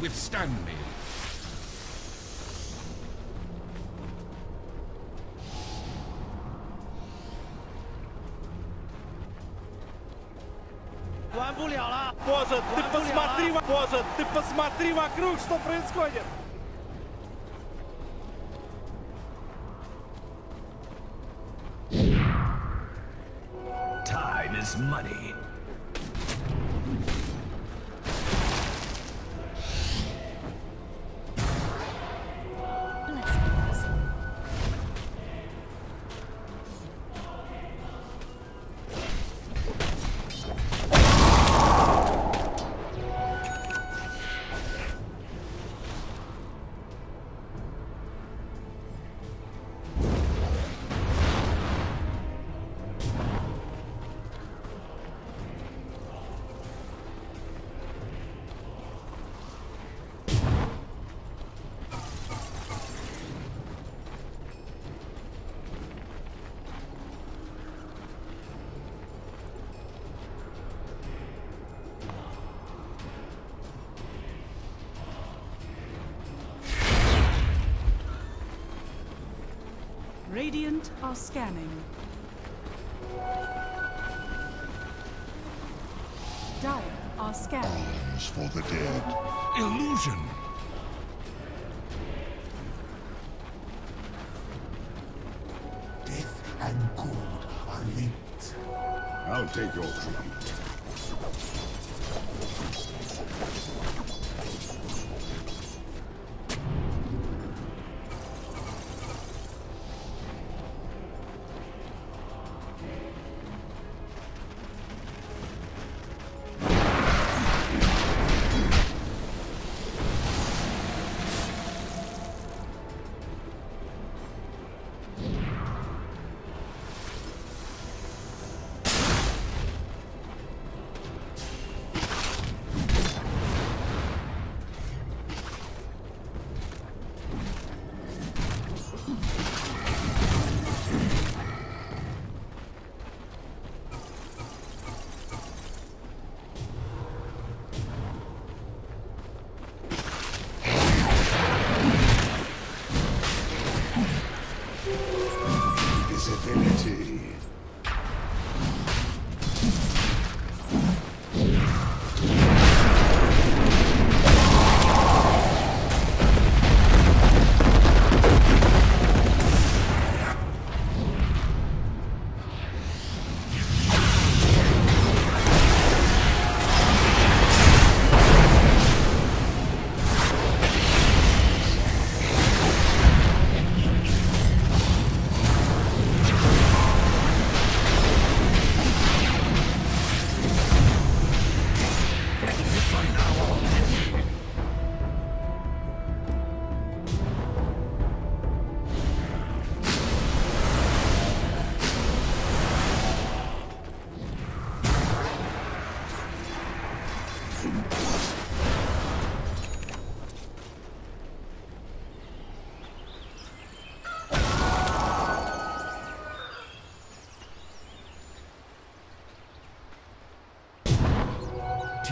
Withstand me. Боже, ты посмотри, Боже, ты посмотри вокруг, что происходит! Radiant are scanning. Dire are scanning. Arms for the dead. Illusion. Death and good are linked. I'll take your tribute.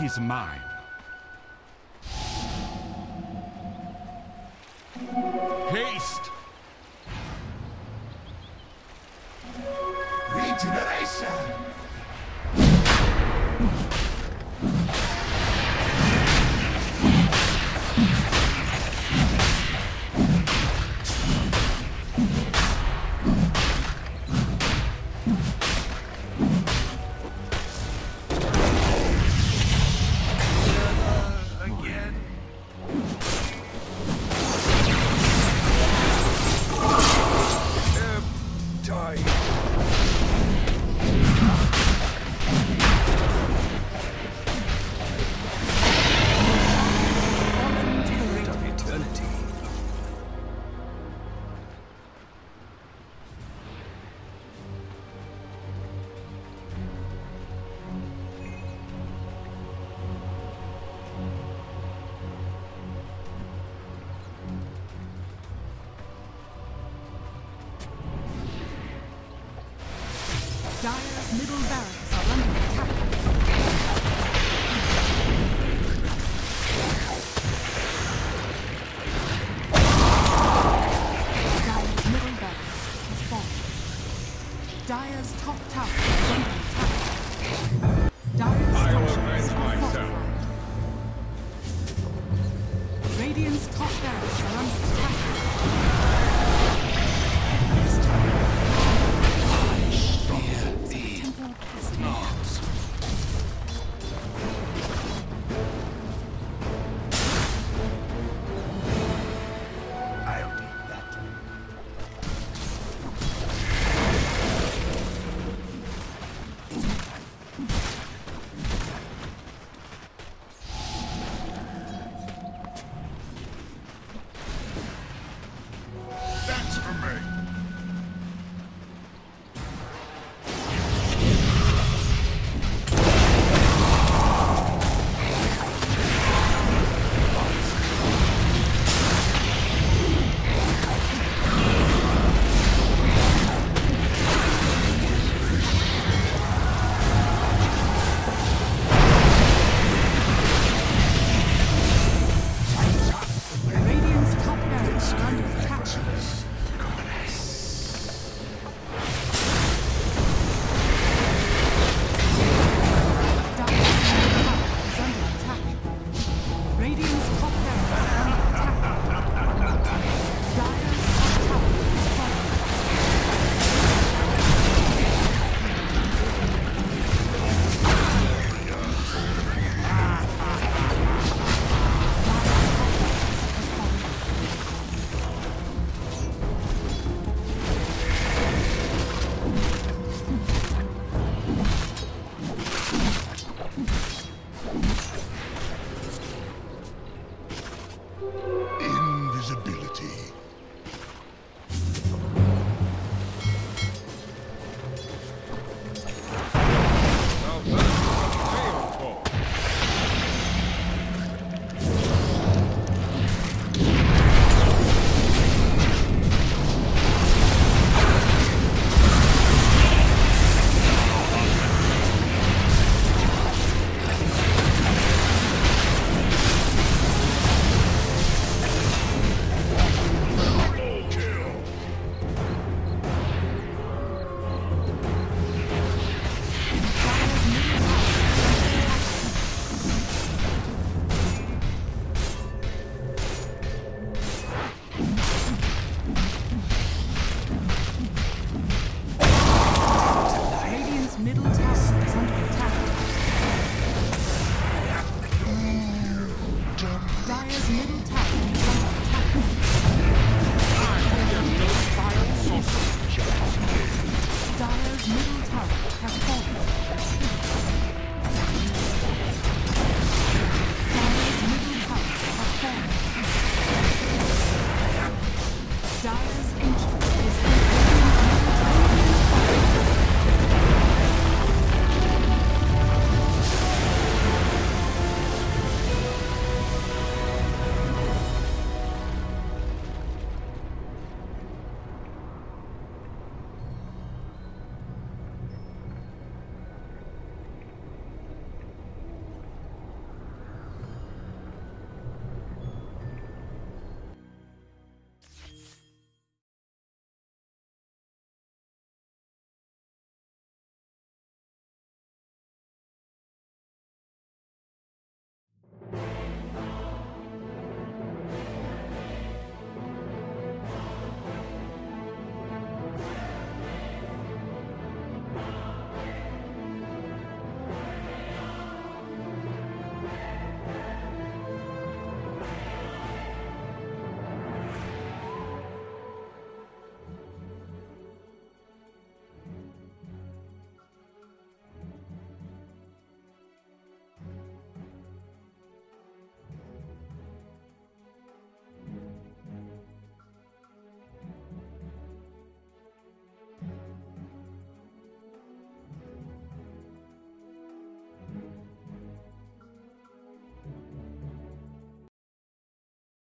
is mine.